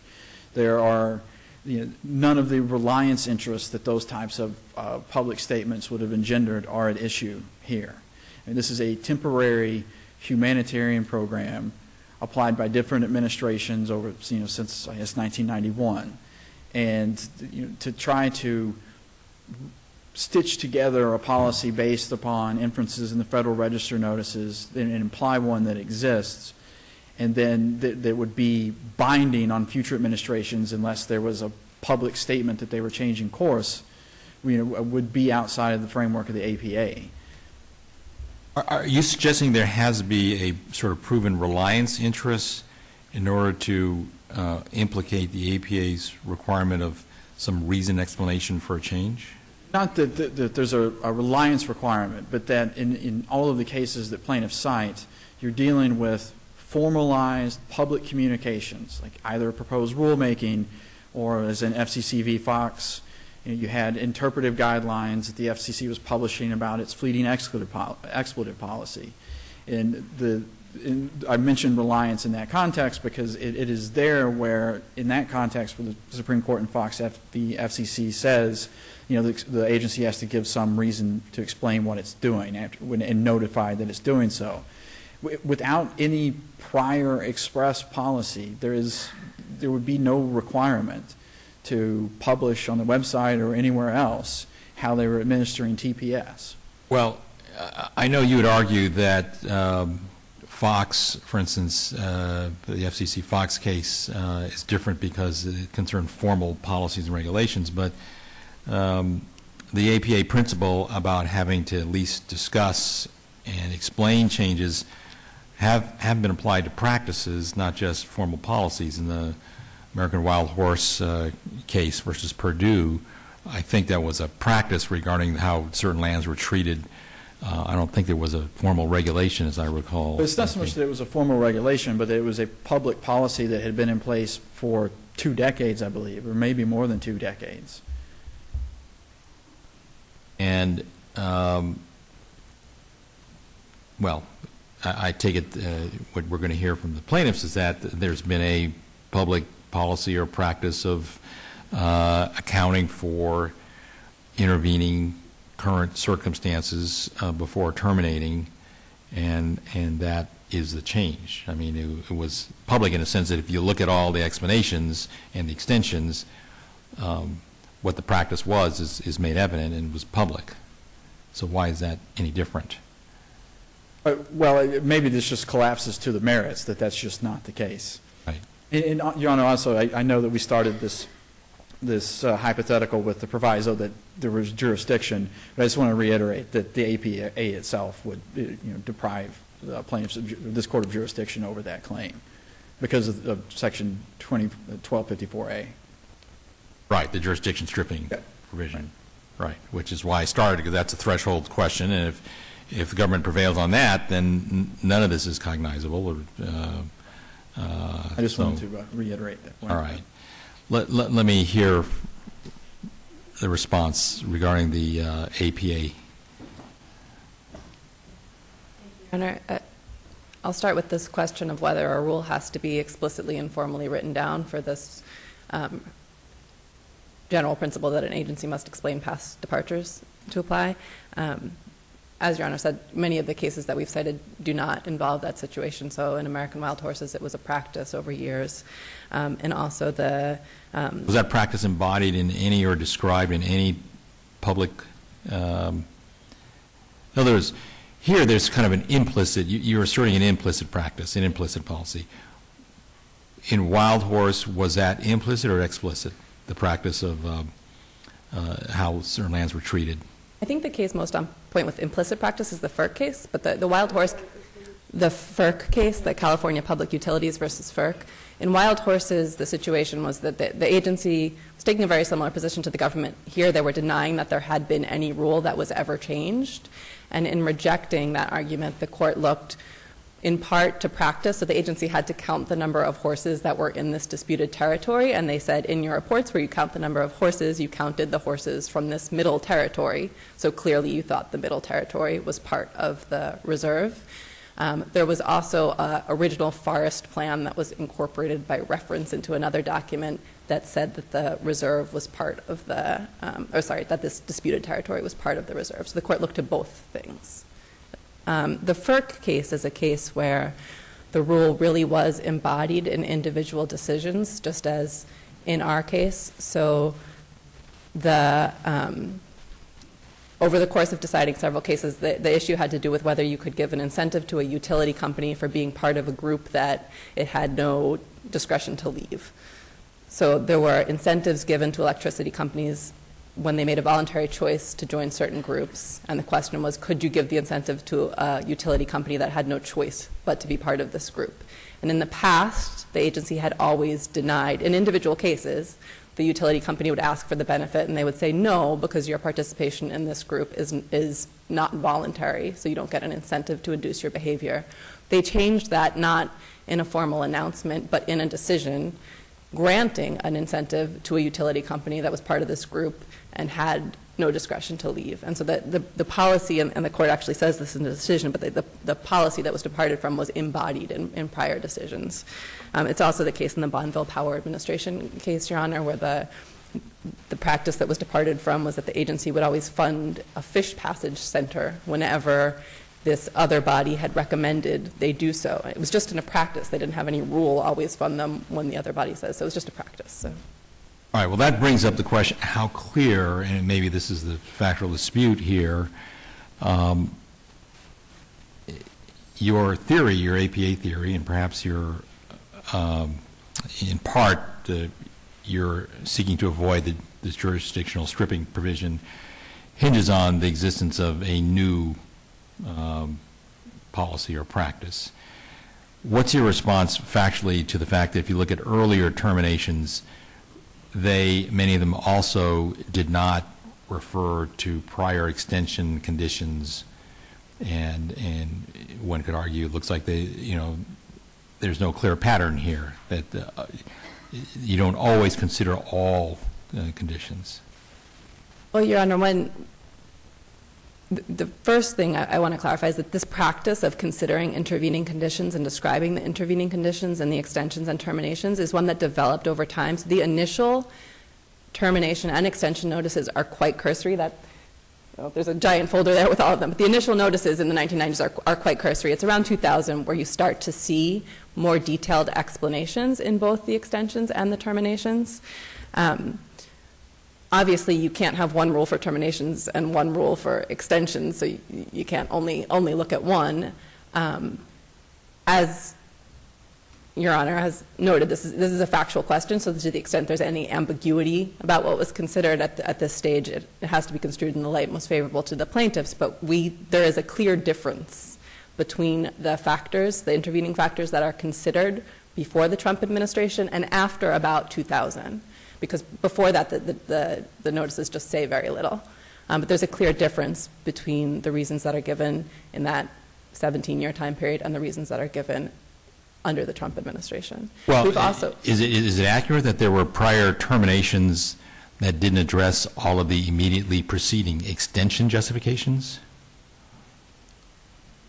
There are, you know, none of the reliance interests that those types of uh, public statements would have engendered are at issue here. And this is a temporary humanitarian program applied by different administrations over, you know, since, I guess, 1991. And you know, to try to stitch together a policy based upon inferences in the Federal Register notices and imply one that exists, and then that, that would be binding on future administrations unless there was a public statement that they were changing course, you know, would be outside of the framework of the APA. Are- Are you suggesting there has to be a sort of proven reliance interest in order to uh, implicate the APA's requirement of some reason explanation for a change? Not that, that, that there's a, a reliance requirement, but that in, in all of the cases that plaintiffs cite, you're dealing with formalized public communications, like either a proposed rulemaking or as in FCC v. Fox, you, know, you had interpretive guidelines that the FCC was publishing about its fleeting expletive, pol- expletive policy. And the, in, I mentioned reliance in that context because it, it is there where, in that context, where the Supreme Court in Fox, F, the FCC says, you know, the, the agency has to give some reason to explain what it's doing after, when, and notify that it's doing so. Wi- Without any prior express policy, there is, there would be no requirement to publish on the website or anywhere else how they were administering TPS. Well, I- I know you would argue that um, Fox, for instance, uh, the FCC Fox case uh, is different because it concerned formal policies and regulations, but um, the APA principle about having to at least discuss and explain changes have, have been applied to practices, not just formal policies. In the American Wild Horse uh, case versus Perdue, I think that was a practice regarding how certain lands were treated. Uh, I don't think there was a formal regulation, as I recall. But it's not so much that it was a formal regulation, but it was a public policy that had been in place for two decades, I believe, or maybe more than two decades. And, um, well, I I take it, uh, what we're going to hear from the plaintiffs is that there's been a public policy or practice of uh, accounting for intervening current circumstances uh, before terminating, and, and that is the change. I mean, it it was public in a sense that if you look at all the explanations and the extensions, um, what the practice was is, is made evident and was public. So why is that any different? Uh, Well, it- maybe this just collapses to the merits, that that's just not the case. Right. And- And, uh, Your Honor, also, I I know that we started this, this uh, hypothetical with the proviso that there was jurisdiction, but I just want to reiterate that the APA itself would, uh, you know, deprive the plaintiffs of, this court of jurisdiction over that claim because of of Section 20 1254A. Right, the jurisdiction stripping Yeah. provision. Right, which is why I started, because that's a threshold question, and if, if the government prevails on that, then n- none of this is cognizable, or, uh, uh, I just wanted to uh, reiterate that. point. All right. Let, let, let me hear the response regarding the uh, APA. Your Honor, uh, I'll start with this question of whether a rule has to be explicitly and formally written down for this um, general principle that an agency must explain past departures to apply. Um, as Your Honor said, many of the cases that we've cited do not involve that situation. So in American Wild Horses, it was a practice over years. Um, And also the, um, Was that practice embodied in any or described in any public, um, in other words, here, there's kind of an implicit, you- you're asserting an implicit practice, an implicit policy. In Wild Horse, was that implicit or explicit, the practice of um, uh, how certain lands were treated? I think the case most on point with implicit practice is the FERC case, but the, the Wild Horse, the FERC case, the California Public Utilities versus FERC. In Wild Horses, the situation was that the, the agency was taking a very similar position to the government. Here, they were denying that there had been any rule that was ever changed. And in rejecting that argument, the court looked in part to practice. So the agency had to count the number of horses that were in this disputed territory. And they said, in your reports where you count the number of horses, you counted the horses from this middle territory. So clearly you thought the middle territory was part of the reserve. Um, there was also an original forest plan that was incorporated by reference into another document that said that the reserve was part of the, um, or sorry, that this disputed territory was part of the reserve. So the court looked at both things. Um, the FERC case is a case where the rule really was embodied in individual decisions, just as in our case. So the um, over the course of deciding several cases, the, the issue had to do with whether you could give an incentive to a utility company for being part of a group that it had no discretion to leave. So there were incentives given to electricity companies when they made a voluntary choice to join certain groups. And the question was, could you give the incentive to a utility company that had no choice but to be part of this group? And in the past, the agency had always denied, in individual cases, the utility company would ask for the benefit and they would say no because your participation in this group is, is not voluntary, so you don't get an incentive to induce your behavior. They changed that not in a formal announcement, but in a decision granting an incentive to a utility company that was part of this group and had no discretion to leave. And so the, policy, and, the court actually says this in the decision, but the, policy that was departed from was embodied in, prior decisions. Um, it's also the case in the Bonneville Power Administration case, Your Honor, where the, the practice that was departed from was that the agency would always fund a fish passage center whenever this other body had recommended they do so. It was just in a practice. They didn't have any rule always fund them when the other body says. So it was just a practice. All right, well, that brings up the question, how clear, and maybe this is the factual dispute here, um, your theory, your APA theory, and perhaps your, um, in part, uh, you're seeking to avoid the, this jurisdictional stripping provision, hinges on the existence of a new um, policy or practice. What's your response factually to the fact that if you look at earlier terminations, they, many of them also did not refer to prior extension conditions, and, and one could argue, it looks like they, you know, there's no clear pattern here, that uh, you don't always consider all uh, conditions. Well, Your Honor, when, the first thing I, I, want to clarify is that this practice of considering intervening conditions and describing the intervening conditions and the extensions and terminations is one that developed over time. So the initial termination and extension notices are quite cursory. That well, there's a giant folder there with all of them. But the initial notices in the 1990s are, are quite cursory. It's around 2000 where you start to see more detailed explanations in both the extensions and the terminations. Um, obviously you can't have one rule for terminations and one rule for extensions, so you, you can't only only look at one. Um, as Your Honor has noted, this is this is a factual question. So to the extent there's any ambiguity about what was considered at the, at this stage, it, it has to be construed in the light most favorable to the plaintiffs. But we there is a clear difference between the factors, the intervening factors that are considered before the Trump administration and after about 2000 because before that, the, the, the notices just say very little. Um, but there's a clear difference between the reasons that are given in that 17 year time period and the reasons that are given under the Trump administration. Well, We've also, is, it, is it accurate that there were prior terminations that didn't address all of the immediately preceding extension justifications?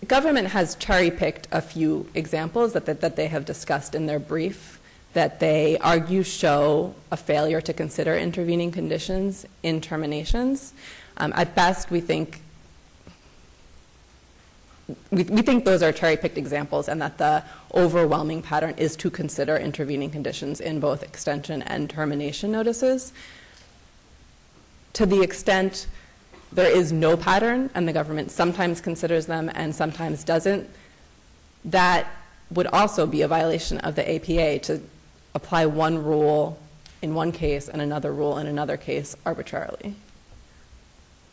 The government has cherry picked a few examples that, that, that they have discussed in their brief that they argue show a failure to consider intervening conditions in terminations. Um, at best, we think we, we think those are cherry-picked examples and that the overwhelming pattern is to consider intervening conditions in both extension and termination notices. To the extent there is no pattern and the government sometimes considers them and sometimes doesn't, that would also be a violation of the APA to apply one rule in one case and another rule in another case arbitrarily.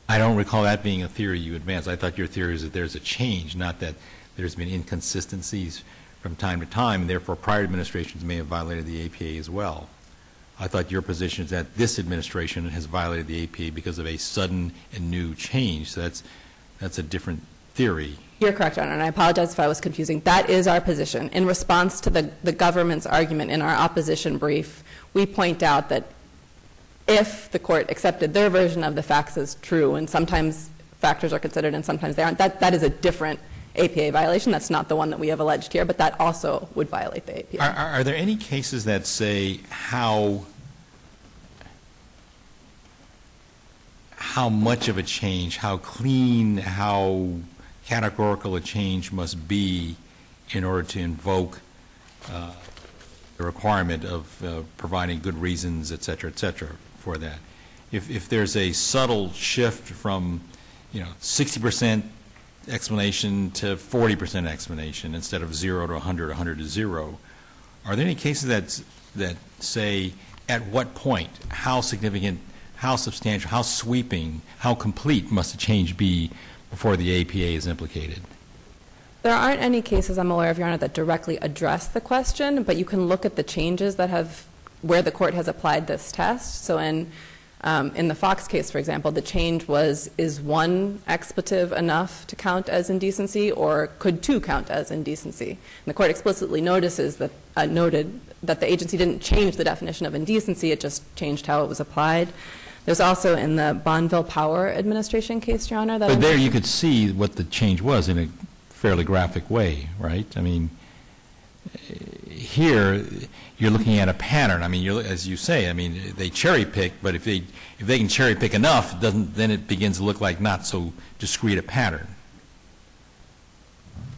I don't recall that being a theory you advanced. I thought your theory is that there's a change, not that there's been inconsistencies from time to time, and therefore prior administrations may have violated the APA as well. I thought your position is that this administration has violated the APA because of a sudden and new change. So that's, that's a different theory. You're correct, Your Honor, and I apologize if I was confusing. That is our position. In response to the, the government's argument in our opposition brief, we point out that if the court accepted their version of the facts as true, and sometimes factors are considered and sometimes they aren't, that, that is a different APA violation. That's not the one that we have alleged here, but that also would violate the APA. Are, are are there any cases that say how, how much of a change, how clean, how categorical a change must be in order to invoke uh, the requirement of uh, providing good reasons, et cetera, et cetera, for that? If, if there's a subtle shift from, you know, 60% explanation to 40% explanation instead of 0 to 100, 100 to 0, are there any cases that, that say at what point, how significant, how substantial, how sweeping, how complete must a change be before the APA is implicated? There aren't any cases I'm aware of, Your Honor, that directly address the question, but you can look at the changes that have, where the court has applied this test. So in, um, in the Fox case, for example, the change was, is one expletive enough to count as indecency, or could two count as indecency? And the court explicitly notices that, uh, noted that the agency didn't change the definition of indecency, it just changed how it was applied. There's also in the Bonneville Power Administration case, Your Honor, that But I'm- there you could see what the change was in a fairly graphic way, right? I mean, here, you're looking at a pattern. I mean, you're, as you say, I mean, they cherry pick, but if they, if they can cherry pick enough, it doesn't, then it begins to look like not so discrete a pattern.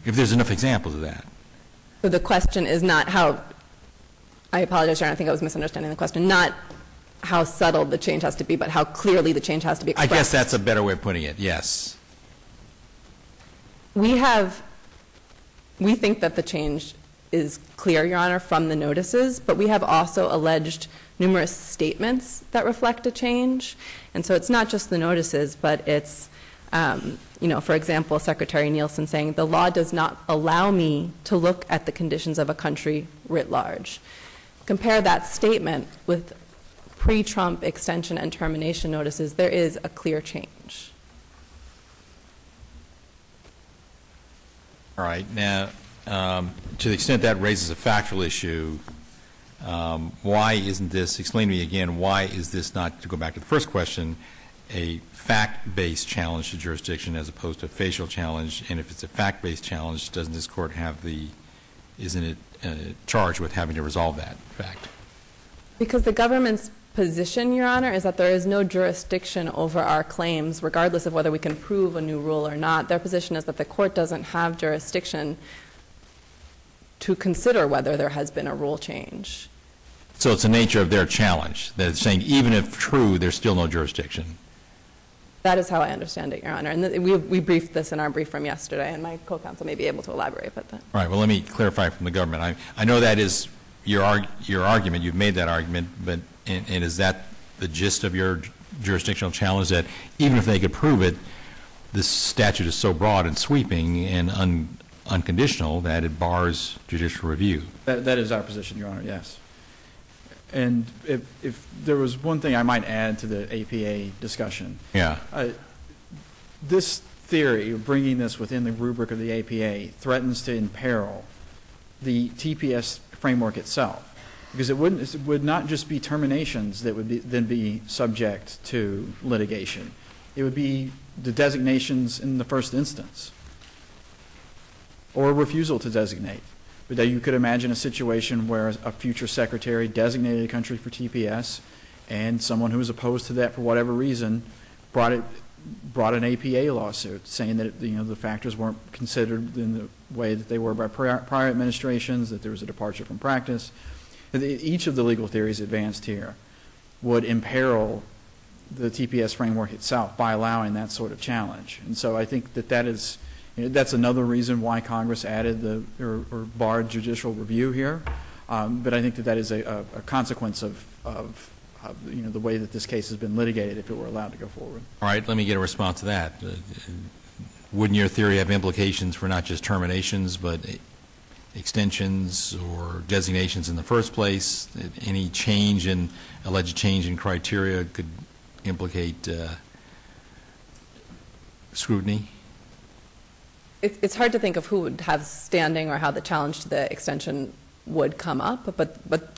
If there's enough examples of that. So the question is not how, I apologize, Sharon, I think I was misunderstanding the question, not how subtle the change has to be, but how clearly the change has to be I expressed. guess that's a better way of putting it, yes. We have, we think that the change is clear, Your Honor, from the notices, but we have also alleged numerous statements that reflect a change. And so it's not just the notices, but it's, um, you know, for example, Secretary Nielsen saying, "The law does not allow me to look at the conditions of a country writ large." Compare that statement with pre-Trump extension and termination notices, there is a clear change. All right, now, um, to the extent that raises a factual issue, um, why isn't this, explain to me again, why is this not, to go back to the first question, a fact-based challenge to jurisdiction as opposed to a facial challenge? And if it's a fact-based challenge, doesn't this court have the, isn't it uh, charged with having to resolve that fact? Because the government's position, Your Honor, is that there is no jurisdiction over our claims, regardless of whether we can prove a new rule or not. Their position is that the court doesn't have jurisdiction to consider whether there has been a rule change. So it's the nature of their challenge, that it's saying even if true, there's still no jurisdiction. That is how I understand it, Your Honor. And we we briefed this in our brief from yesterday, and my co-counsel may be able to elaborate about that. All right, well, let me clarify from the government. I, I know that is your, arg- your argument, you've made that argument, but, and, and is that the gist of your jurisdictional challenge, that even if they could prove it, this statute is so broad and sweeping and un, unconditional that it bars judicial review? That, that is our position, Your Honor, yes. And if, if there was one thing I might add to the APA discussion, Yeah. uh, this theory of bringing this within the rubric of the APA threatens to imperil the TPS framework itself, because it wouldn't, it would not just be terminations that would be, then be subject to litigation. It would be the designations in the first instance, or a refusal to designate. But that you could imagine a situation where a future secretary designated a country for TPS, and someone who was opposed to that for whatever reason brought it, brought an APA lawsuit saying that, you know, the factors weren't considered in the way that they were by prior prior administrations, that there was a departure from practice. Each of the legal theories advanced here would imperil the TPS framework itself by allowing that sort of challenge. And so I think that that is, you know, that's another reason why Congress added the, or or barred judicial review here. Um, But I think that that is a, a- consequence of, of, you know, the way that this case has been litigated if it were allowed to go forward. All right, let me get a response to that. Uh, Wouldn't your theory have implications for not just terminations, but extensions or designations in the first place? Any change in, alleged change in criteria could implicate uh, scrutiny? It- It's hard to think of who would have standing or how the challenge to the extension would come up, but, but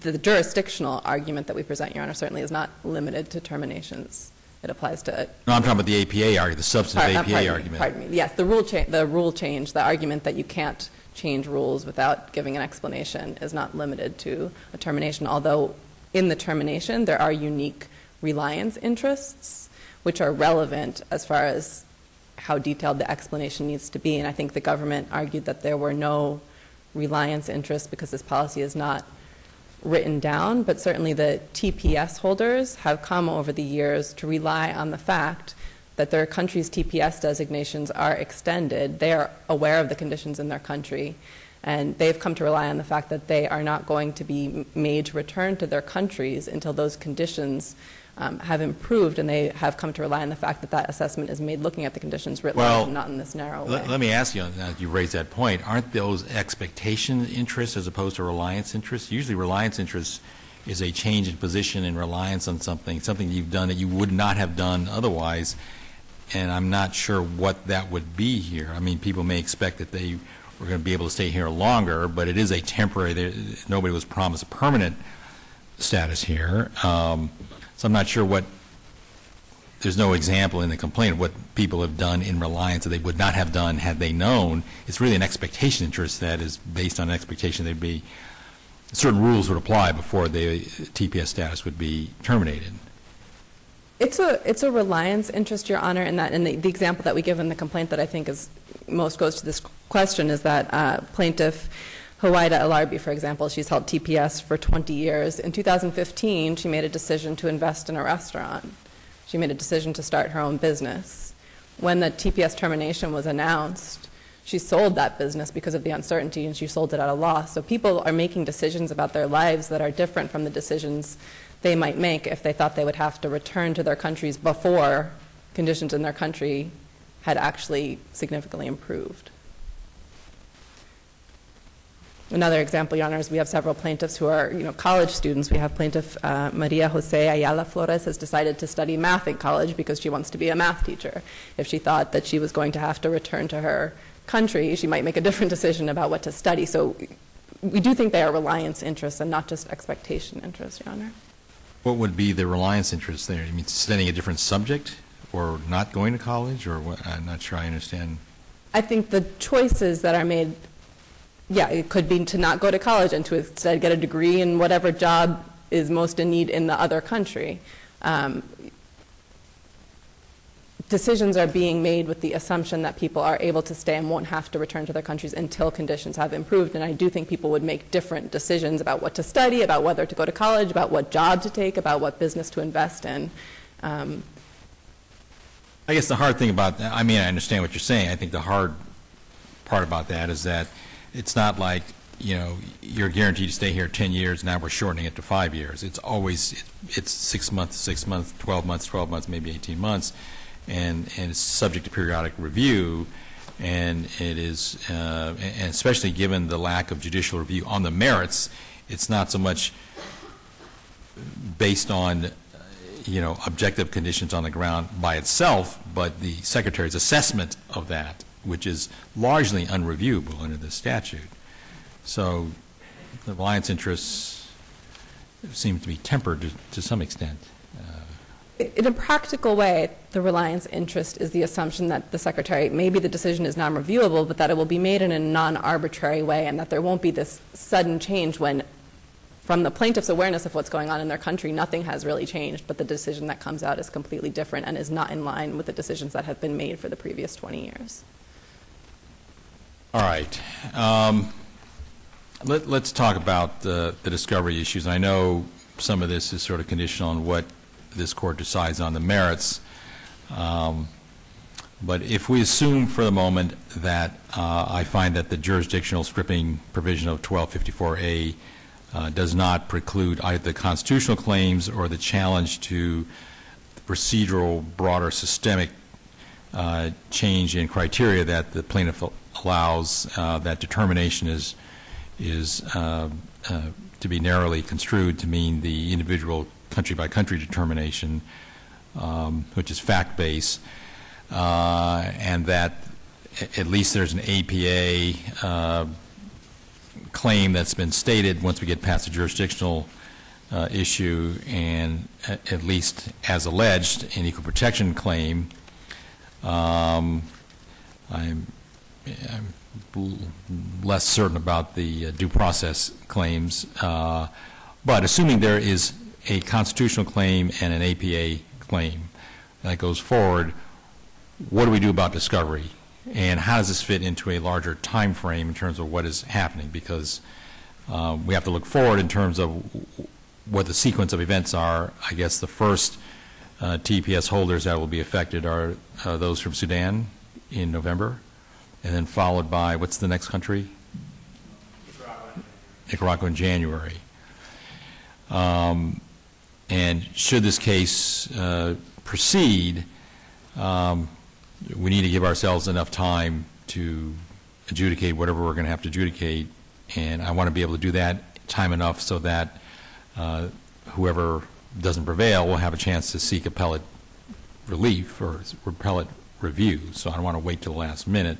the jurisdictional argument that we present, Your Honor, certainly is not limited to terminations. It applies to No, I'm talking about the APA argument, the substantive Par- APA pardon me, argument. Pardon me, yes, the rule the rule change, the argument that you can't change rules without giving an explanation is not limited to a termination, although in the termination, there are unique reliance interests, which are relevant as far as how detailed the explanation needs to be, and I think the government argued that there were no reliance interests because this policy is not written down, but certainly the TPS holders have come over the years to rely on the fact that their country's TPS designations are extended. They are aware of the conditions in their country, and they've come to rely on the fact that they are not going to be made to return to their countries until those conditions um, have improved, and they have come to rely on the fact that that assessment is made looking at the conditions writ Well, large, not in this narrow way. Let let me ask you, now that you raised that point, aren't those expectation interests as opposed to reliance interests? Usually reliance interests is a change in position and reliance on something, something you've done that you would not have done otherwise, and I'm not sure what that would be here. I mean, people may expect that they were going to be able to stay here longer, but it is a temporary, there- nobody was promised a permanent status here. Um, So I'm not sure what there's no example in the complaint of what people have done in reliance that they would not have done had they known. It's really an expectation interest that is based on an expectation there'd be, certain rules would apply before the TPS status would be terminated. It's a, it's a reliance interest, Your Honor, in that, and the, the example that we give in the complaint that I think is, most goes to this question is that uh, plaintiff Hiwaida Elarabi, for example, she's held TPS for 20 years. In 2015, she made a decision to invest in a restaurant. She made a decision to start her own business. When the TPS termination was announced, she sold that business because of the uncertainty, and she sold it at a loss. So people are making decisions about their lives that are different from the decisions they might make if they thought they would have to return to their countries before conditions in their country had actually significantly improved. Another example, Your Honors, we have several plaintiffs who are, you know, college students. We have plaintiff uh, Maria Jose Ayala Flores has decided to study math in college because she wants to be a math teacher. If she thought that she was going to have to return to her country, she might make a different decision about what to study. So we do think they are reliance interests and not just expectation interests, Your Honor. What would be the reliance interest there? You mean studying a different subject or not going to college or what? I'm not sure I understand. I think the choices that are made, yeah, it could be to not go to college and to instead get a degree in whatever job is most in need in the other country. Um, decisions are being made with the assumption that people are able to stay and won't have to return to their countries until conditions have improved. And I do think people would make different decisions about what to study, about whether to go to college, about what job to take, about what business to invest in. Um, I guess the hard thing about that, I mean, I understand what you're saying. I think the hard part about that is that it's not like, you know, you're guaranteed to stay here 10 years, now we're shortening it to five years. It's always, it's six months, six months, 12 months, 12 months, maybe 18 months, and, and it's subject to periodic review, and it is, uh, and especially given the lack of judicial review on the merits, it's not so much based on, you know, objective conditions on the ground by itself, but the Secretary's assessment of that, which is largely unreviewable under the statute. So the reliance interests seem to be tempered to- to some extent. In a practical way, the reliance interest is the assumption that the Secretary, maybe the decision is non-reviewable, but that it will be made in a non-arbitrary way, and that there won't be this sudden change when from the plaintiff's awareness of what's going on in their country, nothing has really changed, but the decision that comes out is completely different and is not in line with the decisions that have been made for the previous 20 years. All right. Um, let, let's talk about the, the discovery issues. I know some of this is sort of conditional on what this court decides on the merits. Um, but if we assume for the moment that uh, I find that the jurisdictional stripping provision of 1254A uh, does not preclude either the constitutional claims or the challenge to the procedural, broader systemic uh, change in criteria that the plaintiff allows, uh, that determination is, is uh, uh, to be narrowly construed to mean the individual country-by-country determination, um, which is fact-based, uh, and that at least there's an APA uh, claim that's been stated once we get past the jurisdictional uh, issue, and at at least as alleged, an equal protection claim. Um, I'm I'm less certain about the uh, due process claims, uh, but assuming there is a constitutional claim and an APA claim that goes forward, what do we do about discovery? And how does this fit into a larger time frame in terms of what is happening? Because uh, we have to look forward in terms of what the sequence of events are. I guess the first uh, TPS holders that will be affected are uh, those from Sudan in November, and then followed by, what's the next country? Nicaragua in January. Um, And should this case uh, proceed, um, we need to give ourselves enough time to adjudicate whatever we're going to have to adjudicate, and I want to be able to do that time enough so that uh, whoever doesn't prevail will have a chance to seek appellate relief or appellate review. So I don't want to wait till the last minute,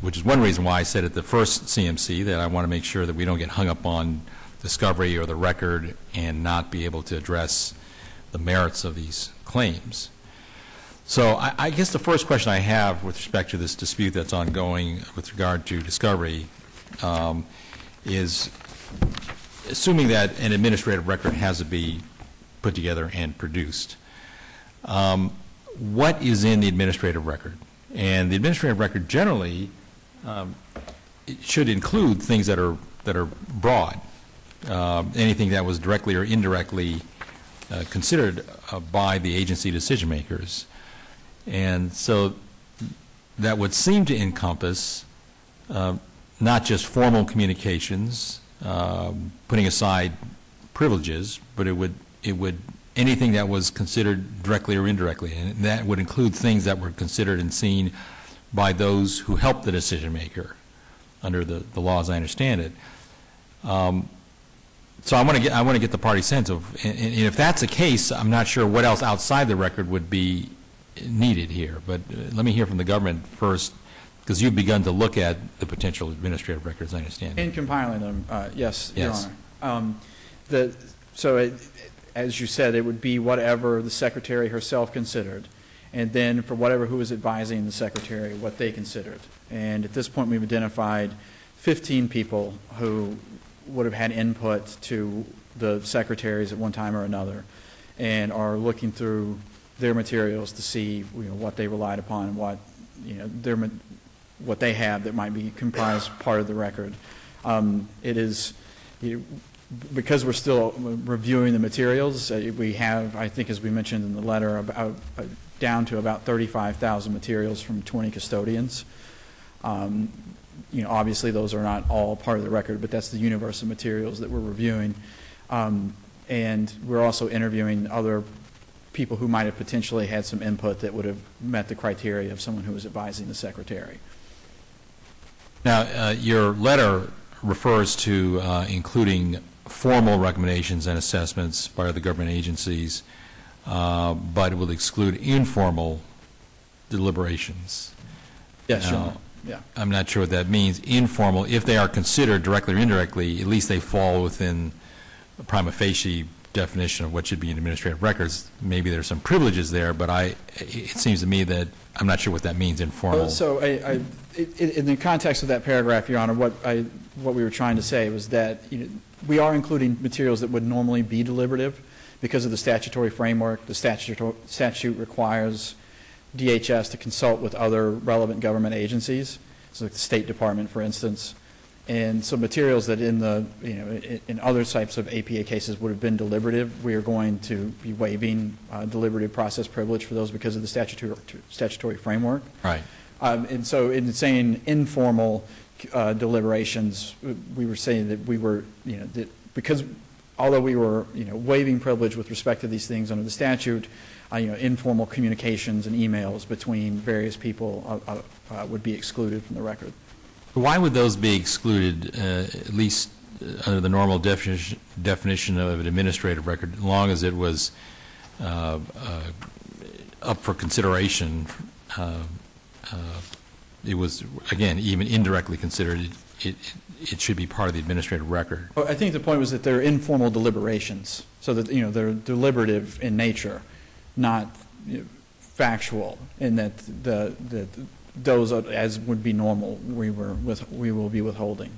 which is one reason why I said at the first CMC that I want to make sure that we don't get hung up on discovery or the record and not be able to address the merits of these claims. So I, I guess the first question I have with respect to this dispute that's ongoing with regard to discovery um, is, assuming that an administrative record has to be put together and produced, um, what is in the administrative record? And the administrative record generally um, should include things that are, that are broad, um, anything that was directly or indirectly uh, considered uh, by the agency decision makers. And so that would seem to encompass uh, not just formal communications, um, putting aside privileges, but it would, it would, anything that was considered directly or indirectly. And that would include things that were considered and seen by those who helped the decision maker under the, the law as I understand it. Um, so I want to get, I want to get the party sense of, and, and if that's the case, I'm not sure what else outside the record would be needed here. But uh, let me hear from the government first, because you've begun to look at the potential administrative records, I understand. In compiling them, uh, yes, Your Yes. Honor. Um, The, so it- as you said, it would be whatever the secretary herself considered, and then for whatever who was advising the secretary, what they considered. And at this point, we've identified 15 people who would have had input to the secretaries at one time or another, and are looking through their materials to see, you know, what they relied upon, and what, you know, their, what they have that might be comprised part of the record. Um, It is, you know, because we're still reviewing the materials, uh, we have, I think as we mentioned in the letter, about, uh, down to about 35,000 materials from 20 custodians. Um, You know, obviously, those are not all part of the record, but that's the universe of materials that we're reviewing. Um, And we're also interviewing other people who might have potentially had some input that would have met the criteria of someone who was advising the secretary. Now, uh, your letter refers to uh, including formal recommendations and assessments by other government agencies, uh, but it will exclude informal deliberations. Yes, Now. Yeah. I'm not sure what that means. Informal, if they are considered directly or indirectly, at least they fall within a prima facie definition of what should be in administrative records. Maybe there's some privileges there, but I, it seems to me that, I'm not sure what that means, informal. So I, I, i- in the context of that paragraph, Your Honor, what I, what we were trying to say was that, you know, we are including materials that would normally be deliberative because of the statutory framework. The statute, statute requires DHS to consult with other relevant government agencies, so like the State Department, for instance. And so materials that in the, you know, in, other types of APA cases would have been deliberative, we are going to be waiving uh, deliberative process privilege for those because of the statutory, statutory framework. Right. Um, And so in saying informal uh, deliberations, we were saying that we were, you know, that because although we were, you know, waiving privilege with respect to these things under the statute, you know, informal communications and emails between various people uh, uh, uh, would be excluded from the record. Why would those be excluded, uh, at least uh, under the normal definition definition of an administrative record, as long as it was uh, uh, up for consideration? uh, uh, It was, again, even indirectly considered, it- it it should be part of the administrative record. I think the point was that they're informal deliberations, so that, you know, they're deliberative in nature, not factual, in that the, that those, are- as would be normal, we were with, we will be withholding.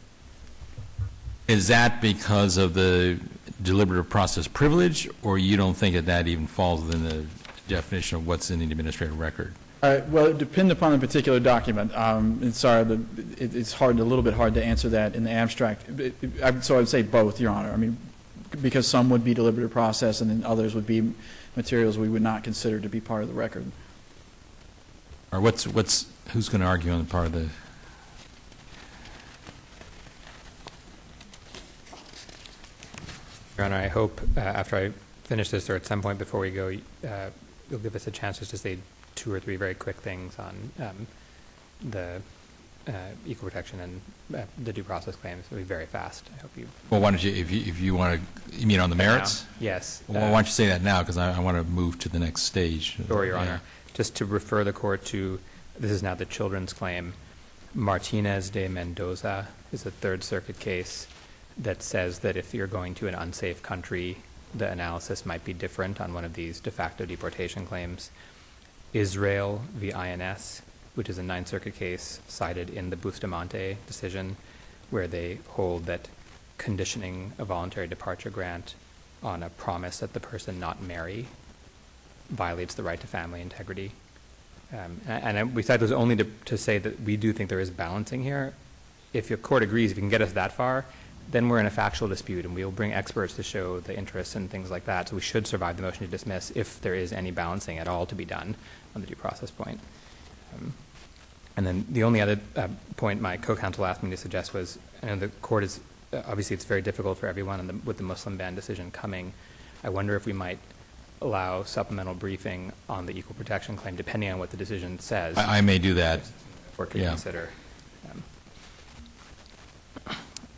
Is that because of the deliberative process privilege, or you don't think that that even falls within the definition of what's in the administrative record? Uh, Well, it depends upon the particular document. Um, And sorry, but it- it's hard, a little bit hard to answer that in the abstract. It- it- I- So I'd say both, Your Honor. I mean, because some would be deliberative process, and then others would be materials we would not consider to be part of the record. Or what's, what's, who's going to argue on the part of the, Your Honor, I hope uh, after I finish this, or at some point before we go, uh, you'll give us a chance just to say two or three very quick things on um, the uh, equal protection and uh, the due process claims. It'll be very fast. I hope you. well, why don't you, if you, if you want to, you mean on the merits? Yes. Well, why don't you say that now, because I, I want to move to the next stage. Sure, Your Yeah. Honor. Just to refer the court to, this is now the children's claim. Martinez de Mendoza is a Third Circuit case that says that if you're going to an unsafe country, the analysis might be different on one of these de facto deportation claims. Israel v. INS, which is a Ninth Circuit case cited in the Bustamante decision, where they hold that conditioning a voluntary departure grant on a promise that the person not marry violates the right to family integrity. Um, a- and, we cite those only to, to say that we do think there is balancing here. If your court agrees, if you can get us that far, then we're in a factual dispute, and we will bring experts to show the interests and things like that. So we should survive the motion to dismiss if there is any balancing at all to be done on the due process point. Um, and then the only other uh, point my co-counsel asked me to suggest was, I know the court is, obviously it's very difficult for everyone and the, with the Muslim ban decision coming. I wonder if we might allow supplemental briefing on the equal protection claim, depending on what the decision says. I, I may do that. Or could yeah. consider. Um,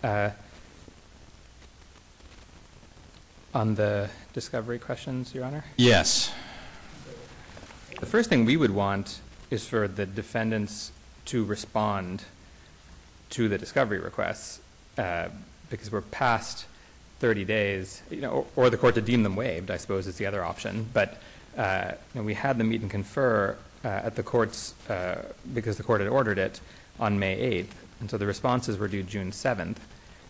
uh, On the discovery questions, Your Honor? Yes. The first thing we would want is for the defendants to respond to the discovery requests, uh, because we're past 30 days, you know, or- or the court to deem them waived, I suppose is the other option. But, uh, you know, we had the meet and confer uh, at the courts, uh, because the court had ordered it, on May 8th, and so the responses were due June 7th.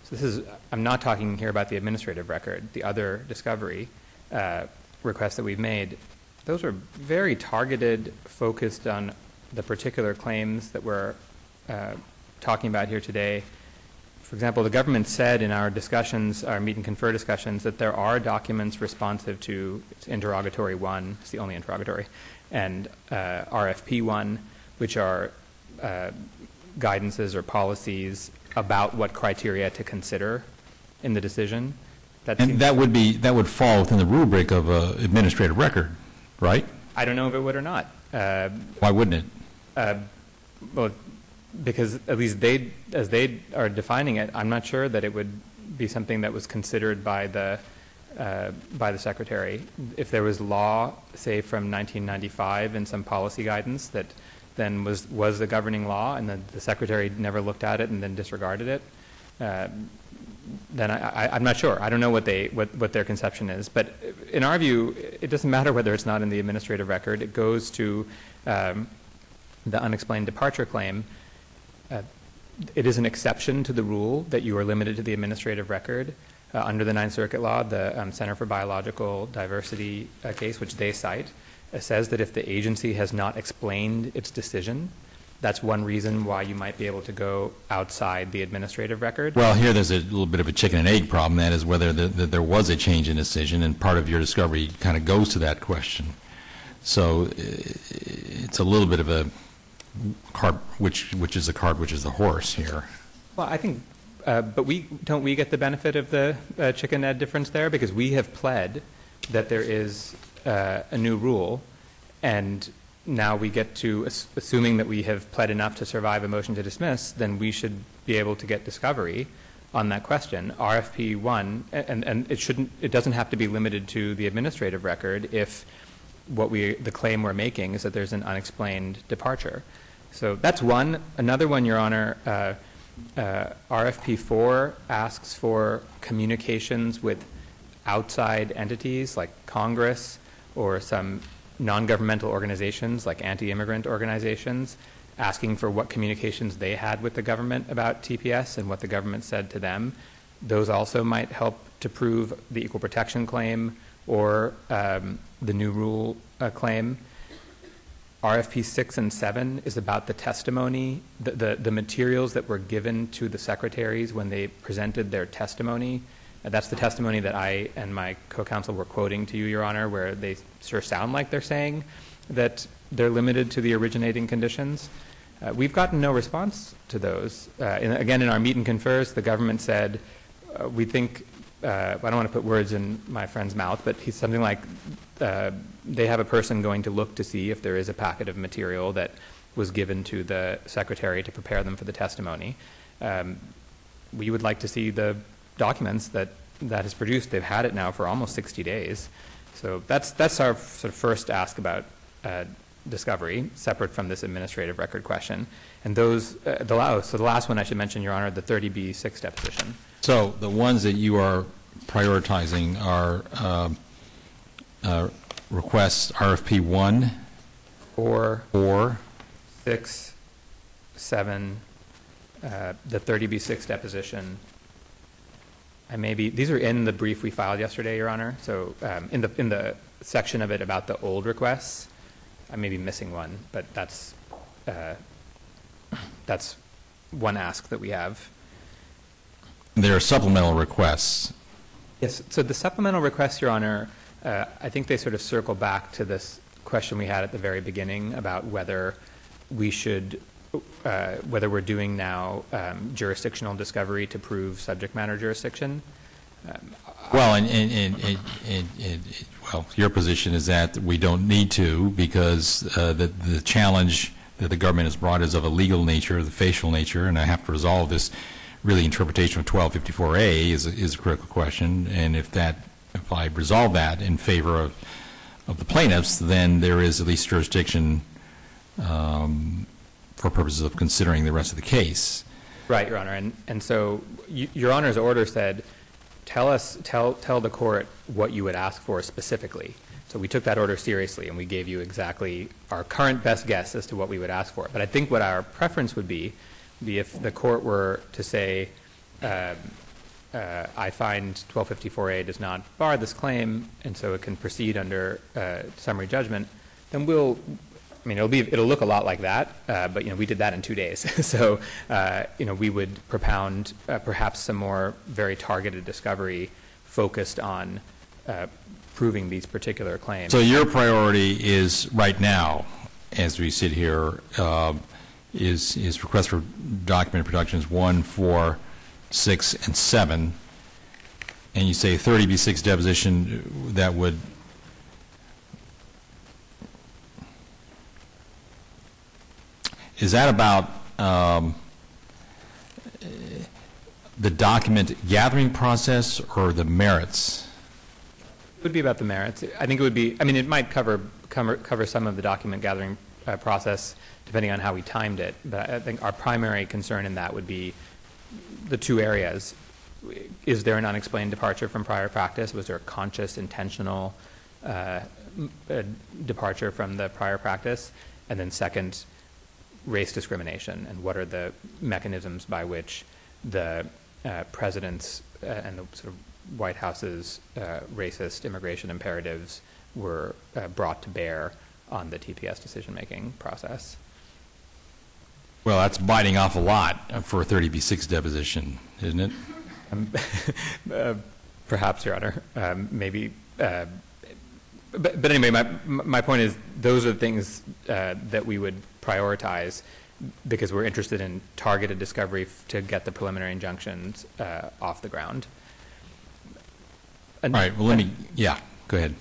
So this is, I'm not talking here about the administrative record, the other discovery uh, requests that we've made. Those were very targeted, focused on the particular claims that we're uh, talking about here today. For example, the government said in our discussions, our meet and confer discussions, that there are documents responsive to interrogatory one, it's the only interrogatory, and uh, RFP one, which are uh, guidances or policies about what criteria to consider in the decision. That And that would be, that would fall within the rubric of a administrative record, right? I don't know if it would or not. Uh, Why wouldn't it? Uh, Well, because at least they, as they are defining it, I'm not sure that it would be something that was considered by the, uh, by the secretary. If there was law, say from 1995 and some policy guidance that then was, was the governing law and then the secretary never looked at it and then disregarded it, uh, then I, I'm not sure. I don't know what they, what, what their conception is. But in our view, it doesn't matter whether it's not in the administrative record. It goes to um, the unexplained departure claim. Uh, it is an exception to the rule that you are limited to the administrative record. uh, under the Ninth Circuit law, the um, Center for Biological Diversity uh, case, which they cite, uh, says that if the agency has not explained its decision, that's one reason why you might be able to go outside the administrative record. Well, here there's a little bit of a chicken and egg problem, that is whether the- that there was a change in decision, and part of your discovery kind of goes to that question. So it's a little bit of a cart, which, which is the cart, which is the horse here. Well, I think, uh, but we, don't we get the benefit of the uh, chicken egg difference there? Because we have pled that there is uh, a new rule, and now we get to, assuming that we have pled enough to survive a motion to dismiss, then we should be able to get discovery on that question. RFP one, and, and it shouldn't, it doesn't have to be limited to the administrative record if what we, the claim we're making is that there's an unexplained departure. So that's one. Another one, Your Honor, uh, uh, RFP 4 asks for communications with outside entities like Congress or some non-governmental organizations like anti-immigrant organizations, asking for what communications they had with the government about TPS and what the government said to them. Those also might help to prove the equal protection claim or um, the new rule uh, claim. RFP 6 and 7 is about the testimony, the, the, the materials that were given to the secretaries when they presented their testimony. That's the testimony that I and my co-counsel were quoting to you, Your Honor, where they sure sound like they're saying that they're limited to the originating conditions. Uh, we've gotten no response to those. Uh, in, again, in our meet and confers, the government said, uh, we think, I don't want to put words in my friend's mouth, but he's something like, they have a person going to look to see if there is a packet of material that was given to the secretary to prepare them for the testimony. Um, we would like to see the documents that that is produced. They've had it now for almost 60 days. So that's, that's our sort of first ask about uh, discovery, separate from this administrative record question. And those, uh, the, la- so the last one I should mention, Your Honor, the 30B6 deposition. So the ones that you are prioritizing are um, uh, requests RFP 1, Four, 4, six, seven, uh, the 30B6 deposition. I may be, these are in the brief we filed yesterday, Your Honor. So um, in the, in the section of it about the old requests, I may be missing one, but that's, uh, that's one ask that we have. there are supplemental requests. Yes, so the supplemental requests, Your Honor, uh, I think they sort of circle back to this question we had at the very beginning about whether we should, uh, whether we're doing now um, jurisdictional discovery to prove subject matter jurisdiction. Well, and, and, and, and, well, your position is that we don't need to because uh, the, the challenge that the government has brought is of a legal nature, the facial nature, and I have to resolve this. Really, interpretation of 1254A is, a- is a critical question, and if that, if I resolve that in favor of, of the plaintiffs, then there is at least jurisdiction um, for purposes of considering the rest of the case. Right, Your Honor, and, and so Your Honor's order said, tell us, tell, tell the court what you would ask for specifically. So we took that order seriously, and we gave you exactly our current best guess as to what we would ask for. But I think what our preference would be, be if the court were to say, um, uh, I find 1254A does not bar this claim, and so it can proceed under uh, summary judgment, then we'll, I mean, it'll be, it'll look a lot like that, uh, but, you know, we did that in two days. So, uh, you know, we would propound uh, perhaps some more very targeted discovery focused on uh, proving these particular claims. So your priority is, right now, as we sit here, uh, is, is request for document productions one, four, six, and 7, and you say 30B6 deposition, that would, is that about um, the document gathering process or the merits? It would be about the merits. I think it would be, I mean, it might cover, cover, cover some of the document gathering uh, process, depending on how we timed it. But I think our primary concern in that would be the two areas. Is there an unexplained departure from prior practice? Was there a conscious, intentional uh, uh, departure from the prior practice? And then second, race discrimination, and what are the mechanisms by which the uh, president's uh, and the sort of White House's uh, racist immigration imperatives were uh, brought to bear on the TPS decision-making process. Well, that's biting off a lot for a 30B6 deposition, isn't it? Uh, Perhaps, Your Honor, um, maybe, uh, but, but anyway, my, my point is, those are the things uh, that we would prioritize because we're interested in targeted discovery to get the preliminary injunctions uh, off the ground. All right, well, let me, yeah, go ahead.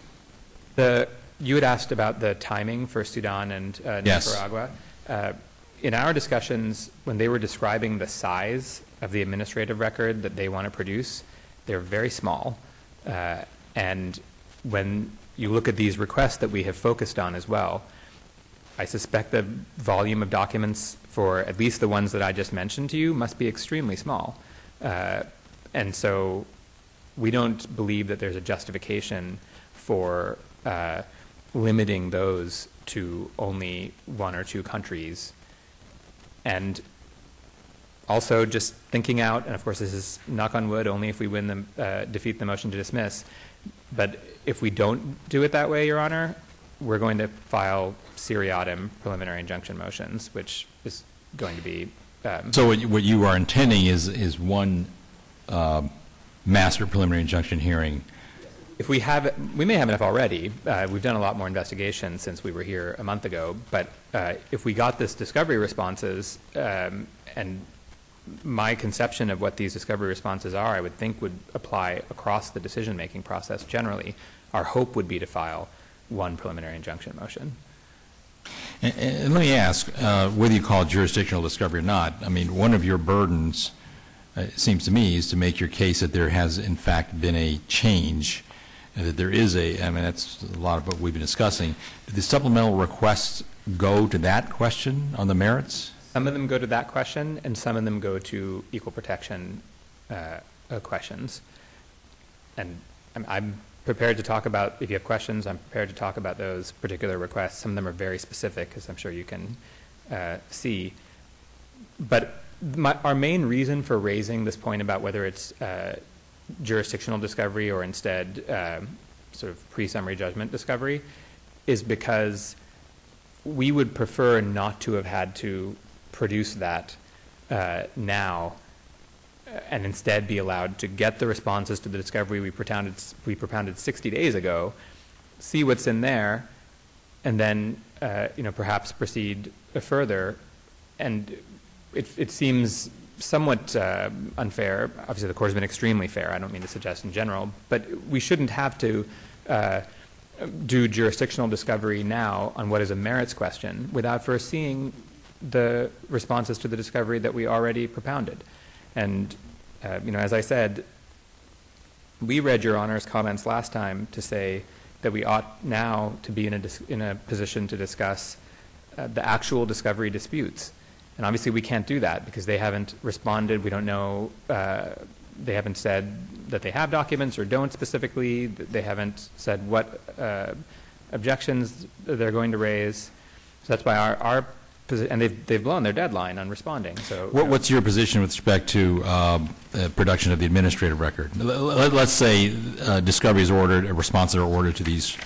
The, you had asked about the timing for Sudan and uh, Yes. Nicaragua. Uh, In our discussions, when they were describing the size of the administrative record that they want to produce, they're very small. Uh, And when you look at these requests that we have focused on as well, I suspect the volume of documents for at least the ones that I just mentioned to you must be extremely small. Uh, And so we don't believe that there's a justification for uh, limiting those to only one or two countries. And also, just thinking out, and of course, this is knock on wood, only if we win the, uh, defeat the motion to dismiss. But if we don't do it that way, Your Honor, we're going to file seriatim preliminary injunction motions, which is going to be, um, So what you- what you are intending is, is one uh, master preliminary injunction hearing If we have, we may have enough already. Uh, We've done a lot more investigation since we were here a month ago. But uh, if we got this discovery responses, um, and my conception of what these discovery responses are, I would think would apply across the decision-making process generally, our hope would be to file one preliminary injunction motion. And- And let me ask, uh, whether you call it jurisdictional discovery or not, I mean, one of your burdens, uh, it seems to me, is to make your case that there has in fact been a change, and that there is a, I mean, that's a lot of what we've been discussing. Do the supplemental requests go to that question on the merits? Some of them go to that question, and some of them go to equal protection uh, uh, questions. And I'm- I'm prepared to talk about, if you have questions, I'm prepared to talk about those particular requests. Some of them are very specific, as I'm sure you can uh, see. But my, our main reason for raising this point about whether it's uh, jurisdictional discovery or instead um, sort of pre-summary judgment discovery is because we would prefer not to have had to produce that uh, now uh, and instead be allowed to get the responses to the discovery we propounded, we propounded 60 days ago, see what's in there, and then, uh, you know, perhaps proceed further. And it, it seems somewhat uh, unfair. Obviously, the court has been extremely fair. I don't mean to suggest in general, but we shouldn't have to uh, do jurisdictional discovery now on what is a merits question without first seeing the responses to the discovery that we already propounded. And, uh, you know, as I said, we read Your Honor's comments last time to say that we ought now to be in a, in a position to discuss uh, the actual discovery disputes. And obviously, we can't do that because they haven't responded. We don't know, uh, they haven't said that they have documents or don't specifically. They haven't said what uh, objections they're going to raise. So that's why our, our and they've, they've blown their deadline on responding, so. you What, know. what's your position with respect to um, uh, production of the administrative record? L- Let, us say uh, discovery is ordered, a responses are ordered to these,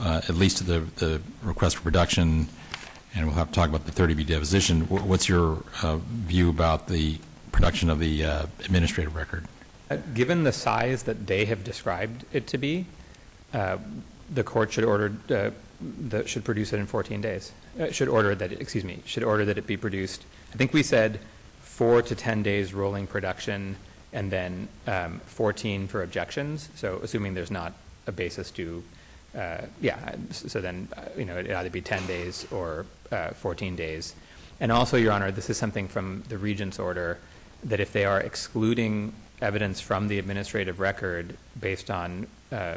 uh, at least to the, the request for production, and we'll have to talk about the 30B deposition. Wh- What's your uh, view about the production of the uh, administrative record? Uh, Given the size that they have described it to be, uh, the court should order, uh, should produce it in 14 days. Uh, Should order that, it- excuse me, should order that it be produced. I think we said four to 10 days rolling production, and then um, 14 for objections, so assuming there's not a basis to, uh, yeah, so then, uh, you know, it'd either be 10 days or uh, 14 days. And also, Your Honor, this is something from the Regent's order, that if they are excluding evidence from the administrative record based on uh,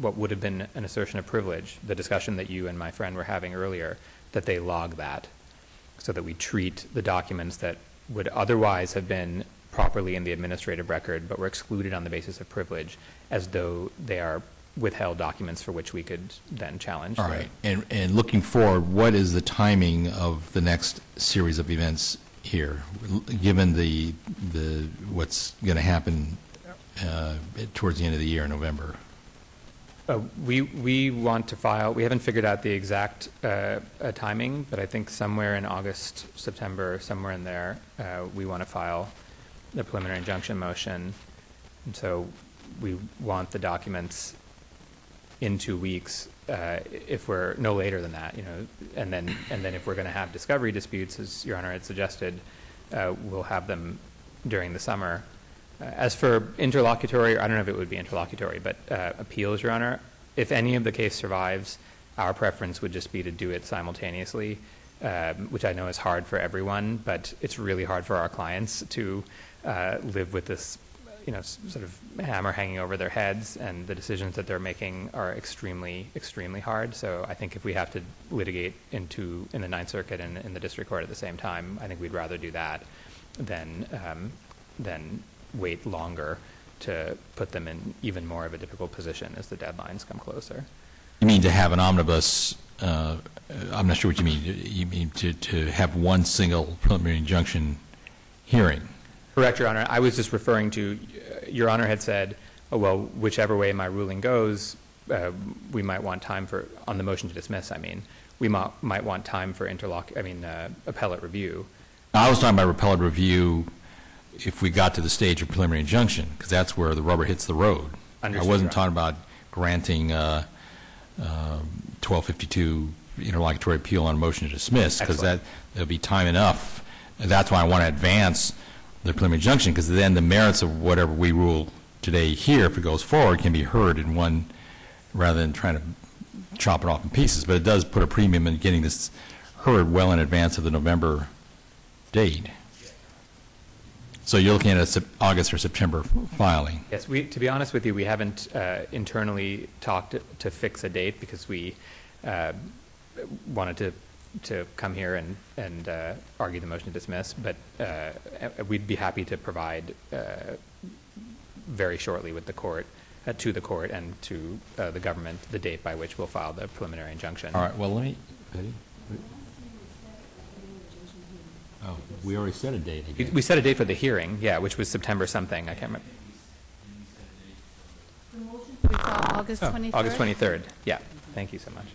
what would have been an assertion of privilege, the discussion that you and my friend were having earlier, that they log that, so that we treat the documents that would otherwise have been properly in the administrative record, but were excluded on the basis of privilege, as though they are withheld documents for which we could then challenge. All right, and, and looking forward, what is the timing of the next series of events here, given the, the, what's going to happen uh, towards the end of the year, in November? Uh, We, we want to file, we haven't figured out the exact uh, timing, but I think somewhere in August, September, somewhere in there, uh, we want to file the preliminary injunction motion. And so we want the documents in two weeks, uh, if we're, no later than that, you know, and then, and then if we're going to have discovery disputes, as Your Honor had suggested, uh, we'll have them during the summer. Uh, As for interlocutory, I don't know if it would be interlocutory, but uh, appeals, Your Honor, if any of the case survives, our preference would just be to do it simultaneously, um, which I know is hard for everyone, but it's really hard for our clients to uh, live with this, you know, sort of hammer hanging over their heads, and the decisions that they're making are extremely, extremely hard. So I think if we have to litigate into, in the Ninth Circuit and in the district court at the same time, I think we'd rather do that than, um, than wait longer to put them in even more of a difficult position as the deadlines come closer. You mean to have an omnibus, uh, I'm not sure what you mean. You mean to, to have one single preliminary injunction hearing? Correct, Your Honor. I was just referring to, uh, Your Honor had said, oh, well, whichever way my ruling goes, uh, we might want time for, on the motion to dismiss, I mean, we might, might want time for interlock, I mean, uh, appellate review. I was talking about appellate review if we got to the stage of preliminary injunction, because that's where the rubber hits the road. Understood, I wasn't talking about granting uh, uh, 1252 interlocutory appeal on a motion to dismiss, because that, there'll be time enough. That's why I want to advance the preliminary injunction, because then the merits of whatever we rule today here, if it goes forward, can be heard in one, rather than trying to chop it off in pieces. But it does put a premium in getting this heard well in advance of the November date. So you're looking at a August or September filing? Yes, we, to be honest with you, we haven't uh, internally talked to fix a date because we uh, wanted to, to come here and, and uh, argue the motion to dismiss, but uh, we'd be happy to provide uh, very shortly with the court, uh, to the court and to uh, the government, the date by which we'll file the preliminary injunction. All right, well, let me, Betty? Oh, we already set a date, I We- set a date for the hearing, yeah, which was September something, I can't remember. We file August Oh, 23rd? August 23rd, yeah, thank you so much.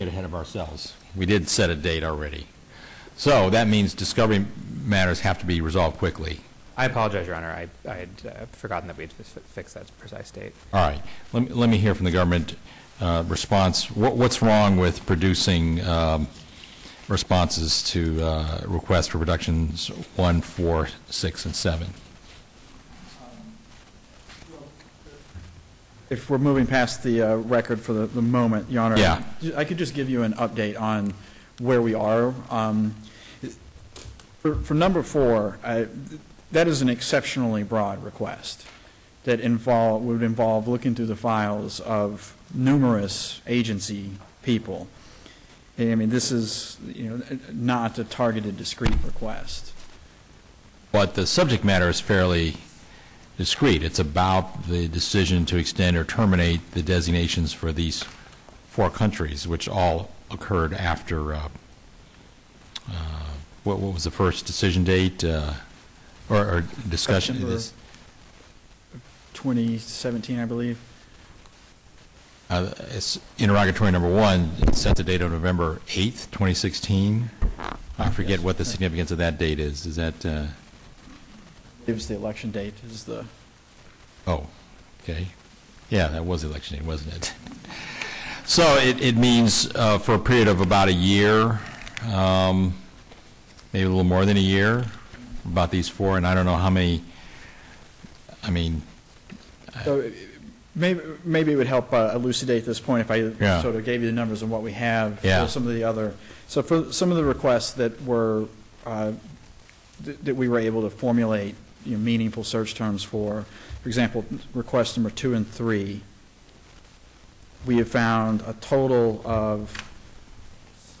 Get ahead of ourselves. We did set a date already. So that means discovery matters have to be resolved quickly. I apologize, Your Honor, I I had uh, forgotten that we'd fi- fixed that precise date. All right, let me, let me hear from the government uh, response. What, what's wrong with producing um, responses to uh, requests for productions one, four, six, and seven? If we're moving past the uh, record for the, the moment, Your Honor. Yeah. I could just give you an update on where we are. Um, For, for number four, I- that is an exceptionally broad request that involve, would involve looking through the files of numerous agency people. I mean, this is, you know, not a targeted discrete request. But the subject matter is fairly discrete. It's about the decision to extend or terminate the designations for these four countries, which all occurred after, uh, uh, what what was the first decision date, uh, or or discussion? September. This- 2017, I believe. uh, it's Interrogatory number one, set the date of November 8th, 2016. I forget what the significance of that date is. Is that, was the election date, is the, Oh, okay. Yeah, that was the election day, wasn't it? So it, it means uh, for a period of about a year, um, maybe a little more than a year, about these four, and I don't know how many, I mean, So maybe, maybe it would help uh, elucidate this point if I Yeah. sort of gave you the numbers of what we have Yeah. for some of the other, so for some of the requests that were, uh, th- that we were able to formulate you know, meaningful search terms for, for example, request number two and three, we have found a total of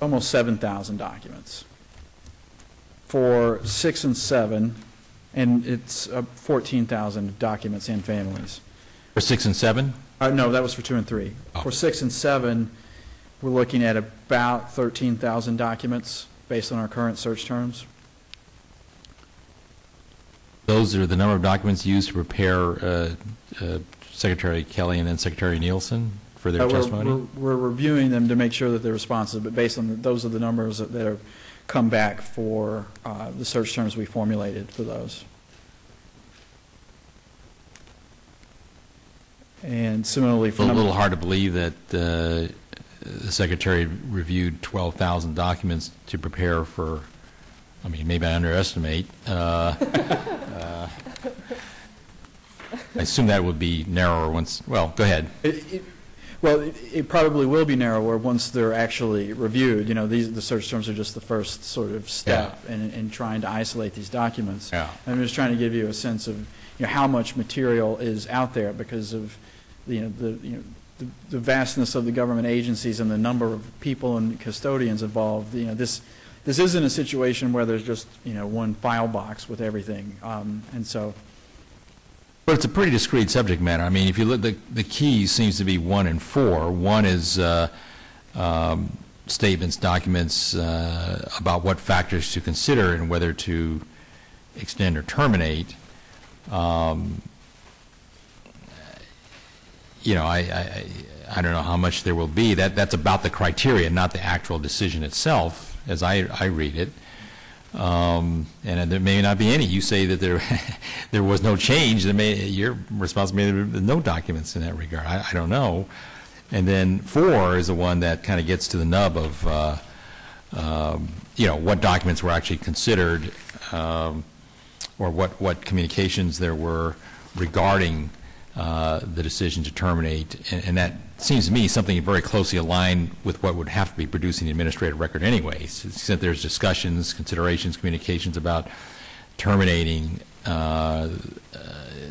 almost 7,000 documents. For six and seven, and it's uh, 14,000 documents and families. for six and seven? Uh, no, that was for two and three. Oh. For six and seven, we're looking at about 13,000 documents based on our current search terms. Those are the number of documents used to prepare uh, uh, Secretary Kelly and then Secretary Nielsen for their Uh, we're- testimony? We're we're reviewing them to make sure that they're responsive, but based on, the- those are the numbers that that have come back for uh, the search terms we formulated for those. And similarly It's for a number... little hard to believe that uh, the Secretary reviewed 12,000 documents to prepare for, I mean, maybe I underestimate. uh, uh, I assume that would be narrower once, well, go ahead. It- it- Well, it- it probably will be narrower once they're actually reviewed. You know, these, the search terms are just the first sort of step in, in trying to isolate these documents. Yeah. I'm just trying to give you a sense of, you know, how much material is out there because of, you know, the, you know, the- the vastness of the government agencies and the number of people and custodians involved. You know, this, this isn't a situation where there's just, you know, one file box with everything. Um, And so, But it's a pretty discrete subject matter. I mean, if you look, the, the key seems to be one and four. One is uh, um, statements, documents uh, about what factors to consider and whether to extend or terminate. Um, You know, I, I, I- I don't know how much there will be. That, that's about the criteria, not the actual decision itself, as I, I read it. Um, and there may not be any. You say that there, there was no change. There may, you're responsible, maybe there no documents in that regard. I, I don't know. And then four is the one that kind of gets to the nub of, uh, um, you know, what documents were actually considered, um, or what, what communications there were regarding uh, the decision to terminate. And, and that seems to me something very closely aligned with what would have to be produced in the administrative record anyway. Since there's discussions, considerations, communications about terminating uh, uh,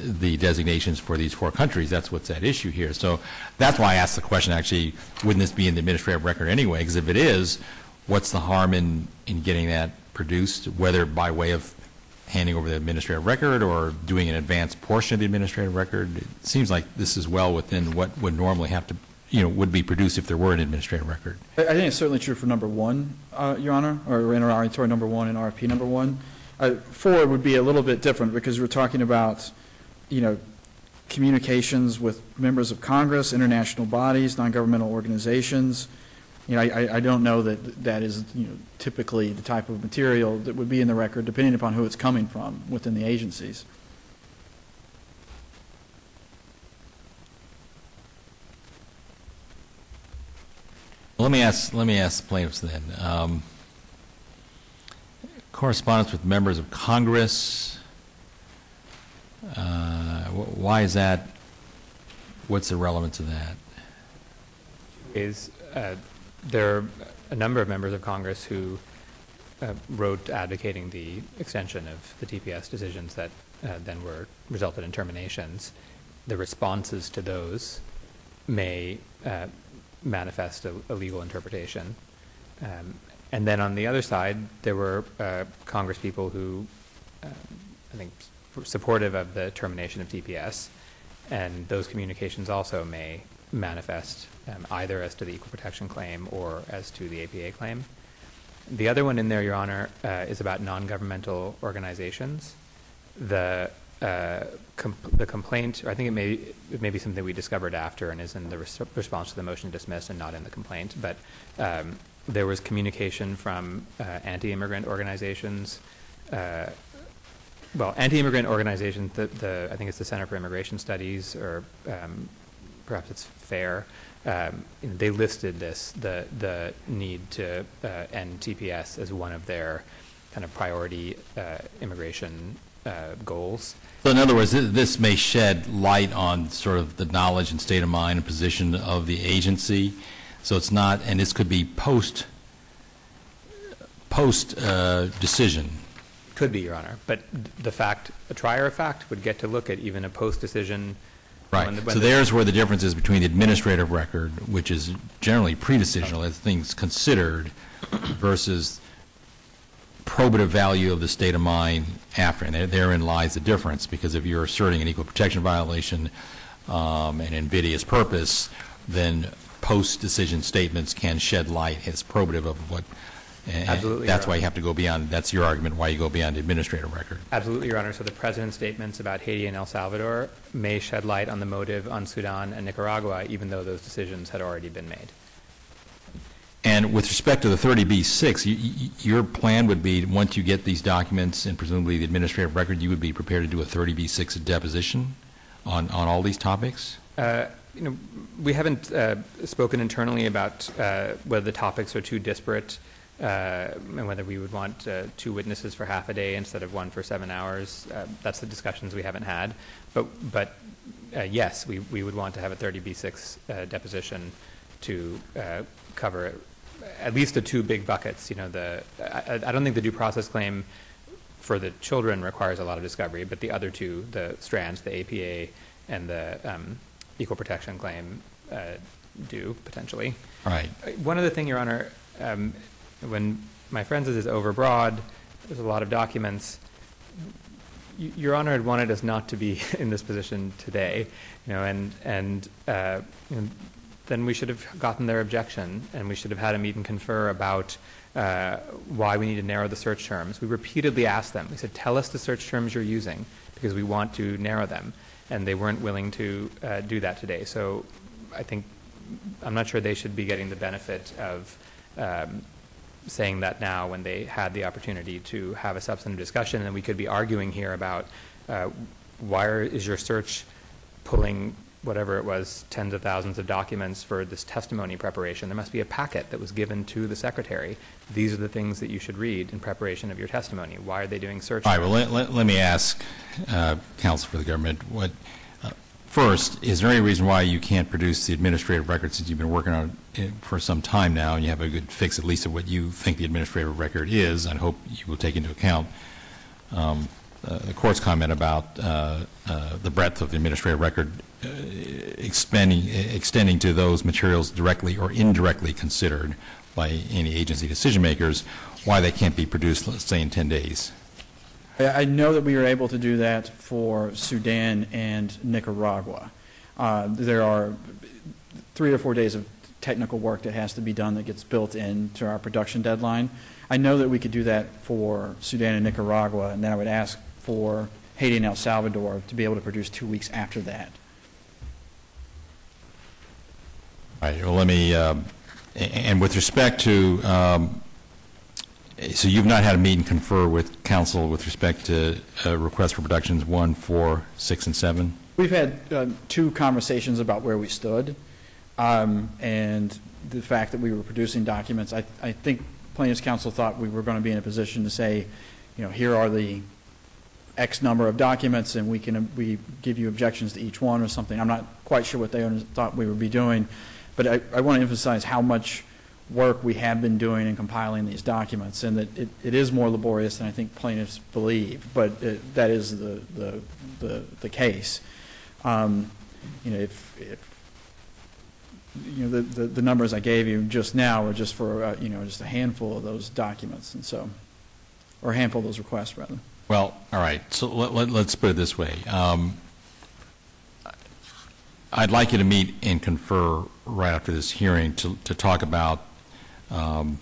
the designations for these four countries, that's what's at issue here. So that's why I asked the question, actually, wouldn't this be in the administrative record anyway? Because if it is, what's the harm in, in getting that produced, whether by way of handing over the administrative record or doing an advanced portion of the administrative record? It seems like this is well within what would normally have to, you know, would be produced if there were an administrative record. I think it's certainly true for number one, uh, Your Honor, or interrogatory number one and RFP number one. Uh, Four would be a little bit different because we're talking about, you know, communications with members of Congress, international bodies, non-governmental organizations. You know, I- I, I don't know that that is, you know, typically the type of material that would be in the record, depending upon who it's coming from within the agencies. Let me ask, let me ask the plaintiffs then. Um, Correspondence with members of Congress, uh, wh- why is that, what's the relevance of that? is uh, there are a number of members of Congress who uh, wrote advocating the extension of the TPS decisions that uh, then were resulted in terminations. The responses to those may uh, manifest a, a legal interpretation. Um, and then on the other side, there were uh, Congress people who um, I think were supportive of the termination of TPS, and those communications also may manifest um, either as to the equal protection claim or as to the APA claim. The other one in there, Your Honor, uh, is about non-governmental organizations. The uh, com- the complaint, or I think it may it may be something we discovered after and is in the res- response to the motion to dismiss and not in the complaint. But um, there was communication from uh, anti-immigrant organizations. Uh, well, anti-immigrant organizations, the, the, I think it's the Center for Immigration Studies, or um, perhaps it's FAIR, um, you know, they listed this, the, the need to uh, end TPS as one of their kind of priority uh, immigration uh, goals. So in other words, thi- this may shed light on sort of the knowledge and state of mind and position of the agency. So it's not, and this could be post, post-decision. Could be, Your Honor, but the fact, a trier of fact would get to look at even a post-decision. Right. when the- when So the- there's where the difference is between the administrative record, which is generally pre-decisional, as things considered, versus probative value of the state of mind after. And there- therein lies the difference, because if you're asserting an equal protection violation, um, an invidious purpose, then post-decision statements can shed light as probative of what And Absolutely, That's Your why you have to go beyond, that's your argument, why you go beyond the administrative record. Absolutely, Your Honor. So the President's statements about Haiti and El Salvador may shed light on the motive on Sudan and Nicaragua, even though those decisions had already been made. And with respect to the 30B-6, you- you- your plan would be, once you get these documents and presumably the administrative record, you would be prepared to do a 30B-6 deposition on, on all these topics? Uh, You know, we haven't uh, spoken internally about uh, whether the topics are too disparate uh, and whether we would want uh, two witnesses for half a day instead of one for seven hours. Uh, That's the discussions we haven't had. But, but uh, yes, we, we would want to have a 30B6 uh, deposition to uh, cover at least the two big buckets. You know, the, I, I- don't think the due process claim for the children requires a lot of discovery, but the other two, the strands, the APA and the um, equal protection claim, uh, do potentially. All right. One other thing, Your Honor, um, when my friend says it's overbroad, there's a lot of documents. Y- Your Honor had wanted us not to be in this position today, you know, and, and, uh, you know, then we should have gotten their objection, and we should have had a meet and confer about uh, why we need to narrow the search terms. We repeatedly asked them, we said, tell us the search terms you're using, because we want to narrow them. And they weren't willing to uh, do that today. So I think, I'm not sure they should be getting the benefit of um, saying that now when they had the opportunity to have a substantive discussion, and we could be arguing here about uh, why is your search pulling whatever it was, tens of thousands of documents for this testimony preparation. There must be a packet that was given to the secretary. These are the things that you should read in preparation of your testimony. Why are they doing search? All right, well, let, let, let me ask, uh, counsel for the government, what, first, is there any reason why you can't produce the administrative record since you've been working on it for some time now, and you have a good fix at least of what you think the administrative record is, and hope you will take into account um, uh, the court's comment about uh, uh, the breadth of the administrative record uh, extending to those materials directly or indirectly considered by any agency decision makers, why they can't be produced, let's say, in 10 days. I know that we were able to do that for Sudan and Nicaragua. Uh, There are three or four days of technical work that has to be done that gets built into our production deadline. I know that we could do that for Sudan and Nicaragua, and then I would ask for Haiti and El Salvador to be able to produce two weeks after that. All right, well, let me, um, and with respect to, um, so you've not had a meet and confer with counsel with respect to uh, requests for productions one, four, six, and seven? We've had uh, two conversations about where we stood, um, and the fact that we were producing documents. I, I think plaintiff's counsel thought we were going to be in a position to say, you know, here are the X number of documents, and we can, we give you objections to each one or something. I'm not quite sure what they thought we would be doing, but I, I want to emphasize how much work we have been doing in compiling these documents, and that it, it is more laborious than I think plaintiffs believe, but uh, that is the, the, the, the case. Um, You know, if, if, you know, the, the, the numbers I gave you just now are just for, uh, you know, just a handful of those documents, and so, or a handful of those requests, rather. Well, all right, so let, let, let's put it this way. Um, I'd like you to meet and confer right after this hearing to, to talk about um,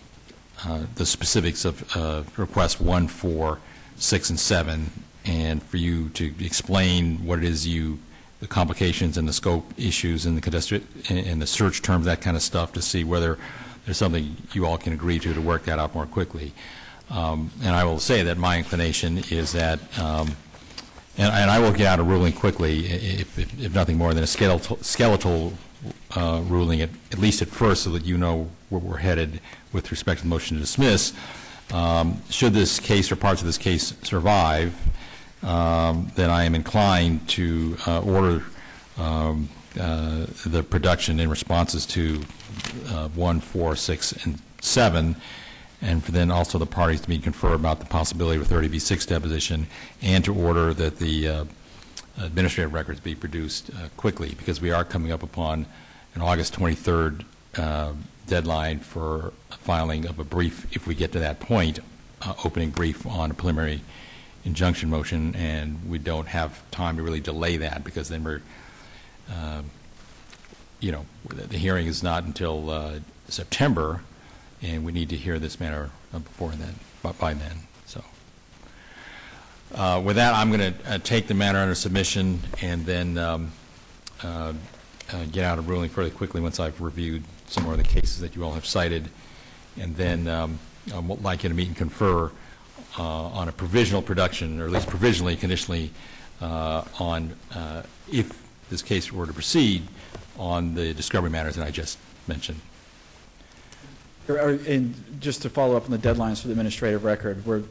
uh, the specifics of uh, requests one, four, six, and seven, and for you to explain what it is you, the complications and the scope issues and the and the search terms, that kind of stuff, to see whether there's something you all can agree to to work that out more quickly. Um, And I will say that my inclination is that, um, and and I will get out a ruling quickly, if if- if nothing more than a skeletal skeletal uh, ruling, at at least at first, so that you know where we're headed with respect to the motion to dismiss. Um, Should this case or parts of this case survive, um, then I am inclined to uh, order um, uh, the production in responses to uh, 1, 4, 6, and 7, and for then also the parties to meet and confer about the possibility of a 30B6 deposition, and to order that the uh, administrative records be produced uh, quickly, because we are coming up upon an August 23rd uh, deadline for filing of a brief, if we get to that point, uh, opening brief on a preliminary injunction motion, and we don't have time to really delay that, because then we're, um, you know, the hearing is not until uh, September, and we need to hear this matter uh, before then, by- then. Uh, With that, I'm going to take the matter under submission and then um, uh, uh, get out a ruling fairly quickly once I've reviewed some more of the cases that you all have cited, and then um, I would like you to meet and confer uh, on a provisional production, or at least provisionally, conditionally, uh, on, uh, if this case were to proceed, on the discovery matters that I just mentioned. And just to follow up on the deadlines for the administrative record, we're,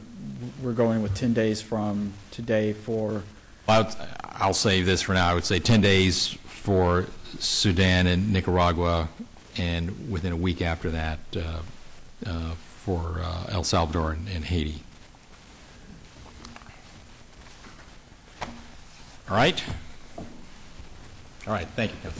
we're going with 10 days from today for, I would- I'll save this for now, I would say 10 days for Sudan and Nicaragua, and within a week after that uh, uh, for uh, El Salvador and and Haiti. All right? All right, thank you.